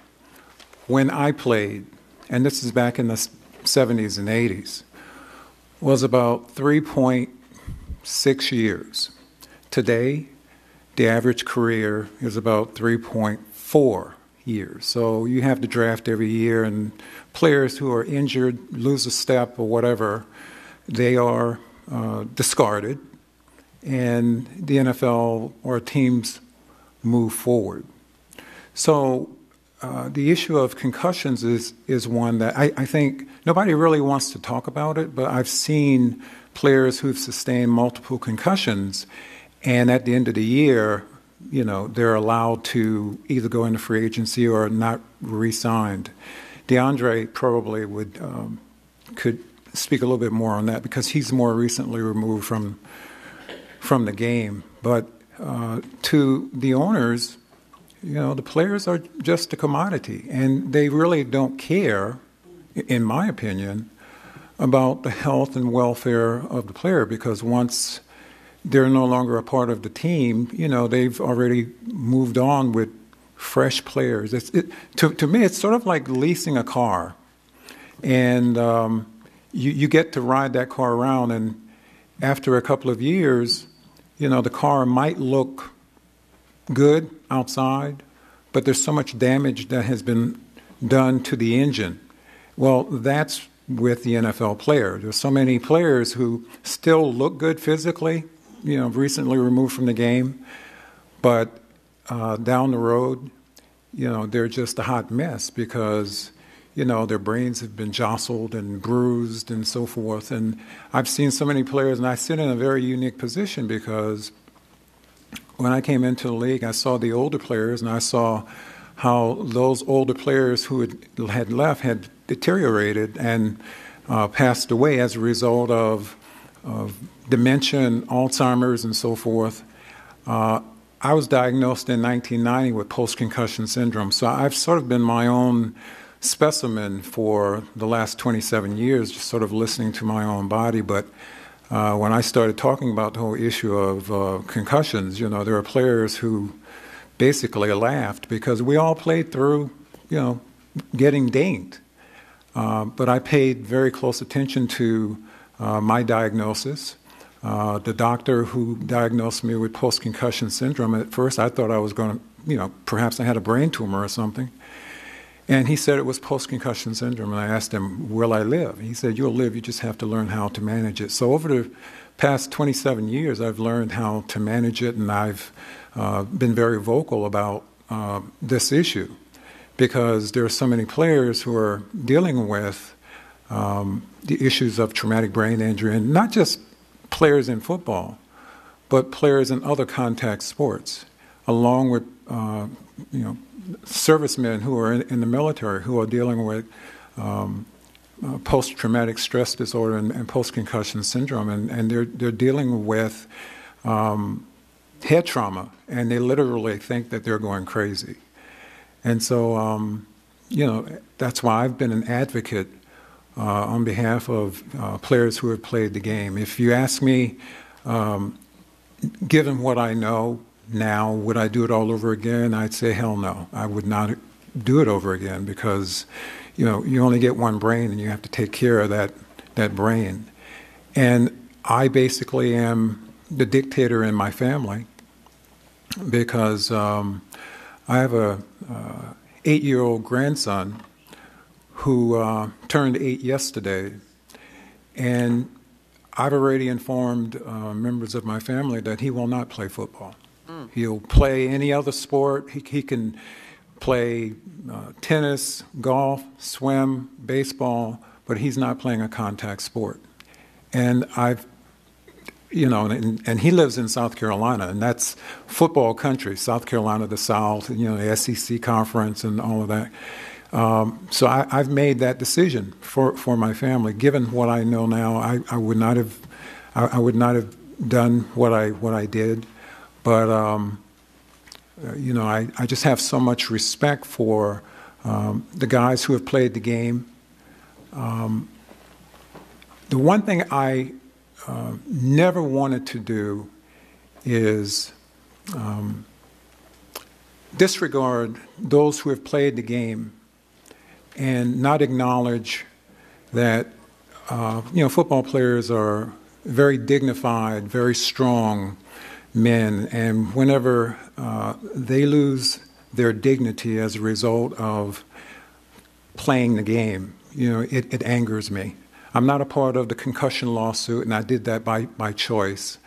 when I played, and this is back in the 70s and 80s, was about 3.6 years. Today, the average career is about 3.4 years. So you have to draft every year, and players who are injured, lose a step or whatever, they are uh, discarded, and the NFL or teams move forward. So uh, the issue of concussions is is one that I, I, think nobody really wants to talk about it, but I've seen players who've sustained multiple concussions, and at the end of the year, you know, they're allowed to either go into free agency or not re-signed. DeAndre probably would um, could speak a little bit more on that because he's more recently removed from from the game. But uh, to the owners, you know, the players are just a commodity, and they really don't care, in my opinion, about the health and welfare of the player because once they're no longer a part of the team, you know, they've already moved on with fresh players. It, to, to me, it's sort of like leasing a car. And um, you, you get to ride that car around, and after a couple of years, you know, the car might look good outside, but there's so much damage that has been done to the engine. Well, that's with the NFL player. There's so many players who still look good physically, you know, recently removed from the game, but uh, down the road, you know, they're just a hot mess because, you know, their brains have been jostled and bruised and so forth. And I've seen so many players, and I sit in a very unique position because when I came into the league, I saw the older players and I saw how those older players who had, left had deteriorated and uh, passed away as a result of, of dementia and Alzheimer's and so forth. Uh, I was diagnosed in 1990 with post concussion syndrome, so I've sort of been my own specimen for the last 27 years, just sort of listening to my own body. But uh, when I started talking about the whole issue of uh, concussions, you know, there are players who basically laughed because we all played through, you know, getting dinged. Uh, but I paid very close attention to uh, my diagnosis. Uh, the doctor who diagnosed me with post concussion syndrome, at first I thought I was going to, you know, perhaps I had a brain tumor or something. And he said it was post concussion syndrome. And I asked him, Will I live? He said, You'll live, you just have to learn how to manage it. So over the past 27 years, I've learned how to manage it, and I've uh, been very vocal about uh, this issue because there are so many players who are dealing with um, the issues of traumatic brain injury, and not just players in football, but players in other contact sports, along with uh, you know servicemen who are in, in, the military who are dealing with um, uh, post-traumatic stress disorder and, and post-concussion syndrome, and, and they're they're dealing with um, head trauma, and they literally think that they're going crazy. And so, um, you know, that's why I've been an advocate uh, on behalf of uh, players who have played the game. If you ask me, um, given what I know now, would I do it all over again? I'd say, hell no. I would not do it over again because, you know, you only get one brain and you have to take care of that, that brain. And I basically am the dictator in my family because um, I have a uh, eight-year-old grandson who uh, turned eight yesterday, and I've already informed uh, members of my family that he will not play football. He'll play any other sport. He, he can play uh, tennis, golf, swim, baseball, but he's not playing a contact sport. And I've you know, and, and, he lives in South Carolina, and that's football country, South Carolina, the South, you know, the SEC conference and all of that. Um, so I, have made that decision for, for my family. Given what I know now, I, I would not have, I, I, would not have done what I what I did, but um, you know, I, I just have so much respect for um, the guys who have played the game. Um, the one thing I uh, never wanted to do is um, disregard those who have played the game and not acknowledge that uh, you know football players are very dignified, very strong men, and whenever uh, they lose their dignity as a result of playing the game. You know, it, it angers me. I'm not a part of the concussion lawsuit, and I did that by, by choice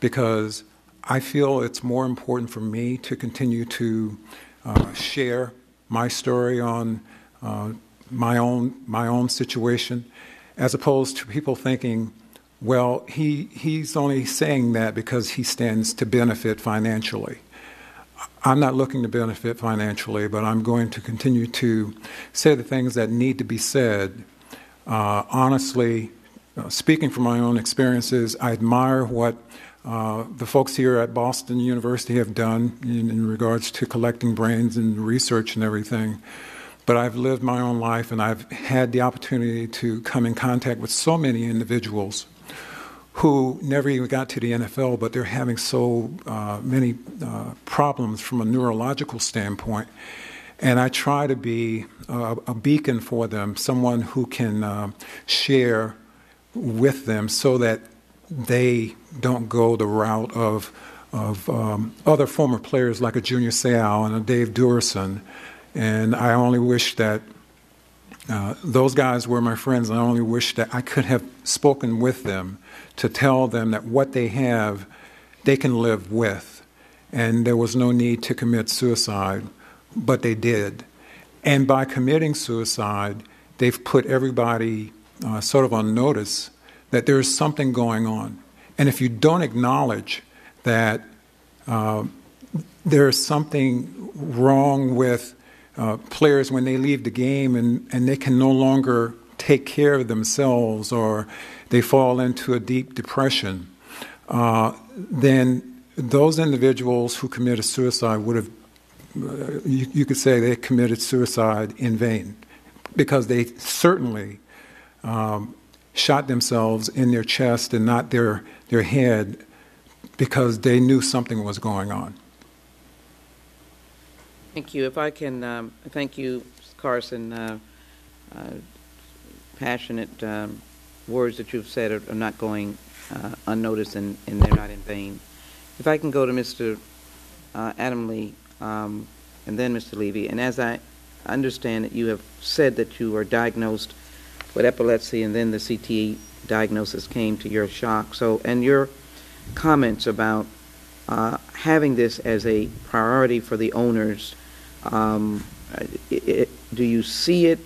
because I feel it's more important for me to continue to uh, share my story on uh, my own my own situation, as opposed to people thinking, well, he he's only saying that because he stands to benefit financially. I'm not looking to benefit financially, but I'm going to continue to say the things that need to be said. Uh, honestly, uh, speaking from my own experiences, I admire what uh, the folks here at Boston University have done in, in, regards to collecting brains and research and everything. But I've lived my own life and I've had the opportunity to come in contact with so many individuals who never even got to the NFL, but they're having so uh, many uh, problems from a neurological standpoint. And I try to be a, a beacon for them, someone who can uh, share with them so that they don't go the route of, of um, other former players like a Junior Seau and a Dave Duerson. And I only wish that uh, those guys were my friends. I only wish that I could have spoken with them to tell them that what they have, they can live with. And there was no need to commit suicide, but they did. And by committing suicide, they've put everybody uh, sort of on notice that there is something going on. And if you don't acknowledge that uh, there is something wrong with uh, players when they leave the game and, and they can no longer take care of themselves or they fall into a deep depression, uh, then those individuals who committed suicide would have, uh, you, you, could say they committed suicide in vain because they certainly um, shot themselves in their chest and not their, their head because they knew something was going on. Thank you. If I can, um, thank you, Carson. Uh, uh, passionate um, words that you've said are, are not going uh, unnoticed and, and, they're not in vain. If I can go to Mr. Uh, Adamle um, and then Mr. Levy, and as I understand it, you have said that you were diagnosed with epilepsy and then the CTE diagnosis came to your shock. So, and your comments about uh, having this as a priority for the owners, um, it, it, do you see it?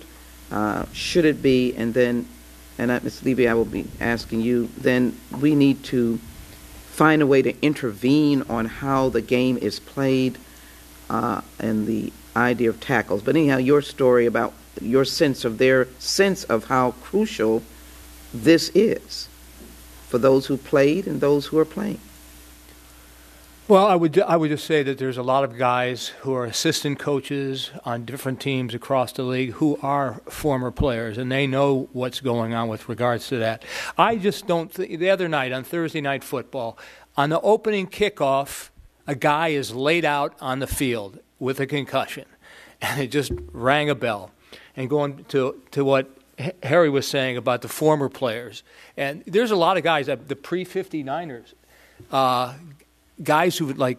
Uh, should it be? And then, and uh, Ms. Levy, I will be asking you, then we need to find a way to intervene on how the game is played uh, and the idea of tackles. But anyhow, your story about your sense of their sense of how crucial this is for those who played and those who are playing. Well, I would I would just say that there's a lot of guys who are assistant coaches on different teams across the league who are former players, and they know what's going on with regards to that. I just don't. Th- the other night on Thursday night football, on the opening kickoff, a guy is laid out on the field with a concussion, and it just rang a bell and going to, to what Harry was saying about the former players. And there's a lot of guys, the pre 59ers, uh, guys who would like,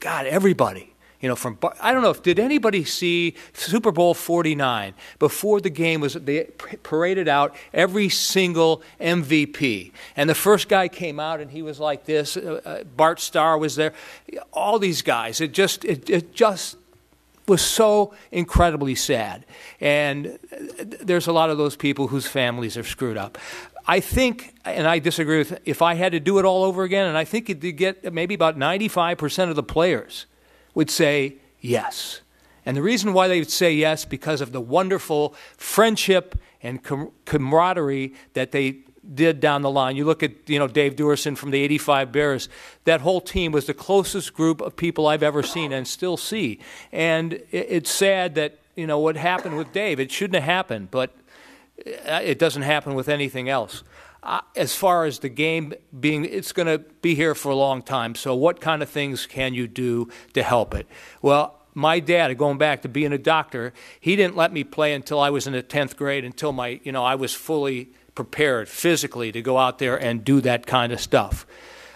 God, everybody. You know, from I don't know if did anybody see Super Bowl 49 before the game was they paraded out every single MVP, and the first guy came out and he was like this. Uh, uh, Bart Starr was there, all these guys. It just it, it just was so incredibly sad. And there's a lot of those people whose families are screwed up. I think, and I disagree with, if I had to do it all over again, and I think you'd get maybe about 95% of the players would say yes. And the reason why they would say yes, because of the wonderful friendship and com- camaraderie that they did down the line. You look at you know Dave Duerson from the '85 Bears. That whole team was the closest group of people I've ever seen and still see. And it's sad that you know what happened with Dave. It shouldn't have happened, but it doesn't happen with anything else. Uh, as far as the game being, it's going to be here for a long time. So, what kind of things can you do to help it? Well, my dad, going back to being a doctor, he didn't let me play until I was in the 10th grade, until my, you know, I was fully prepared physically to go out there and do that kind of stuff.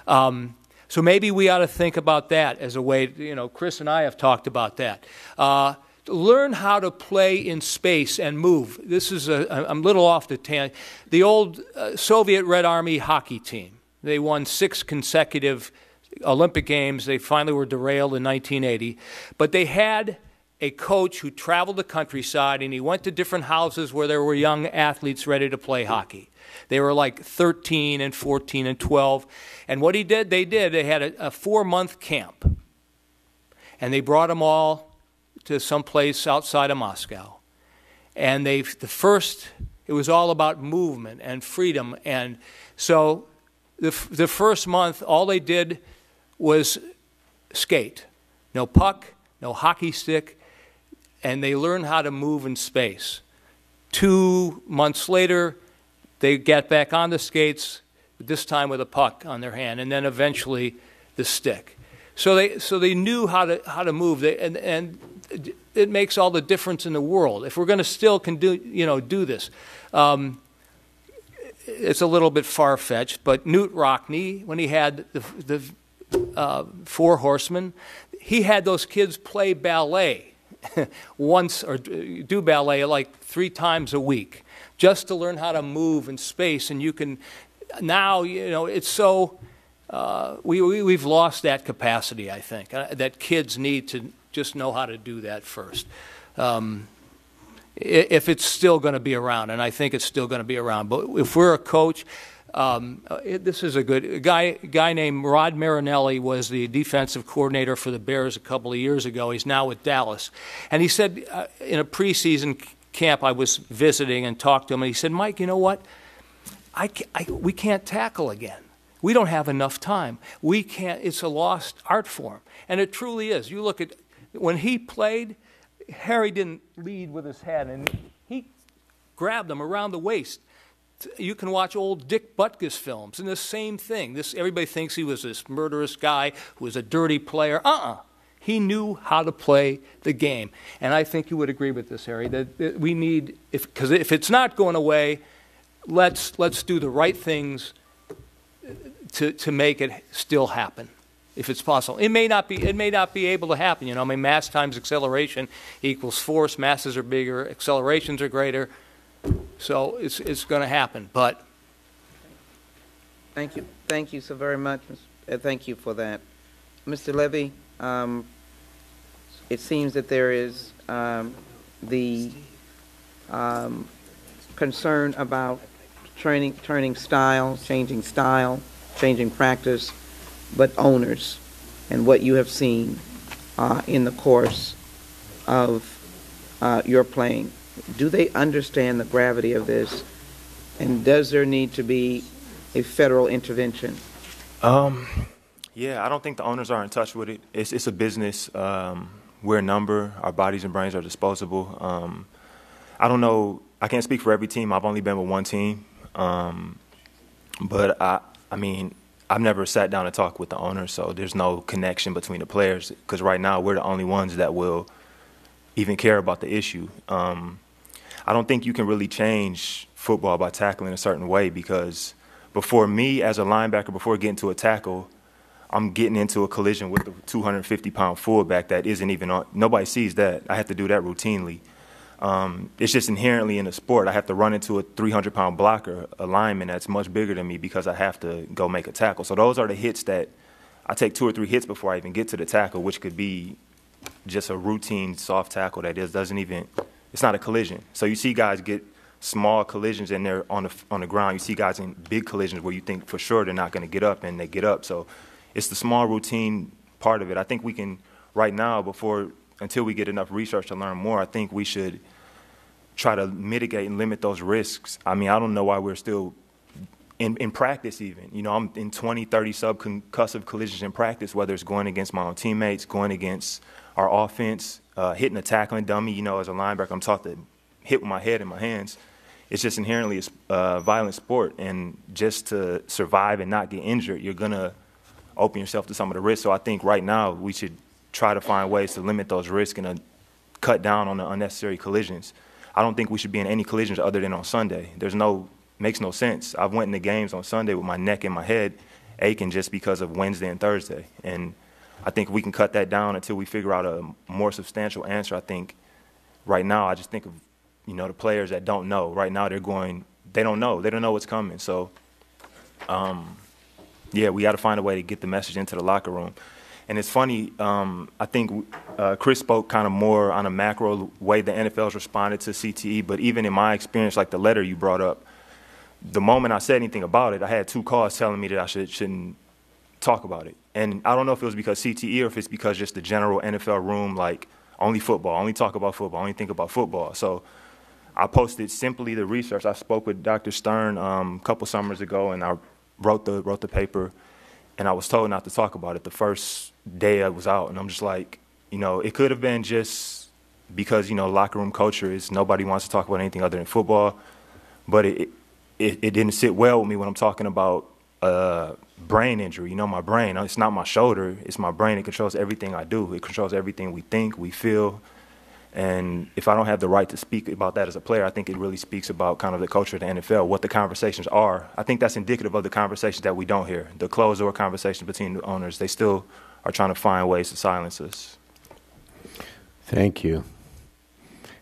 Um, So maybe we ought to think about that as a way, you know, Chris and I have talked about that. Uh, learn how to play in space and move. This is a, I'm a little off the tangent. The old uh, Soviet Red Army hockey team, they won six consecutive Olympic Games. They finally were derailed in 1980. But they had a coach who traveled the countryside and he went to different houses where there were young athletes ready to play hockey. They were like 13 and 14 and 12. And what he did, they did, they had a, a four month camp. And they brought them all to some place outside of Moscow. And they, the first, it was all about movement and freedom. And so the, the first month, all they did was skate. No puck, no hockey stick, and they learned how to move in space. Two months later, they get back on the skates, this time with a puck on their hand, and then eventually the stick. So they, so they knew how to, how to move, they, and, and it makes all the difference in the world. If we're going to still can do, you know, do this, um, it's a little bit far fetched. But Knute Rockne, when he had the, the uh, Four Horsemen, he had those kids play ballet once or do ballet like three times a week just to learn how to move in space. And you can, now, you know, it's so, uh, we, we, we've lost that capacity, I think, uh, that kids need to just know how to do that first. Um, if it's still going to be around, and I think it's still going to be around. But if we're a coach, um, uh, it, this is a good a guy. Guy named Rod Marinelli was the defensive coordinator for the Bears a couple of years ago. He's now with Dallas, and he said uh, in a preseason camp I was visiting and talked to him, and he said, Mike, you know what? I, I, we can't tackle again. We don't have enough time. We can't, it's a lost art form. And it truly is. You look at, when he played, Harry didn't lead with his head, and he grabbed them around the waist. You can watch old Dick Butkus films, and the same thing. This, everybody thinks he was this murderous guy who was a dirty player. Uh uh he knew how to play the game. And I think you would agree with this, Harry, that, that we need, because if, if it's not going away, let's, let's do the right things to, to make it still happen if it's possible. It may not be it may not be able to happen. You know, I mean, mass times acceleration equals force. Masses are bigger, accelerations are greater, so it's it's going to happen. But thank you, thank you so very much. Uh, thank you for that, Mr. Levy. Um, it seems that there is um, the um, concern about training, turning style, changing style, changing practice, but owners and what you have seen uh, in the course of uh, your playing. Do they understand the gravity of this? And does there need to be a federal intervention? Um, yeah, I don't think the owners are in touch with it. It's, it's a business. Um, we're a number. Our bodies and brains are disposable. Um, I don't know. I can't speak for every team. I've only been with one team, um, but I, I mean, I've never sat down and talked with the owners, so there's no connection between the players. Because right now, we're the only ones that will even care about the issue. Um, I don't think you can really change football by tackling a certain way because before me as a linebacker, before getting to a tackle, I'm getting into a collision with a 250 pound fullback that isn't even on. Nobody sees that. I have to do that routinely. Um, it's just inherently in the sport. I have to run into a 300 pound blocker, a lineman that's much bigger than me because I have to go make a tackle. So those are the hits that I take two or three hits before I even get to the tackle, which could be just a routine soft tackle that is, doesn't even, it's not a collision. So you see guys get small collisions and they're on the, on the ground. You see guys in big collisions where you think for sure they're not going to get up and they get up. So it's the small routine part of it. I think we can right now before until we get enough research to learn more. I think we should try to mitigate and limit those risks. I mean, I don't know why we're still in, in practice even. You know, I'm in 20, 30 subconcussive collisions in practice, whether it's going against my own teammates, going against our offense, uh, hitting a tackling dummy. You know, as a linebacker, I'm taught to hit with my head and my hands. It's just inherently a uh, violent sport, and just to survive and not get injured, you're gonna open yourself to some of the risks. So I think right now we should try to find ways to limit those risks and uh, cut down on the unnecessary collisions. I don't think we should be in any collisions other than on Sunday. There's no makes no sense. I've went into games on Sunday with my neck in my head, aching just because of Wednesday and Thursday. And I think we can cut that down until we figure out a more substantial answer. I think right now, I just think of, you know, the players that don't know. Right now, they're going, they don't know. They don't know what's coming. So, um, yeah, we got to find a way to get the message into the locker room. And it's funny, um, I think uh, Chris spoke kind of more on a macro way the NFL's responded to CTE, but even in my experience, like the letter you brought up, the moment I said anything about it, I had two calls telling me that I should, shouldn't talk about it. And I don't know if it was because CTE or if it's because just the general NFL room, like only football, only talk about football, only think about football. So I posted simply the research. I spoke with Dr. Stern um, a couple summers ago, and I wrote the wrote the paper, and I was told not to talk about it the first day I was out, and I'm just like, you know, it could have been just because you know locker room culture is nobody wants to talk about anything other than football, but it it, it didn't sit well with me when I'm talking about uh, brain injury. You know, my brain. It's not my shoulder. It's my brain. It controls everything I do. It controls everything we think, we feel. And if I don't have the right to speak about that as a player, I think it really speaks about kind of the culture of the NFL, what the conversations are. I think that's indicative of the conversations that we don't hear, the closed door conversations between the owners. They still are trying to find ways to silence us. Thank you.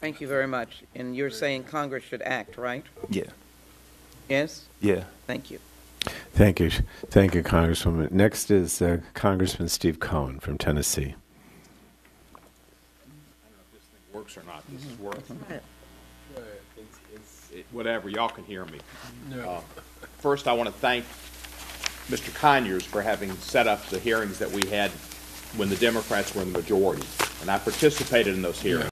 Thank you very much. And you're saying Congress should act, right? Yeah. Yes? Yeah. Thank you. Thank you. Thank you, Congresswoman. Next is uh, Congressman Steve Cohen from Tennessee. I don't know if this thing works or not. This is working. It's, it's, it, whatever, y'all can hear me. Uh, first, I want to thank Mr. Conyers for having set up the hearings that we had when the Democrats were in the majority. And I participated in those hearings.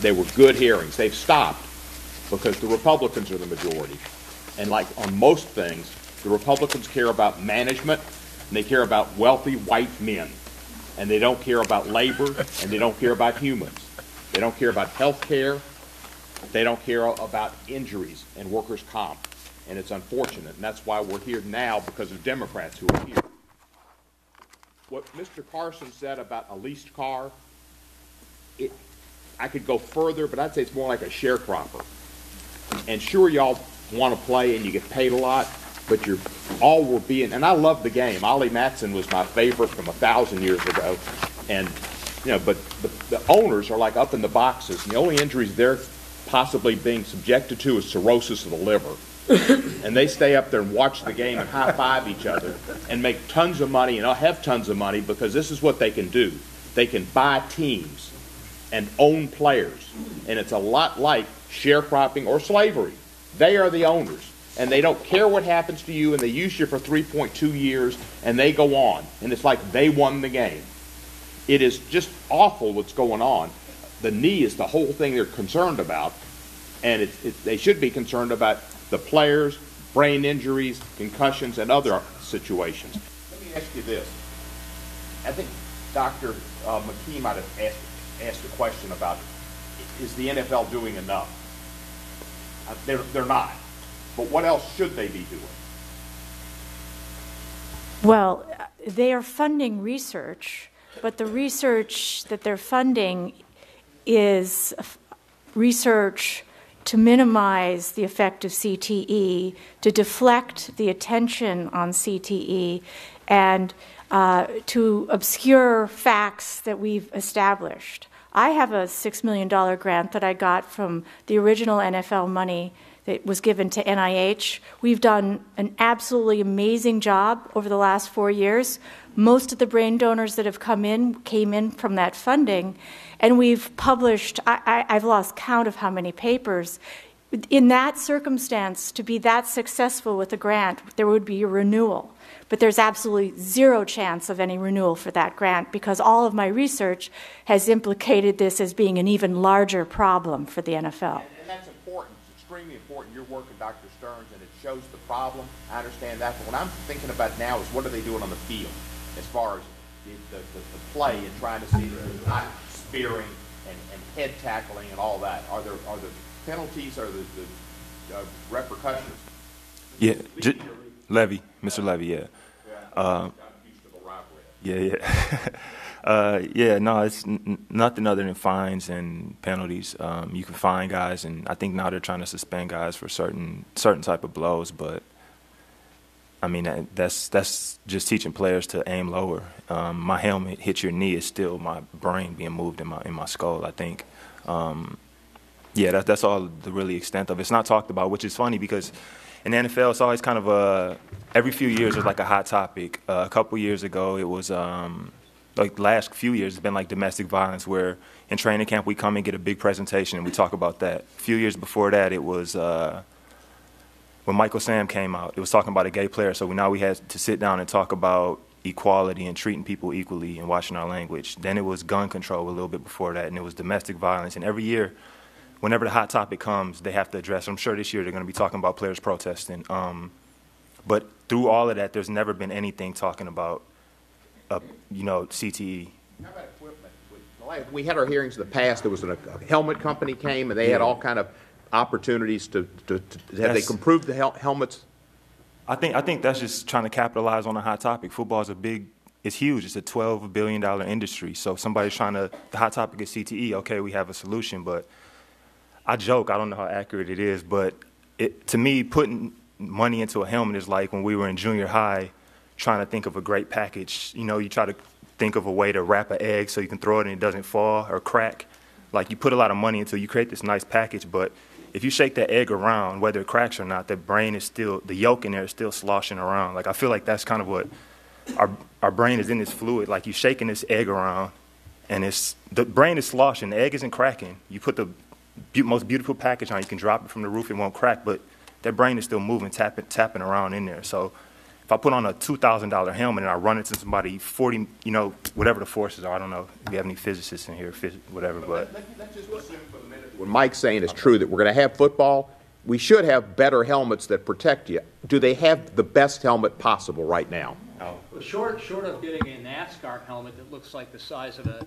They were good hearings. They've stopped because the Republicans are the majority. And like on most things, the Republicans care about management and they care about wealthy white men. And they don't care about labor and they don't care about humans. They don't care about health care. They don't care about injuries and workers' comp. And it's unfortunate. And that's why we're here now because of Democrats who are here. What Mr. Carson said about a leased car, it, I could go further, but I'd say it's more like a sharecropper. And sure, y'all want to play and you get paid a lot, but you're all we're being. And I love the game. Ollie Matson was my favorite from a thousand years ago, and you know, but the, the owners are like up in the boxes, and the only injuries they're possibly being subjected to is cirrhosis of the liver. And they stay up there and watch the game and high five each other and make tons of money and I'll have tons of money because this is what they can do. They can buy teams and own players. And it's a lot like sharecropping or slavery. They are the owners and they don't care what happens to you and they use you for 3.2 years and they go on. And it's like they won the game. It is just awful what's going on. The knee is the whole thing they're concerned about, and it, it, they should be concerned about the players, brain injuries, concussions, and other situations. Let me ask you this. I think Dr. Uh, McKee might have asked, asked a question about is the NFL doing enough? Uh, they're, they're not. But what else should they be doing? Well, they are funding research, but the research that they're funding is research to minimize the effect of CTE, to deflect the attention on CTE, and uh, to obscure facts that we've established. I have a $6 million grant that I got from the original NFL money that was given to NIH. We've done an absolutely amazing job over the last four years. Most of the brain donors that have come in came in from that funding, and we've published, I, have lost count of how many papers. In that circumstance, to be that successful with a grant, there would be a renewal. But there's absolutely zero chance of any renewal for that grant because all of my research has implicated this as being an even larger problem for the NFL. And, and that's important. It's extremely important. Your work with Dr. Stern's, and it shows the problem. I understand that. But what I'm thinking about now is what are they doing on the field as far as the, the, the, play and trying to see not spearing and, and head tackling and all that. Are there are there penalties or the, the uh, repercussions? Yeah, J- Levy, Mr. Levy, yeah. Uh, yeah, yeah. uh, yeah, no, it's n- nothing other than fines and penalties. Um, you can fine guys, and I think now they're trying to suspend guys for certain certain type of blows. But I mean, that's that's just teaching players to aim lower. Um, my helmet hits your knee is still my brain being moved in my in my skull. I think. Um, yeah, that, that's all the really extent of it. It's not talked about, which is funny because in the NFL, it's always kind of a every few years it's like a hot topic. Uh, a couple years ago, it was um, like last few years it's been like domestic violence, where in training camp we come and get a big presentation and we talk about that. A few years before that, it was. Uh, when Michael Sam came out, it was talking about a gay player. So we, now we had to sit down and talk about equality and treating people equally and watching our language. Then it was gun control a little bit before that, and it was domestic violence. And every year, whenever the hot topic comes, they have to address. I'm sure this year they're going to be talking about players protesting. Um, but through all of that, there's never been anything talking about, uh, you know, CTE. We had our hearings in the past, there was an- a helmet company came, and they had all kind of opportunities to, to, to- have they improved the hel- helmets? I think I think that's just trying to capitalize on a hot topic. Football is a big, it's huge. It's a twelve billion dollar industry. So somebody's trying to. The hot topic is CTE. Okay, we have a solution, but I joke. I don't know how accurate it is, but it, to me, putting money into a helmet is like when we were in junior high, trying to think of a great package. You know, you try to think of a way to wrap an egg so you can throw it and it doesn't fall or crack. Like you put a lot of money into, you create this nice package, but if you shake that egg around, whether it cracks or not, the brain is still the yolk in there is still sloshing around. Like I feel like that's kind of what our our brain is in this fluid. Like you're shaking this egg around, and it's the brain is sloshing. The egg isn't cracking. You put the be- most beautiful package on, you can drop it from the roof, it won't crack, but that brain is still moving, tapping tapping around in there. So if I put on a two thousand dollar helmet and I run into somebody forty, you know, whatever the forces are, I don't know if we have any physicists in here, phys- whatever, but. What Mike's saying is true, that we're going to have football, we should have better helmets that protect you. Do they have the best helmet possible right now? Well, Short, short of getting a NASCAR helmet that looks like the size of an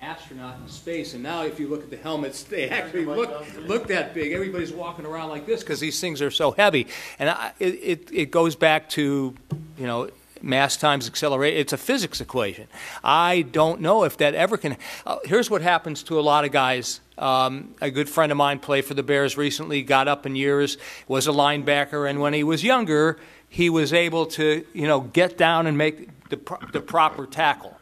astronaut in space, and now if you look at the helmets, they actually look, look that big. Everybody's walking around like this because these things are so heavy. And I, it, it, it goes back to, you know, mass times acceleration. It's a physics equation. I don't know if that ever can. Uh, here's what happens to a lot of guys. Um, a good friend of mine played for the Bears recently, got up in years, was a linebacker, and when he was younger, he was able to, you know, get down and make the, the proper tackle.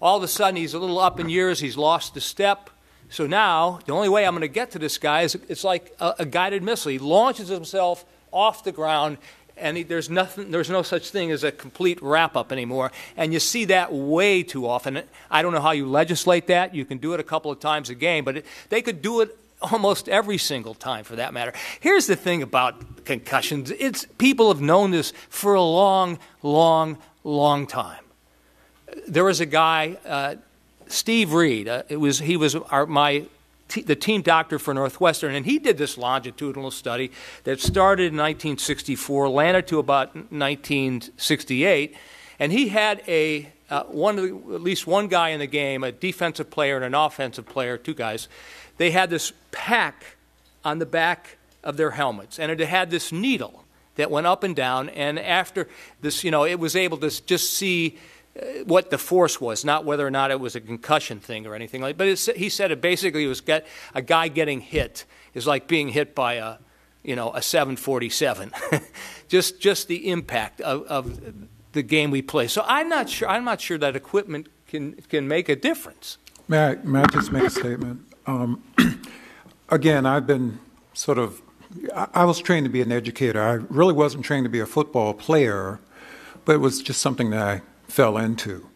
All of a sudden, he's a little up in years, he's lost the step. So now, the only way I'm going to get to this guy is it's like a, a guided missile. He launches himself off the ground, and there's nothing, there's no such thing as a complete wrap up anymore. And you see that way too often. I don't know how you legislate that. You can do it a couple of times a game, but it, they could do it almost every single time for that matter. Here's the thing about concussions. It's people have known this for a long, long, long time. There was a guy, uh, Steve Reed. Uh, it was he was our, my the team doctor for Northwestern, and he did this longitudinal study that started in 1964, landed to about 1968, and he had a uh, one the, at least one guy in the game, a defensive player and an offensive player, two guys. They had this pack on the back of their helmets, and it had this needle that went up and down. And after this, you know, it was able to just see what the force was, not whether or not it was a concussion thing or anything like. But he said it basically was get, a guy getting hit is like being hit by a, you know, a 747. just just the impact of, of the game we play. So I'm not sure. I'm not sure that equipment can can make a difference. May I, may I just make a statement? Um, again, I've been sort of, I, I was trained to be an educator. I really wasn't trained to be a football player, but it was just something that I fell into.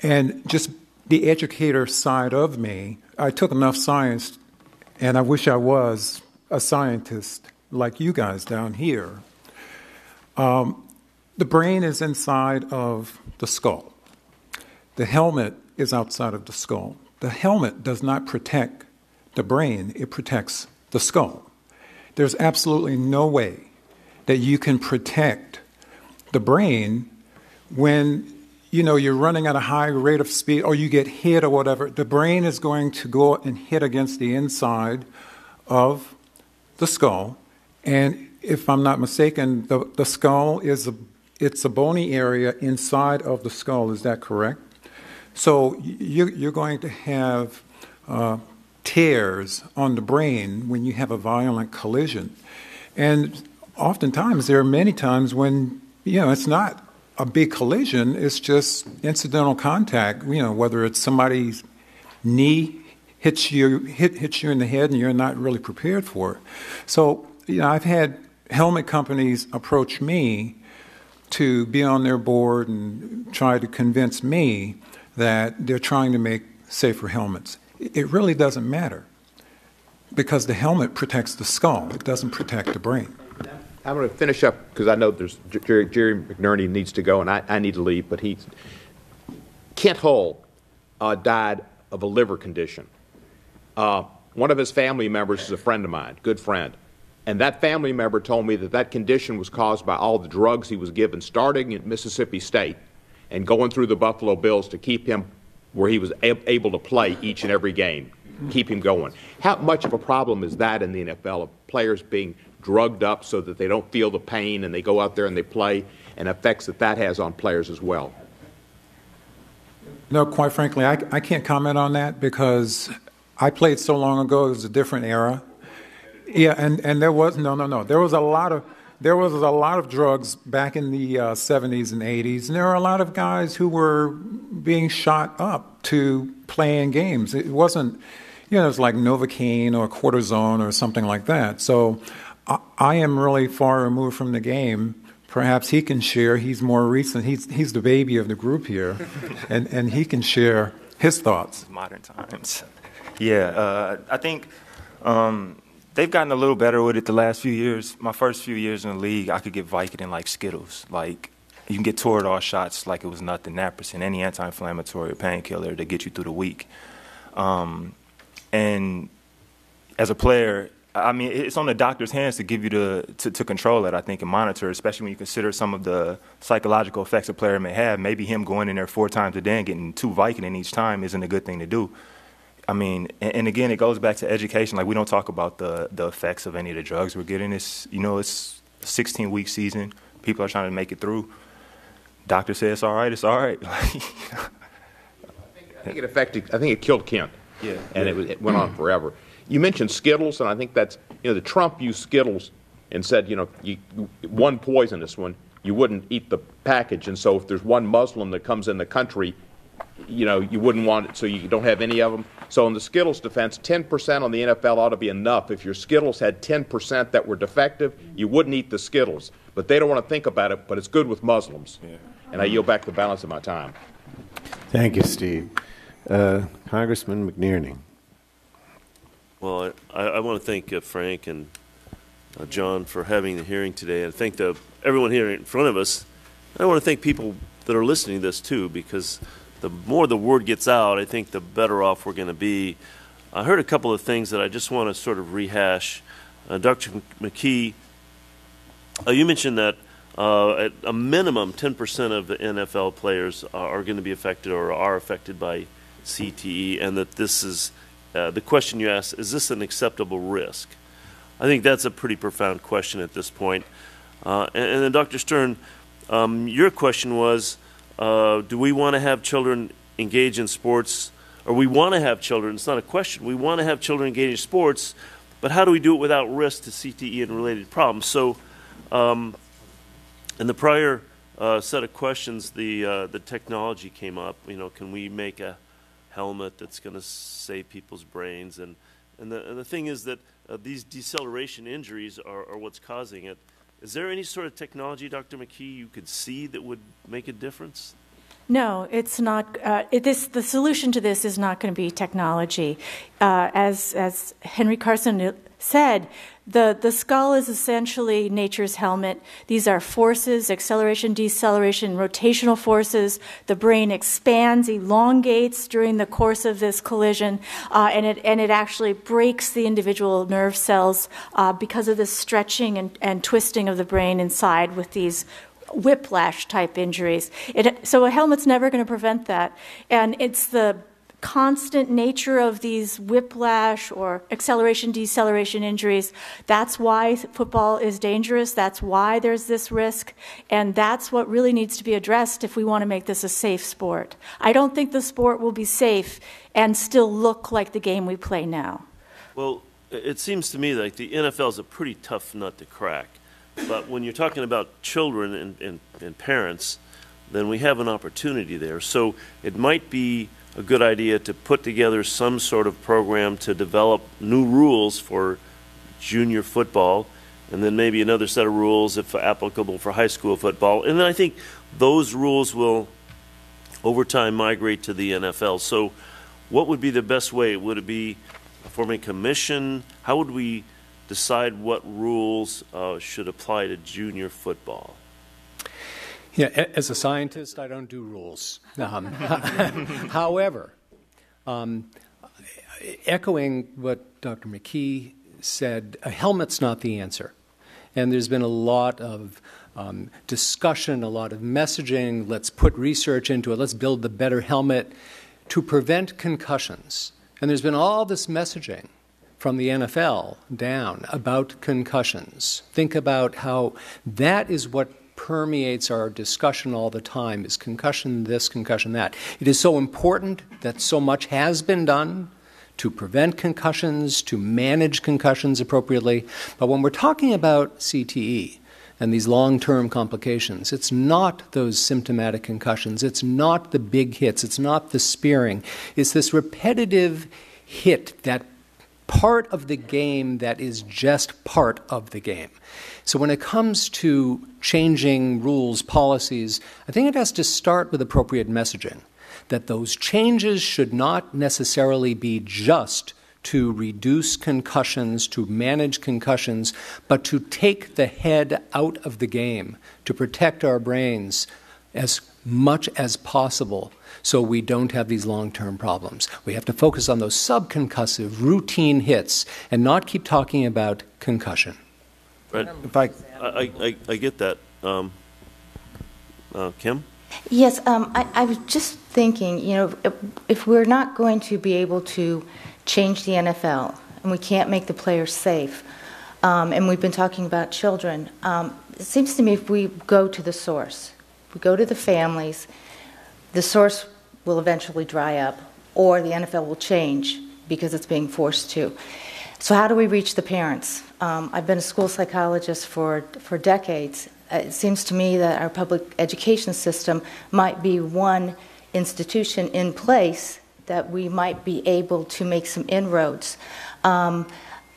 And just the educator side of me, I took enough science, and I wish I was a scientist like you guys down here. Um, the brain is inside of the skull. The helmet is outside of the skull. The helmet does not protect the brain, it protects the skull. There's absolutely no way that you can protect the brain when you know you're running at a high rate of speed or you get hit or whatever. The brain is going to go and hit against the inside of the skull. And if I'm not mistaken, the, the skull is a it's a bony area inside of the skull. Is that correct? So you, you're going to have uh, tears on the brain when you have a violent collision. And oftentimes, there are many times when you know, it's not a big collision, it's just incidental contact, you know, whether it's somebody's knee hits you hit hits you in the head and you're not really prepared for it. So, you know, I've had helmet companies approach me to be on their board and try to convince me that they're trying to make safer helmets. It really doesn't matter because the helmet protects the skull, it doesn't protect the brain. I'm going to finish up because I know there's Jerry, Jerry McNerney needs to go and I, I need to leave, but he, Kent Hull uh, died of a liver condition. Uh, one of his family members is a friend of mine, good friend. And that family member told me that that condition was caused by all the drugs he was given starting at Mississippi State and going through the Buffalo Bills to keep him where he was able to play each and every game, keep him going. How much of a problem is that in the NFL of players being drugged up so that they don't feel the pain and they go out there and they play and effects that that has on players as well? No, quite frankly, I, I can't comment on that because I played so long ago, it was a different era. Yeah, and, and there was, no, no, no. There was a lot of, there was a lot of drugs back in the uh, 70s and 80s, and there were a lot of guys who were being shot up to play in games. It wasn't, you know, it was like Novocaine or cortisone or something like that. So I, I am really far removed from the game. Perhaps he can share. He's more recent. He's he's the baby of the group here, and and he can share his thoughts. Modern times. Yeah, uh, I think um, they've gotten a little better with it the last few years. My first few years in the league, I could get Vicodin like Skittles. Like you can get Toradol shots like it was nothing. Naproxen, any anti-inflammatory or painkiller to get you through the week. Um, and as a player, I mean, it's on the doctor's hands to give you the to, to control it. I think and monitor, especially when you consider some of the psychological effects a player may have. Maybe him going in there four times a day and getting two Vicodin each time isn't a good thing to do. I mean, and, and, again, it goes back to education. Like we don't talk about the the effects of any of the drugs we're getting. It's you know, it's a 16 week season. People are trying to make it through. Doctor says it's all right. It's all right. I think it affected. I think it killed Kent. Yeah. And yeah. It, it went on forever. You mentioned Skittles, and I think that's you know the Trump used Skittles and said you know you, one poisonous one you wouldn't eat the package, and so if there's one Muslim that comes in the country, you know you wouldn't want it, so you don't have any of them. So in the Skittles defense, 10% on the NFL ought to be enough. If your Skittles had 10% that were defective, you wouldn't eat the Skittles. But they don't want to think about it. But it's good with Muslims. Yeah. And I yield back the balance of my time. Thank you, Steve. Uh, Congressman McNerney. Well, I, I want to thank uh, Frank and uh, John for having the hearing today, and thank the, everyone here in front of us. I want to thank people that are listening to this too, because the more the word gets out, I think the better off we're going to be. I heard a couple of things that I just want to sort of rehash. Uh, Dr. McKee, uh, you mentioned that uh, at a minimum, 10% of the NFL players are going to be affected or are affected by CTE, and that this is uh, the question you asked is this an acceptable risk? I think that's a pretty profound question at this point. Uh, and, and, then, Dr. Stern, um, your question was uh, do we want to have children engage in sports? Or we want to have children, it's not a question, we want to have children engage in sports, but how do we do it without risk to CTE and related problems? So, um, in the prior uh, set of questions, the, uh, the technology came up. You know, can we make a helmet that's going to save people's brains? And, and, the, and the thing is that uh, these deceleration injuries are, are what's causing it. Is there any sort of technology, Dr. McKee, you could see that would make a difference? No, it's not. Uh, it, this the solution to this is not going to be technology, uh, as as Harry Carson said. The, the skull is essentially nature's helmet. These are forces, acceleration, deceleration, rotational forces. The brain expands, elongates during the course of this collision, uh, and, it, and it actually breaks the individual nerve cells uh, because of the stretching and, and twisting of the brain inside with these whiplash type injuries. It, so a helmet's never going to prevent that. And it's the constant nature of these whiplash or acceleration deceleration injuries that's why football is dangerous that's why there's this risk and that's what really needs to be addressed if we want to make this a safe sport i don't think the sport will be safe and still look like the game we play now well it seems to me like the nfl is a pretty tough nut to crack But when you're talking about children and, and, and parents, then we have an opportunity there. So it might be a good idea to put together some sort of program to develop new rules for junior football, and then maybe another set of rules if applicable for high school football. And then I think those rules will, over time, migrate to the NFL. So, what would be the best way? Would it be forming a commission? How would we decide what rules uh, should apply to junior football? Yeah, as a scientist, I don't do rules. Um, however, um, echoing what Dr. McKee said, a helmet's not the answer. And there's been a lot of um, discussion, a lot of messaging. Let's put research into it. Let's build the better helmet to prevent concussions. And there's been all this messaging from the NFL down about concussions. Think about how that is what permeates our discussion all the time is concussion this, concussion that. It is so important that so much has been done to prevent concussions, to manage concussions appropriately. But when we're talking about CTE and these long term complications, it's not those symptomatic concussions, it's not the big hits, it's not the spearing, it's this repetitive hit, that part of the game that is just part of the game. So when it comes to changing rules, policies, I think it has to start with appropriate messaging. That those changes should not necessarily be just to reduce concussions, to manage concussions, but to take the head out of the game, to protect our brains as much as possible so we don't have these long term problems. We have to focus on those subconcussive routine hits and not keep talking about concussion. Right. If I, I, I, I get that. Um, uh, Kim? Yes, um, I, I, was just thinking, you know, if, if, we're not going to be able to change the NFL and we can't make the players safe, um, and we've been talking about children, um, it seems to me if we go to the source, we go to the families, the source will eventually dry up, or the NFL will change because it's being forced to. So, how do we reach the parents? Um, I've been a school psychologist for, for decades. It seems to me that our public education system might be one institution in place that we might be able to make some inroads. Um,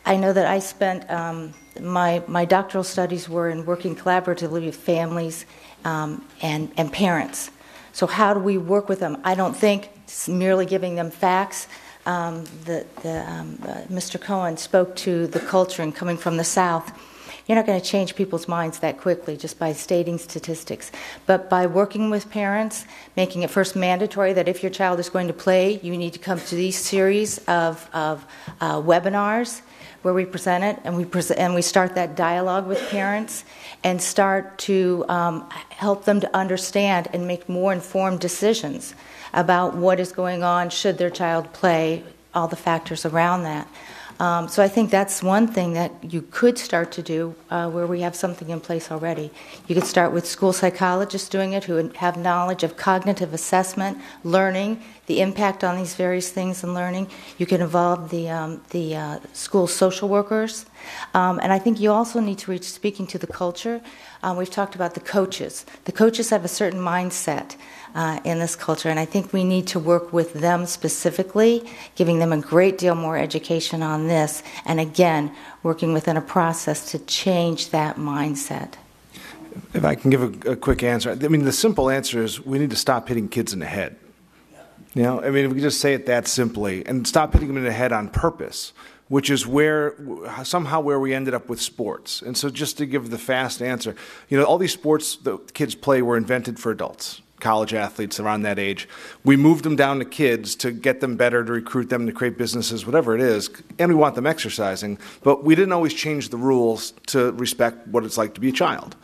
I know that I spent um, my, my doctoral studies were in working collaboratively with families um, and, and parents. So, how do we work with them? I don't think merely giving them facts um, the, the, um, uh, Mr. Cohen spoke to the culture and coming from the South. You're not going to change people's minds that quickly just by stating statistics. But by working with parents, making it first mandatory that if your child is going to play, you need to come to these series of, of uh, webinars where we present it and we, present, and we start that dialogue with parents and start to um, help them to understand and make more informed decisions about what is going on, should their child play, all the factors around that. Um, so I think that's one thing that you could start to do uh, where we have something in place already. You could start with school psychologists doing it who have knowledge of cognitive assessment, learning, the impact on these various things in learning. You can involve the, um, the uh, school social workers. Um, and I think you also need to reach speaking to the culture. Um, we've talked about the coaches. The coaches have a certain mindset uh, in this culture. And I think we need to work with them specifically, giving them a great deal more education on this, and again, working within a process to change that mindset. If I can give a, a quick answer, I mean, the simple answer is we need to stop hitting kids in the head. You know, I mean, if we just say it that simply and stop hitting them in the head on purpose, which is where somehow where we ended up with sports. And so, just to give the fast answer, you know, all these sports that kids play were invented for adults college athletes around that age. We moved them down to kids to get them better, to recruit them, to create businesses, whatever it is, and we want them exercising. But we didn't always change the rules to respect what it's like to be a child.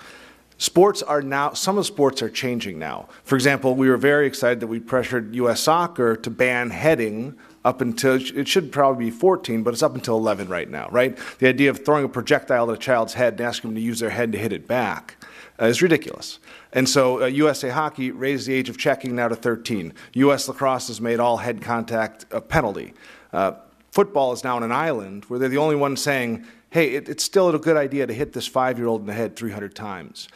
Sports are now, some of sports are changing now. For example, we were very excited that we pressured U.S. soccer to ban heading up until, it should probably be 14, but it's up until 11 right now, right? The idea of throwing a projectile at a child's head and asking them to use their head to hit it back uh, is ridiculous. And so uh, USA Hockey raised the age of checking now to 13. U.S. Lacrosse has made all head contact a penalty. Uh, football is now on an island where they're the only ones saying, hey, it, it's still a good idea to hit this five year old in the head 300 times.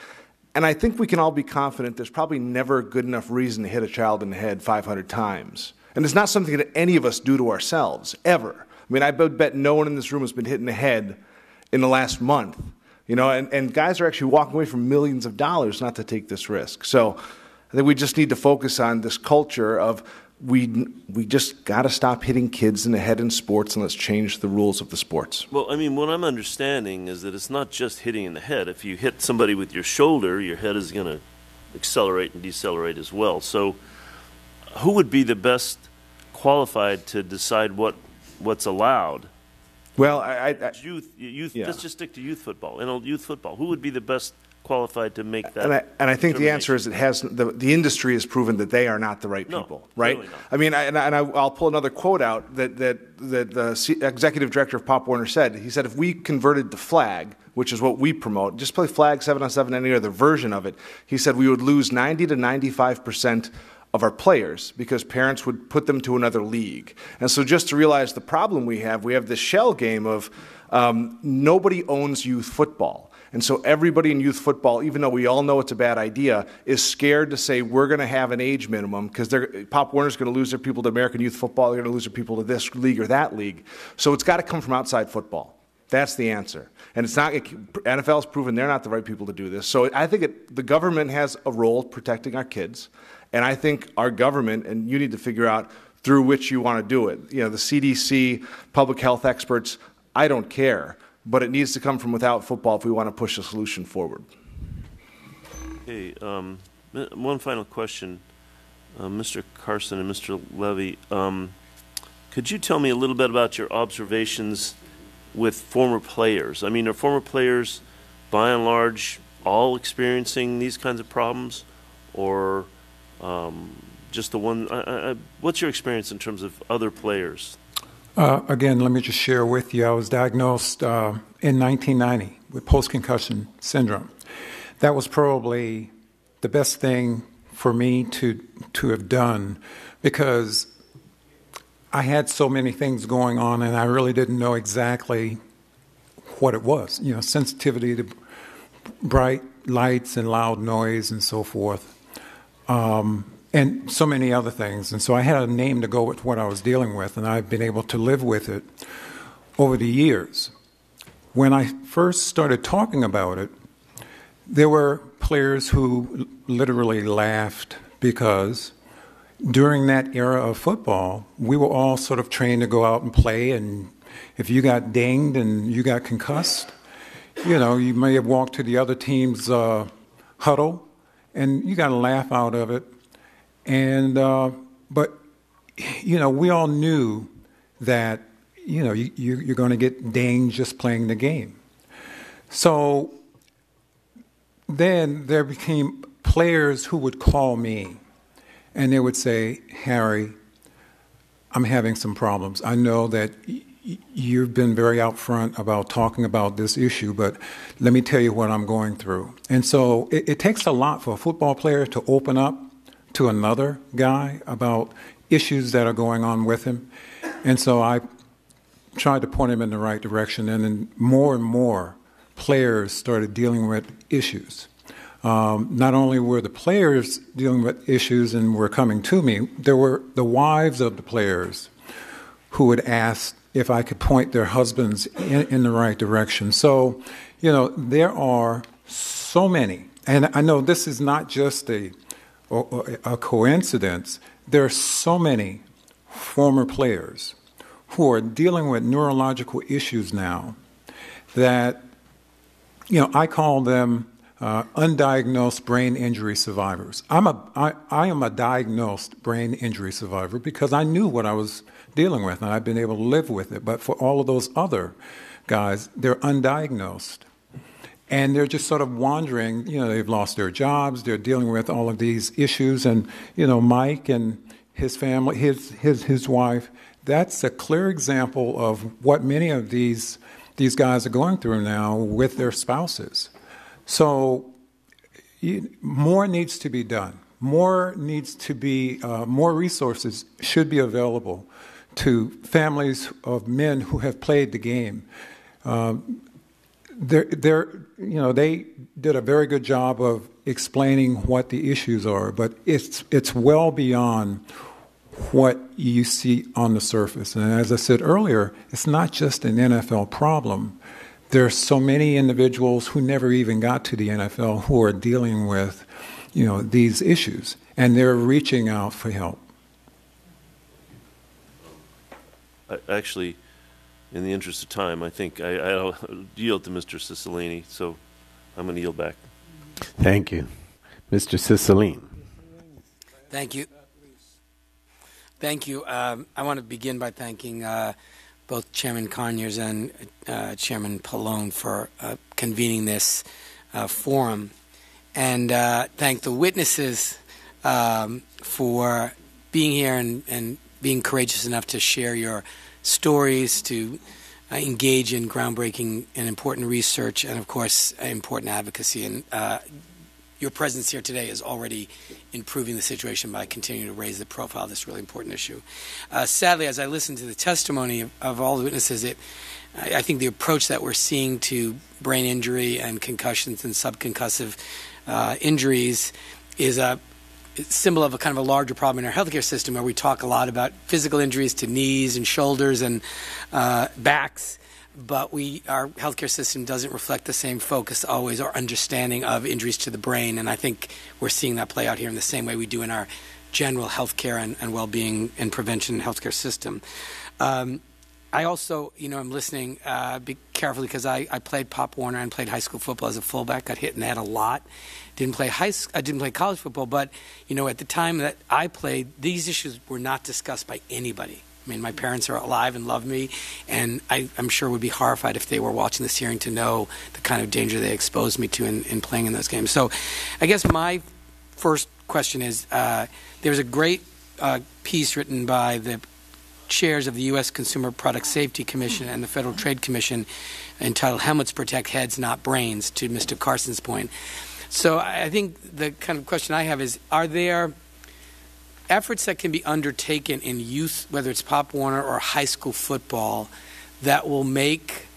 And I think we can all be confident there's probably never a good enough reason to hit a child in the head 500 times. And it's not something that any of us do to ourselves, ever. I mean, I bet no one in this room has been hit in the head in the last month. You know, and, and guys are actually walking away from millions of dollars not to take this risk. So I think we just need to focus on this culture of we we just got to stop hitting kids in the head in sports and let's change the rules of the sports. Well, I mean, what I'm understanding is that it's not just hitting in the head. If you hit somebody with your shoulder, your head is going to accelerate and decelerate as well. So, who would be the best qualified to decide what what's allowed? Well, I, I, youth, youth. Yeah. Let's just stick to youth football. In youth football, who would be the best qualified to make that? And I, and I think the answer is it has the, the industry has proven that they are not the right No, people, right? clearly not. I mean, I, and, I, and I, I'll pull another quote out that that that the C- executive director of Pop Warner said. He said if we converted to flag, which is what we promote, just play flag seven on seven, any other version of it. He said we would lose ninety to ninety five percent of our players because parents would put them to another league. And so, just to realize the problem we have, we have this shell game of um, nobody owns youth football. And so, everybody in youth football, even though we all know it's a bad idea, is scared to say we're going to have an age minimum because Pop Warner's going to lose their people to American youth football, they're going to lose their people to this league or that league. So, it's got to come from outside football. That's the answer. And it's not, NFL's proven they're not the right people to do this. So I think it, the government has a role protecting our kids. And I think our government, and you need to figure out through which you want to do it. You know, the CDC, public health experts, I don't care. But it needs to come from without football if we want to push a solution forward. Okay, um, one final question. Uh, Mr. Carson and Mr. Levy, um, could you tell me a little bit about your observations with former players? I mean, are former players, by and large, all experiencing these kinds of problems? Or um, just the one? I, I, what's your experience in terms of other players? Uh, again, let me just share with you. I was diagnosed uh, in 1990 with post concussion syndrome. That was probably the best thing for me to to have done because I had so many things going on and I really didn't know exactly what it was. You know, sensitivity to bright lights and loud noise and so forth. Um, and so many other things. And so I had a name to go with what I was dealing with, and I've been able to live with it over the years. When I first started talking about it, there were players who literally laughed because during that era of football, we were all sort of trained to go out and play, and if you got dinged and you got concussed, you know, you may have walked to the other team's uh, huddle, and you got a laugh out of it and uh, but you know, we all knew that you know you, you're going to get dinged just playing the game. So then there became players who would call me, and they would say, "Harry, I'm having some problems. I know that." You've been very upfront about talking about this issue, but let me tell you what I'm going through. And so it, it takes a lot for a football player to open up to another guy about issues that are going on with him. And so I tried to point him in the right direction, and then more and more players started dealing with issues. Um, not only were the players dealing with issues and were coming to me, there were the wives of the players who would ask if I could point their husbands in, in the right direction. So, you know, there are so many, and I know this is not just a a coincidence. There are so many former players who are dealing with neurological issues now that, you know, I call them uh, undiagnosed brain injury survivors. I'm a, I, I am a diagnosed brain injury survivor because I knew what I was dealing with and I've been able to live with it. But for all of those other guys, they're undiagnosed and they're just sort of wandering. You know, they've lost their jobs. They're dealing with all of these issues, and you know, Mike and his family, his his his wife. That's a clear example of what many of these these guys are going through now with their spouses. So, more needs to be done. More needs to be uh, more resources should be available to families of men who have played the game Um, they're, they're, you know, they did a very good job of explaining what the issues are, but it's it's well beyond what you see on the surface. And as I said earlier, it's not just an NFL problem. There are so many individuals who never even got to the NFL who are dealing with, you know, these issues, and they're reaching out for help. Actually, in the interest of time, I think I, I'll yield to Mr. Cicilline, so I'm going to yield back. Thank you. Mr. Cicilline. Thank you. Thank you. Um, I want to begin by thanking uh, both Chairman Conyers and uh, Chairman Pallone for uh, convening this uh, forum, and uh, thank the witnesses um, for being here and, and being courageous enough to share your stories, to uh, engage in groundbreaking and important research, and of course, important advocacy. And uh, your presence here today is already improving the situation by continuing to raise the profile of this really important issue. Uh, sadly, as I listen to the testimony of, of all the witnesses, it, I, I, think the approach that we're seeing to brain injury and concussions and subconcussive uh, injuries is a symbol of a kind of a larger problem in our healthcare system where we talk a lot about physical injuries to knees and shoulders and uh, backs but we our healthcare system doesn't reflect the same focus always or understanding of injuries to the brain and i think we're seeing that play out here in the same way we do in our general healthcare and, and well-being and prevention healthcare system um, I also, you know, I'm listening uh, be carefully because I, I played Pop Warner and played high school football as a fullback. Got hit in the head a lot. Didn't play high. I didn't play college football, but you know, at the time that I played, these issues were not discussed by anybody. I mean, my parents are alive and love me, and I, am sure would be horrified if they were watching this hearing to know the kind of danger they exposed me to in, in playing in those games. So, I guess my first question is: uh, there was a great uh, piece written by the chairs of the U.S. Consumer Product Safety Commission and the Federal Trade Commission entitled Helmets Protect Heads, Not Brains, to Mr. Carson's point. So I think the kind of question I have is Are there efforts that can be undertaken in youth, whether it's Pop Warner or high school football, that will make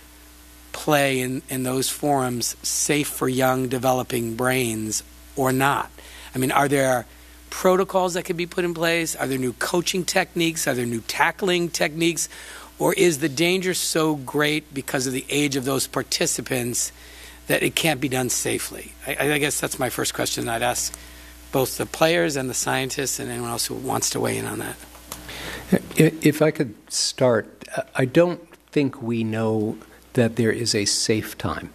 play in, in those forums safe for young developing brains or not? I mean, are there protocols that can be put in place? Are there new coaching techniques? Are there new tackling techniques? Or is the danger so great because of the age of those participants that it can't be done safely? I, I guess that's my first question. I'd ask both the players and the scientists and anyone else who wants to weigh in on that. If I could start, I don't think we know that there is a safe time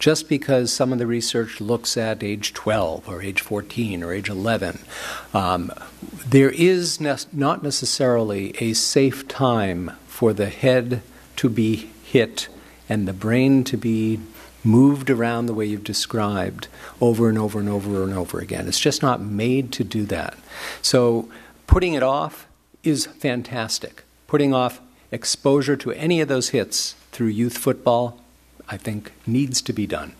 just because some of the research looks at age 12 or age 14 or age 11. Um, there is ne- not necessarily a safe time for the head to be hit and the brain to be moved around the way you've described over and over and over and over again. It's just not made to do that. So putting it off is fantastic. Putting off exposure to any of those hits through youth football I think needs to be done.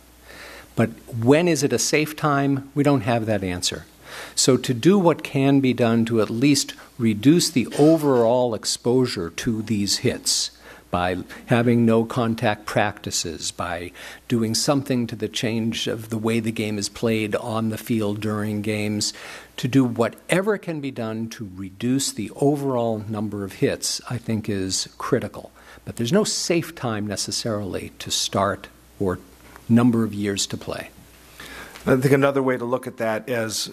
But when is it a safe time? We don't have that answer. So, to do what can be done to at least reduce the overall exposure to these hits by having no contact practices, by doing something to the change of the way the game is played on the field during games, to do whatever can be done to reduce the overall number of hits, I think is critical. But there's no safe time necessarily to start or number of years to play. I think another way to look at that is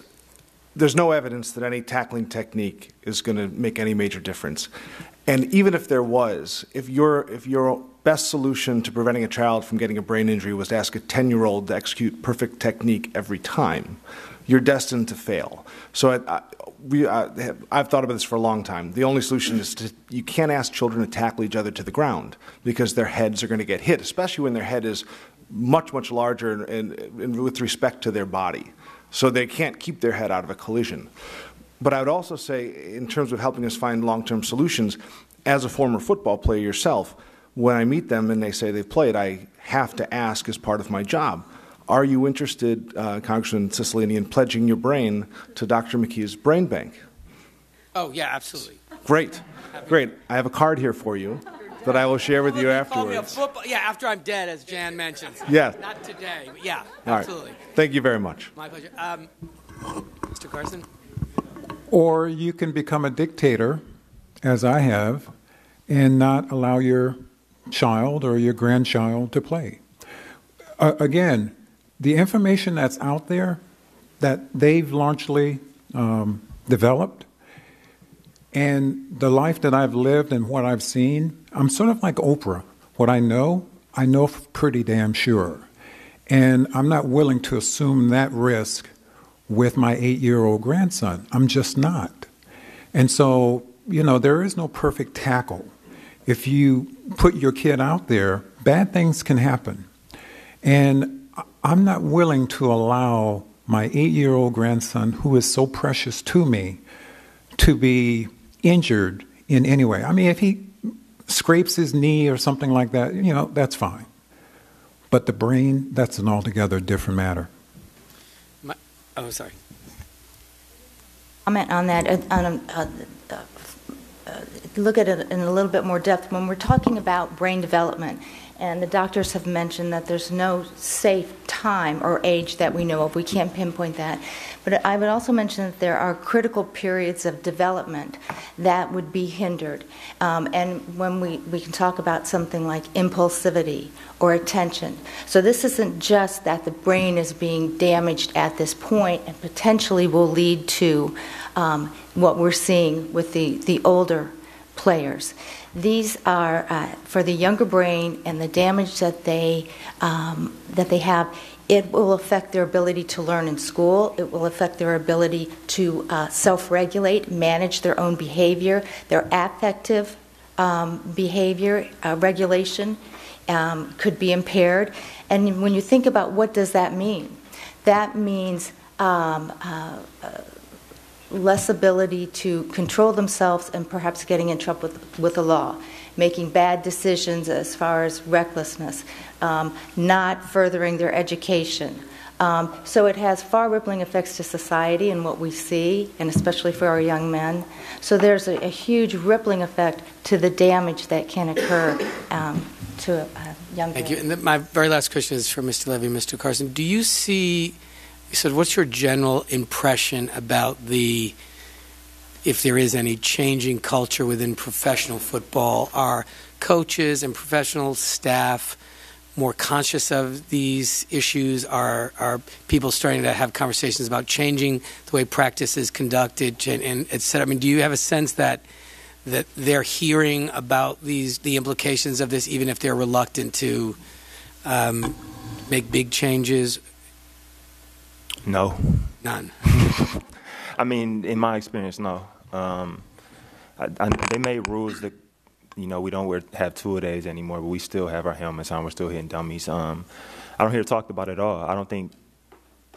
there's no evidence that any tackling technique is going to make any major difference. And even if there was, if your if your best solution to preventing a child from getting a brain injury was to ask a 10-year-old to execute perfect technique every time, you're destined to fail. So I, I, we, uh, I've thought about this for a long time. The only solution is to, you can't ask children to tackle each other to the ground because their heads are going to get hit, especially when their head is much, much larger in, with respect to their body. So they can't keep their head out of a collision. But I would also say, in terms of helping us find long term solutions, as a former football player yourself, when I meet them and they say they've played, I have to ask as part of my job are you interested, uh, Congressman Cicilline, in pledging your brain to Dr. McKee's brain bank? Oh, yeah, absolutely. Great. Great. I have a card here for you. That I will share with you Call me a afterwards. football. Yeah, after I'm dead, as Jan mentioned. Yeah. Not today, but yeah, All right. absolutely. Thank you very much. My pleasure. Um, Mr. Carson? Or you can become a dictator, as I have, and not allow your child or your grandchild to play. Uh, again, the information that's out there that they've largely um, developed and the life that I've lived and what I've seen, I'm sort of like Oprah. What I know, I know pretty damn sure. And I'm not willing to assume that risk with my eight year old grandson. I'm just not. And so, you know, there is no perfect tackle. If you put your kid out there, bad things can happen. And I'm not willing to allow my eight year old grandson, who is so precious to me, to be injured in any way. I mean, if he scrapes his knee or something like that, you know, that's fine. But the brain, that's an altogether different matter. My, oh, sorry. comment on that, uh, on, uh, uh, uh, look at it in a little bit more depth. When we're talking about brain development, and the doctors have mentioned that there's no safe time or age that we know of, we can't pinpoint that. But I would also mention that there are critical periods of development that would be hindered. Um, and when we, we can talk about something like impulsivity or attention. So this isn't just that the brain is being damaged at this point and potentially will lead to um, what we're seeing with the, the older players. These are uh, for the younger brain and the damage that they um, that they have. It will affect their ability to learn in school. It will affect their ability to uh, self-regulate, manage their own behavior, their affective um, behavior uh, regulation um, could be impaired. And when you think about what does that mean, that means um, uh, less ability to control themselves and perhaps getting in trouble with, with the law, making bad decisions as far as recklessness, um, not furthering their education. Um, so it has far rippling effects to society and what we see, and especially for our young men. So there's a, a huge rippling effect to the damage that can occur um, to a young Thank man. you. And my very last question is for Mr. Levy, Mr. Carson. Do you see, you said, what's your general impression about the, if there is any changing culture within professional football? Are coaches and professional staff more conscious of these issues? Are, are people starting to have conversations about changing the way practice is conducted and, and et cetera? I mean, do you have a sense that that they're hearing about these the implications of this, even if they're reluctant to um, make big changes? No. None. I mean, in my experience, no. Um, I, I, they made rules that, you know, we don't wear, have two days anymore, but we still have our helmets on. We're still hitting dummies. Um, I don't hear it talked about it at all. I don't think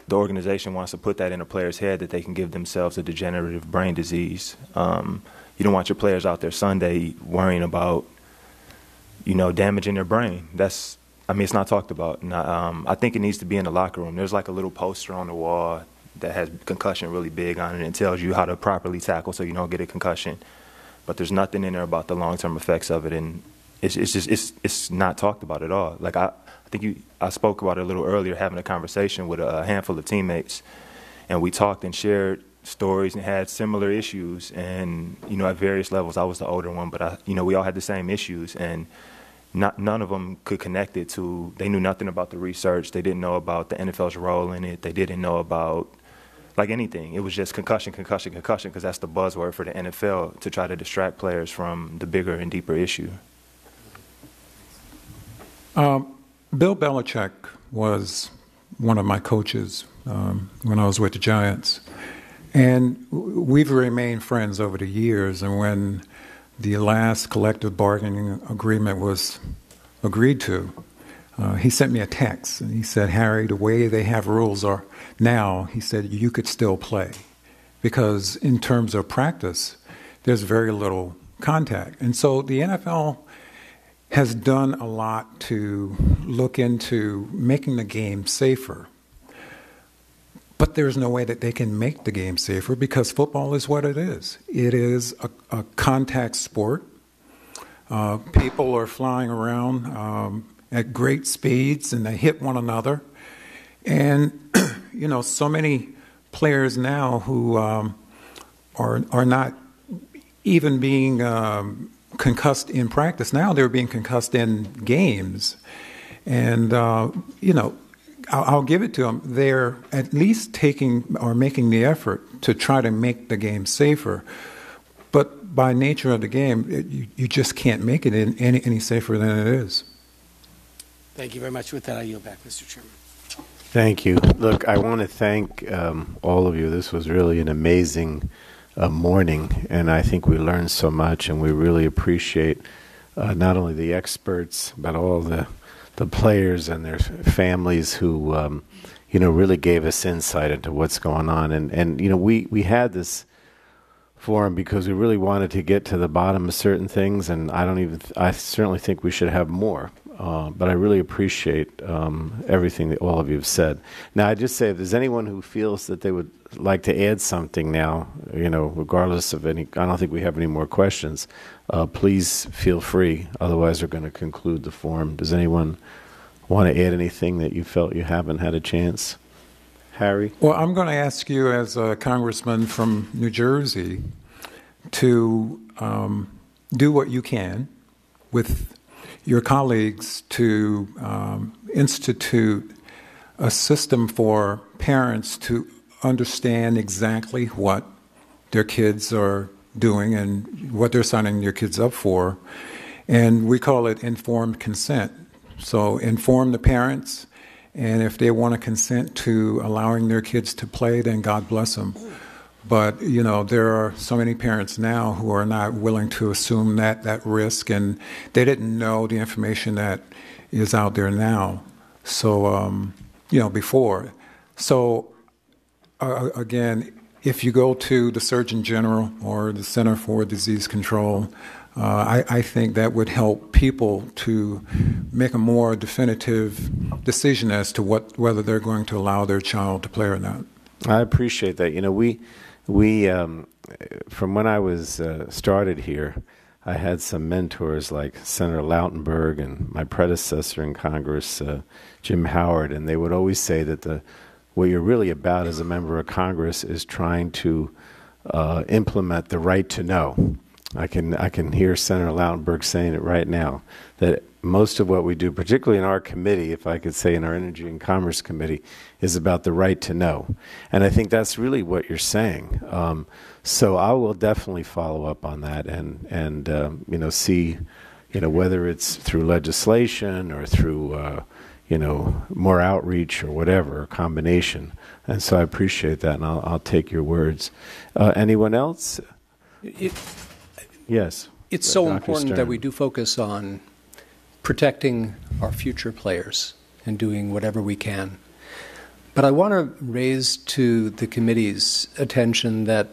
the organization wants to put that in a player's head that they can give themselves a degenerative brain disease. Um, you don't want your players out there Sunday worrying about, you know, damaging their brain. That's, I mean, it's not talked about. I, um, I think it needs to be in the locker room. There's like a little poster on the wall that has concussion really big on it and tells you how to properly tackle so you don't get a concussion. But there's nothing in there about the long-term effects of it, and it's, it's just it's it's not talked about at all. Like I, I think you, I spoke about it a little earlier, having a conversation with a handful of teammates, and we talked and shared stories and had similar issues, and you know at various levels. I was the older one, but I, you know we all had the same issues, and not none of them could connect it to. They knew nothing about the research. They didn't know about the NFL's role in it. They didn't know about like anything. It was just concussion, concussion, concussion, because that's the buzzword for the NFL to try to distract players from the bigger and deeper issue. Um, Bill Belichick was one of my coaches um, when I was with the Giants. And we've remained friends over the years. And when the last collective bargaining agreement was agreed to, uh, he sent me a text and he said, Harry, the way they have rules are now, he said, you could still play. Because in terms of practice, there's very little contact. And so the NFL has done a lot to look into making the game safer. But there's no way that they can make the game safer because football is what it is. It is a, a contact sport. Uh, people are flying around um, at great speeds and they hit one another. And, you know, so many players now who um, are, are not even being um, concussed in practice. Now they're being concussed in games. And, uh, you know, I'll, I'll, give it to them. They're at least taking or making the effort to try to make the game safer. But by nature of the game, it, you, you, just can't make it any, any safer than it is. Thank you very much. With that, I yield back, Mr. Chairman. Thank you. Look, I want to thank um, all of you. This was really an amazing uh, morning, and I think we learned so much, and we really appreciate uh, not only the experts, but all the the players and their families who, um, you know, really gave us insight into what's going on. And and you know, we we had this forum because we really wanted to get to the bottom of certain things, and I don't even. I certainly think we should have more. Uh, but I really appreciate um, everything that all of you have said. Now, I just say if there's anyone who feels that they would like to add something now, you know, regardless of any, I don't think we have any more questions. Uh, please feel free. Otherwise, we're going to conclude the forum. Does anyone want to add anything that you felt you haven't had a chance? Harry? Well, I'm going to ask you, as a congressman from New Jersey, to um, do what you can with your colleagues to um, institute a system for parents to understand exactly what their kids are doing and what they're signing their kids up for. And we call it informed consent. So, inform the parents, and if they want to consent to allowing their kids to play, then God bless them. But you know, there are so many parents now who are not willing to assume that that risk, and they didn't know the information that is out there now. So um, you know, before. So uh, again, if you go to the Surgeon General or the Center for Disease Control, uh, I, I, think that would help people to make a more definitive decision as to what whether they're going to allow their child to play or not. I appreciate that. You know, we we um, from when I was uh, started here, I had some mentors like Senator Lautenberg and my predecessor in Congress, uh, Jim Howard, and they would always say that the what you're really about as a member of Congress is trying to uh, implement the right to know. I can I can hear Senator Lautenberg saying it right now that most of what we do, particularly in our committee, if I could say in our Energy and Commerce Committee, is about the right to know. And I think that's really what you're saying. Um, so I will definitely follow up on that and, and um, you know, see, you know, whether it's through legislation or through, uh, you know, more outreach or whatever, a combination. And so I appreciate that, and I'll, I'll take your words. Uh, anyone else? It, yes. It's so Dr. important Stern. that we do focus on protecting our future players and doing whatever we can. But I want to raise to the committee's attention that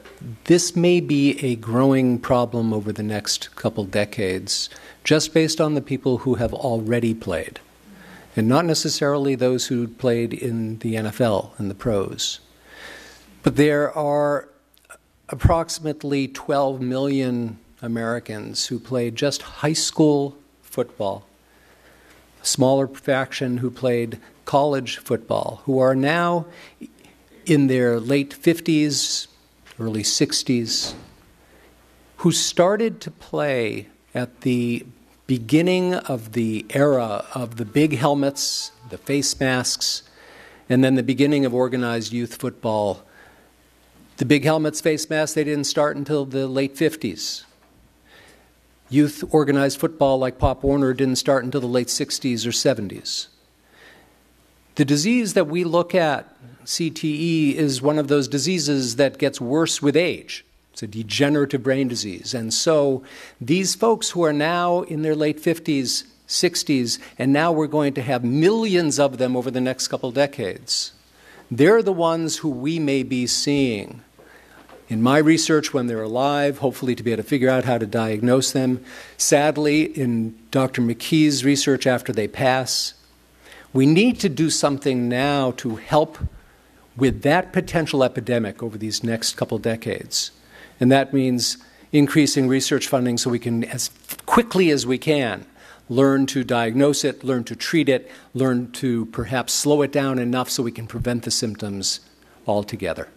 this may be a growing problem over the next couple decades, just based on the people who have already played, and not necessarily those who played in the NFL and the pros. But there are approximately 12 million Americans who played just high school football a smaller faction who played college football, who are now in their late 50s, early 60s, who started to play at the beginning of the era of the big helmets, the face masks, and then the beginning of organized youth football. The big helmets, face masks, they didn't start until the late 50s. Youth organized football like Pop Warner didn't start until the late 60s or 70s. The disease that we look at, CTE, is one of those diseases that gets worse with age. It's a degenerative brain disease. And so these folks who are now in their late 50s, 60s, and now we're going to have millions of them over the next couple decades, they're the ones who we may be seeing in my research when they're alive, hopefully to be able to figure out how to diagnose them. Sadly, in Dr. McKee's research after they pass, we need to do something now to help with that potential epidemic over these next couple decades. And that means increasing research funding so we can as quickly quickly as we can, learn to diagnose it, learn to treat it, learn to perhaps slow it down enough so we can prevent the symptoms altogether.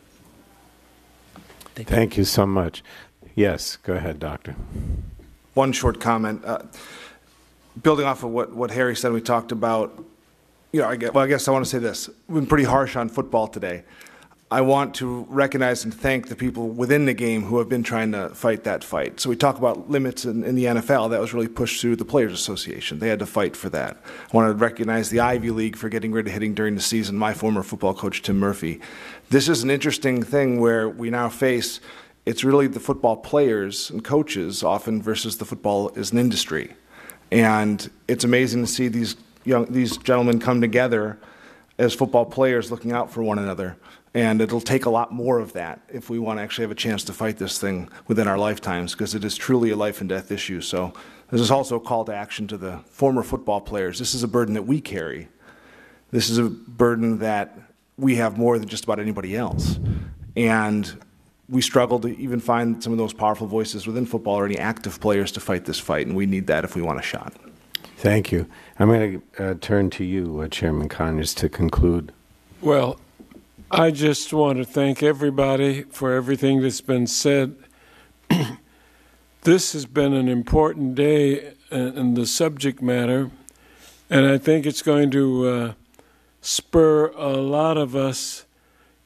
Thank, Thank you. you so much. Yes, go ahead, Doctor. One short comment. Uh, building off of what, what Harry said, we talked about, you know, I guess, well, I guess I want to say this. We've been pretty harsh on football today. I want to recognize and thank the people within the game who have been trying to fight that fight. So we talk about limits in, in, the NFL. That was really pushed through the Players Association. They had to fight for that. I want to recognize the Ivy League for getting rid of hitting during the season. My former football coach, Tim Murphy. This is an interesting thing where we now face it's really the football players and coaches often versus the football as an industry. And it's amazing to see these young these gentlemen come together as football players looking out for one another. And it'll take a lot more of that if we want to actually have a chance to fight this thing within our lifetimes, because it is truly a life and death issue. So this is also a call to action to the former football players. This is a burden that we carry. This is a burden that we have more than just about anybody else. And we struggle to even find some of those powerful voices within football or any active players to fight this fight, and we need that if we want a shot. Thank you. I'm going to uh, turn to you, uh, Chairman Conyers, to conclude. Well, I just want to thank everybody for everything that's been said. this has been an important day in the subject matter, and I think it's going to uh, spur a lot of us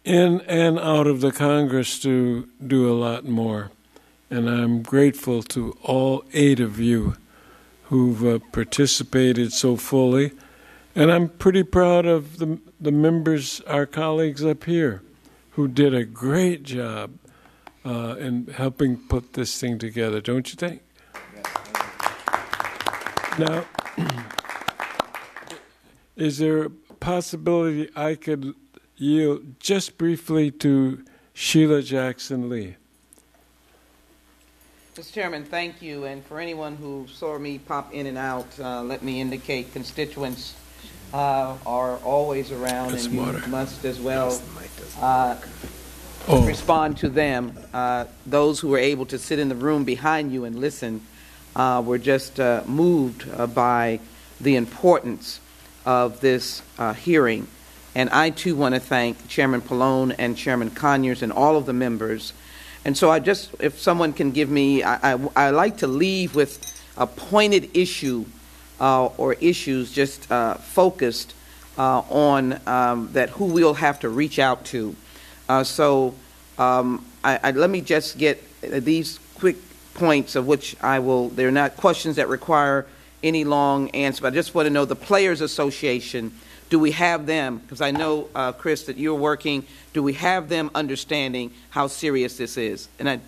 in and out of the Congress to do a lot more. And I'm grateful to all eight of you who've uh, participated so fully. And I'm pretty proud of the, the members, our colleagues up here, who did a great job uh, in helping put this thing together, don't you think? Now, is there a possibility I could yield just briefly to Sheila Jackson Lee. Mr. Chairman, thank you. And for anyone who saw me pop in and out, uh, let me indicate constituents uh, are always around That's and you must as well uh, oh. respond to them. Uh, those who were able to sit in the room behind you and listen uh, were just uh, moved by the importance of this hearing and I too want to thank Chairman Pallone and Chairman Conyers and all of the members. And so I just, if someone can give me, I, I, I like to leave with a pointed issue uh, or issues just uh, focused uh, on um, that who we'll have to reach out to. Uh, so um, I, I, let me just get these quick points of which I will, they're not questions that require any long answer, but I just want to know the Players Association do we have them, because I know, uh, Chris, that you're working, do we have them understanding how serious this is? And I,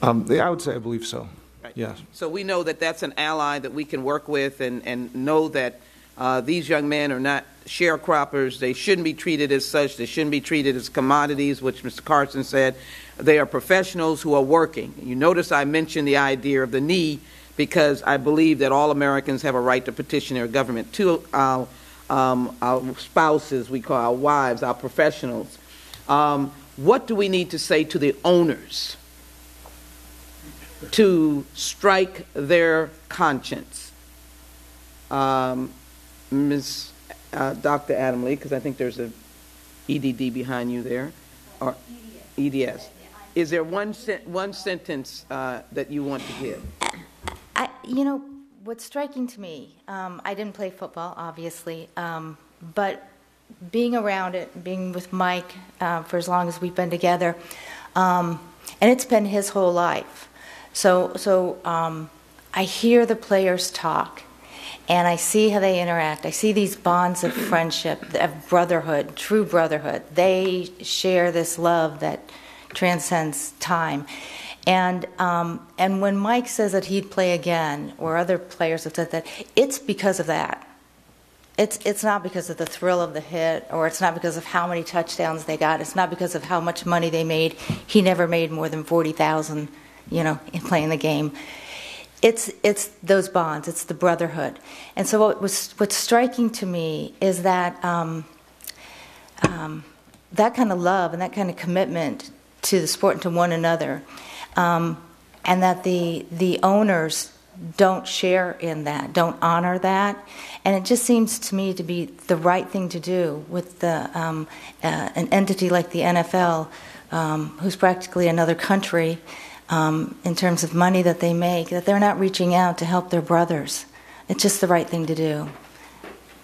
Um, I would say I believe so. Right. Yes. so we know that that's an ally that we can work with and, and know that uh, these young men are not sharecroppers. They shouldn't be treated as such. They shouldn't be treated as commodities, which Mr. Carson said. They are professionals who are working. You notice I mentioned the idea of the knee because I believe that all Americans have a right to petition their government. To uh, um, our spouses, we call our wives, our professionals. Um, what do we need to say to the owners to strike their conscience? Um, Ms. Uh, Dr. Adamle, because I think there's a EDD behind you there, or EDS. Is there one sen- one sentence uh, that you want to give? I, you know, what's striking to me, um, I didn't play football, obviously, um, but being around it, being with Mike uh, for as long as we've been together, um, and it's been his whole life. So, so um, I hear the players talk, and I see how they interact. I see these bonds of friendship, of brotherhood, true brotherhood. They share this love that transcends time. And um, and when Mike says that he'd play again, or other players have said that, it's because of that. It's it's not because of the thrill of the hit, or it's not because of how many touchdowns they got. It's not because of how much money they made. He never made more than forty thousand, you know, in playing the game. It's it's those bonds. It's the brotherhood. And so what was what's striking to me is that. Um, um, that kind of love and that kind of commitment to the sport and to one another um, and that the the owners don't share in that, don't honor that. And it just seems to me to be the right thing to do with the, um, uh, an entity like the NFL, um, who's practically another country um, in terms of money that they make, that they're not reaching out to help their brothers. It's just the right thing to do.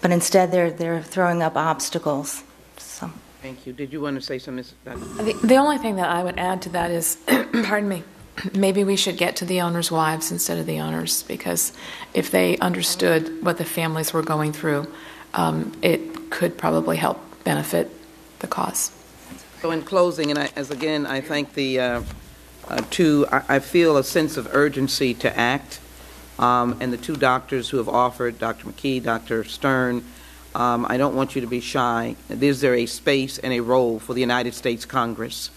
But instead, they're, they're throwing up obstacles. So. Thank you. Did you want to say something, Ms. The, the only thing that I would add to that is, pardon me, maybe we should get to the owners' wives instead of the owners, because if they understood what the families were going through, um, it could probably help benefit the cause. So in closing, and I, as again, I thank the uh, uh, two, I, I feel a sense of urgency to act, um, and the two doctors who have offered, Dr. McKee, Dr. Stern, um, I don't want you to be shy. Is there a space and a role for the United States Congress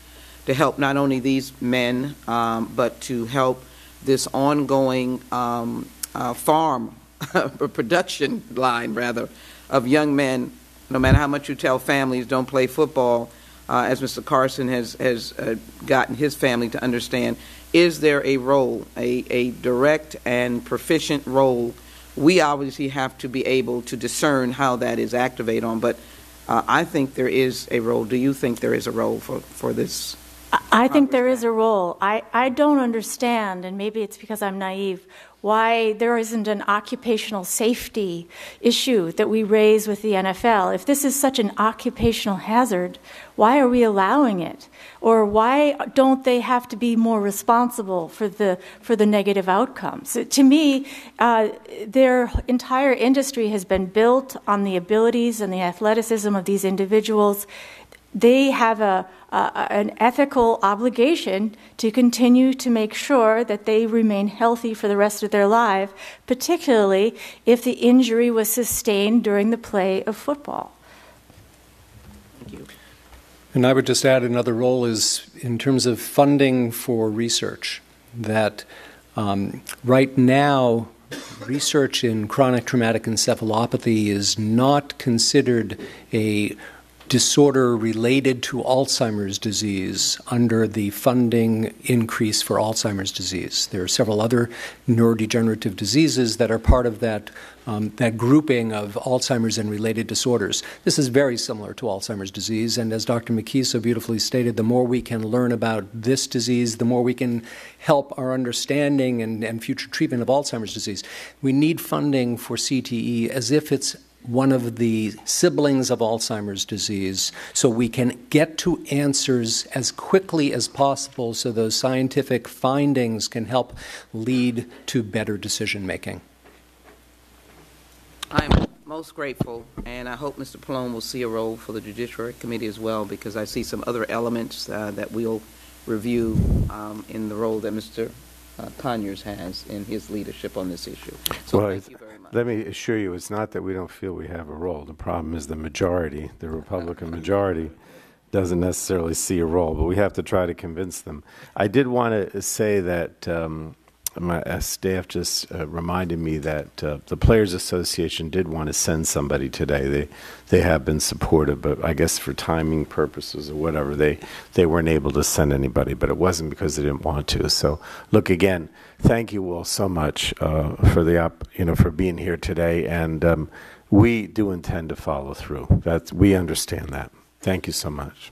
to help not only these men, um, but to help this ongoing um, uh, farm, production line, rather, of young men, no matter how much you tell families don't play football, uh, as Mr. Carson has, has uh, gotten his family to understand, is there a role, a, a direct and proficient role? We obviously have to be able to discern how that is activated on, but uh, I think there is a role. Do you think there is a role for, for this? I think there is a role. I, I don't understand, and maybe it's because I'm naive, why there isn't an occupational safety issue that we raise with the NFL. If this is such an occupational hazard, why are we allowing it? Or why don't they have to be more responsible for the for the negative outcomes? To me, uh, their entire industry has been built on the abilities and the athleticism of these individuals they have a, a, an ethical obligation to continue to make sure that they remain healthy for the rest of their life, particularly if the injury was sustained during the play of football. Thank you. And I would just add another role is in terms of funding for research, that um, right now, research in chronic traumatic encephalopathy is not considered a disorder related to Alzheimer's disease under the funding increase for Alzheimer's disease. There are several other neurodegenerative diseases that are part of that, um, that grouping of Alzheimer's and related disorders. This is very similar to Alzheimer's disease, and as Dr. McKee so beautifully stated, the more we can learn about this disease, the more we can help our understanding and, and future treatment of Alzheimer's disease. We need funding for CTE as if it's one of the siblings of Alzheimer's disease so we can get to answers as quickly as possible so those scientific findings can help lead to better decision making. I'm most grateful, and I hope Mr. Pallone will see a role for the Judiciary Committee as well, because I see some other elements uh, that we'll review um, in the role that Mr. Uh, Conyers has in his leadership on this issue. So well, thank you very much. Let me assure you, it's not that we don't feel we have a role. The problem is the majority, the Republican majority, doesn't necessarily see a role, but we have to try to convince them. I did want to say that um, my staff just uh, reminded me that uh, the Players Association did want to send somebody today. They they have been supportive, but I guess for timing purposes or whatever, they they weren't able to send anybody. But it wasn't because they didn't want to. So look again. Thank you all so much uh, for the op, you know for being here today, and um, we do intend to follow through. That we understand that. Thank you so much.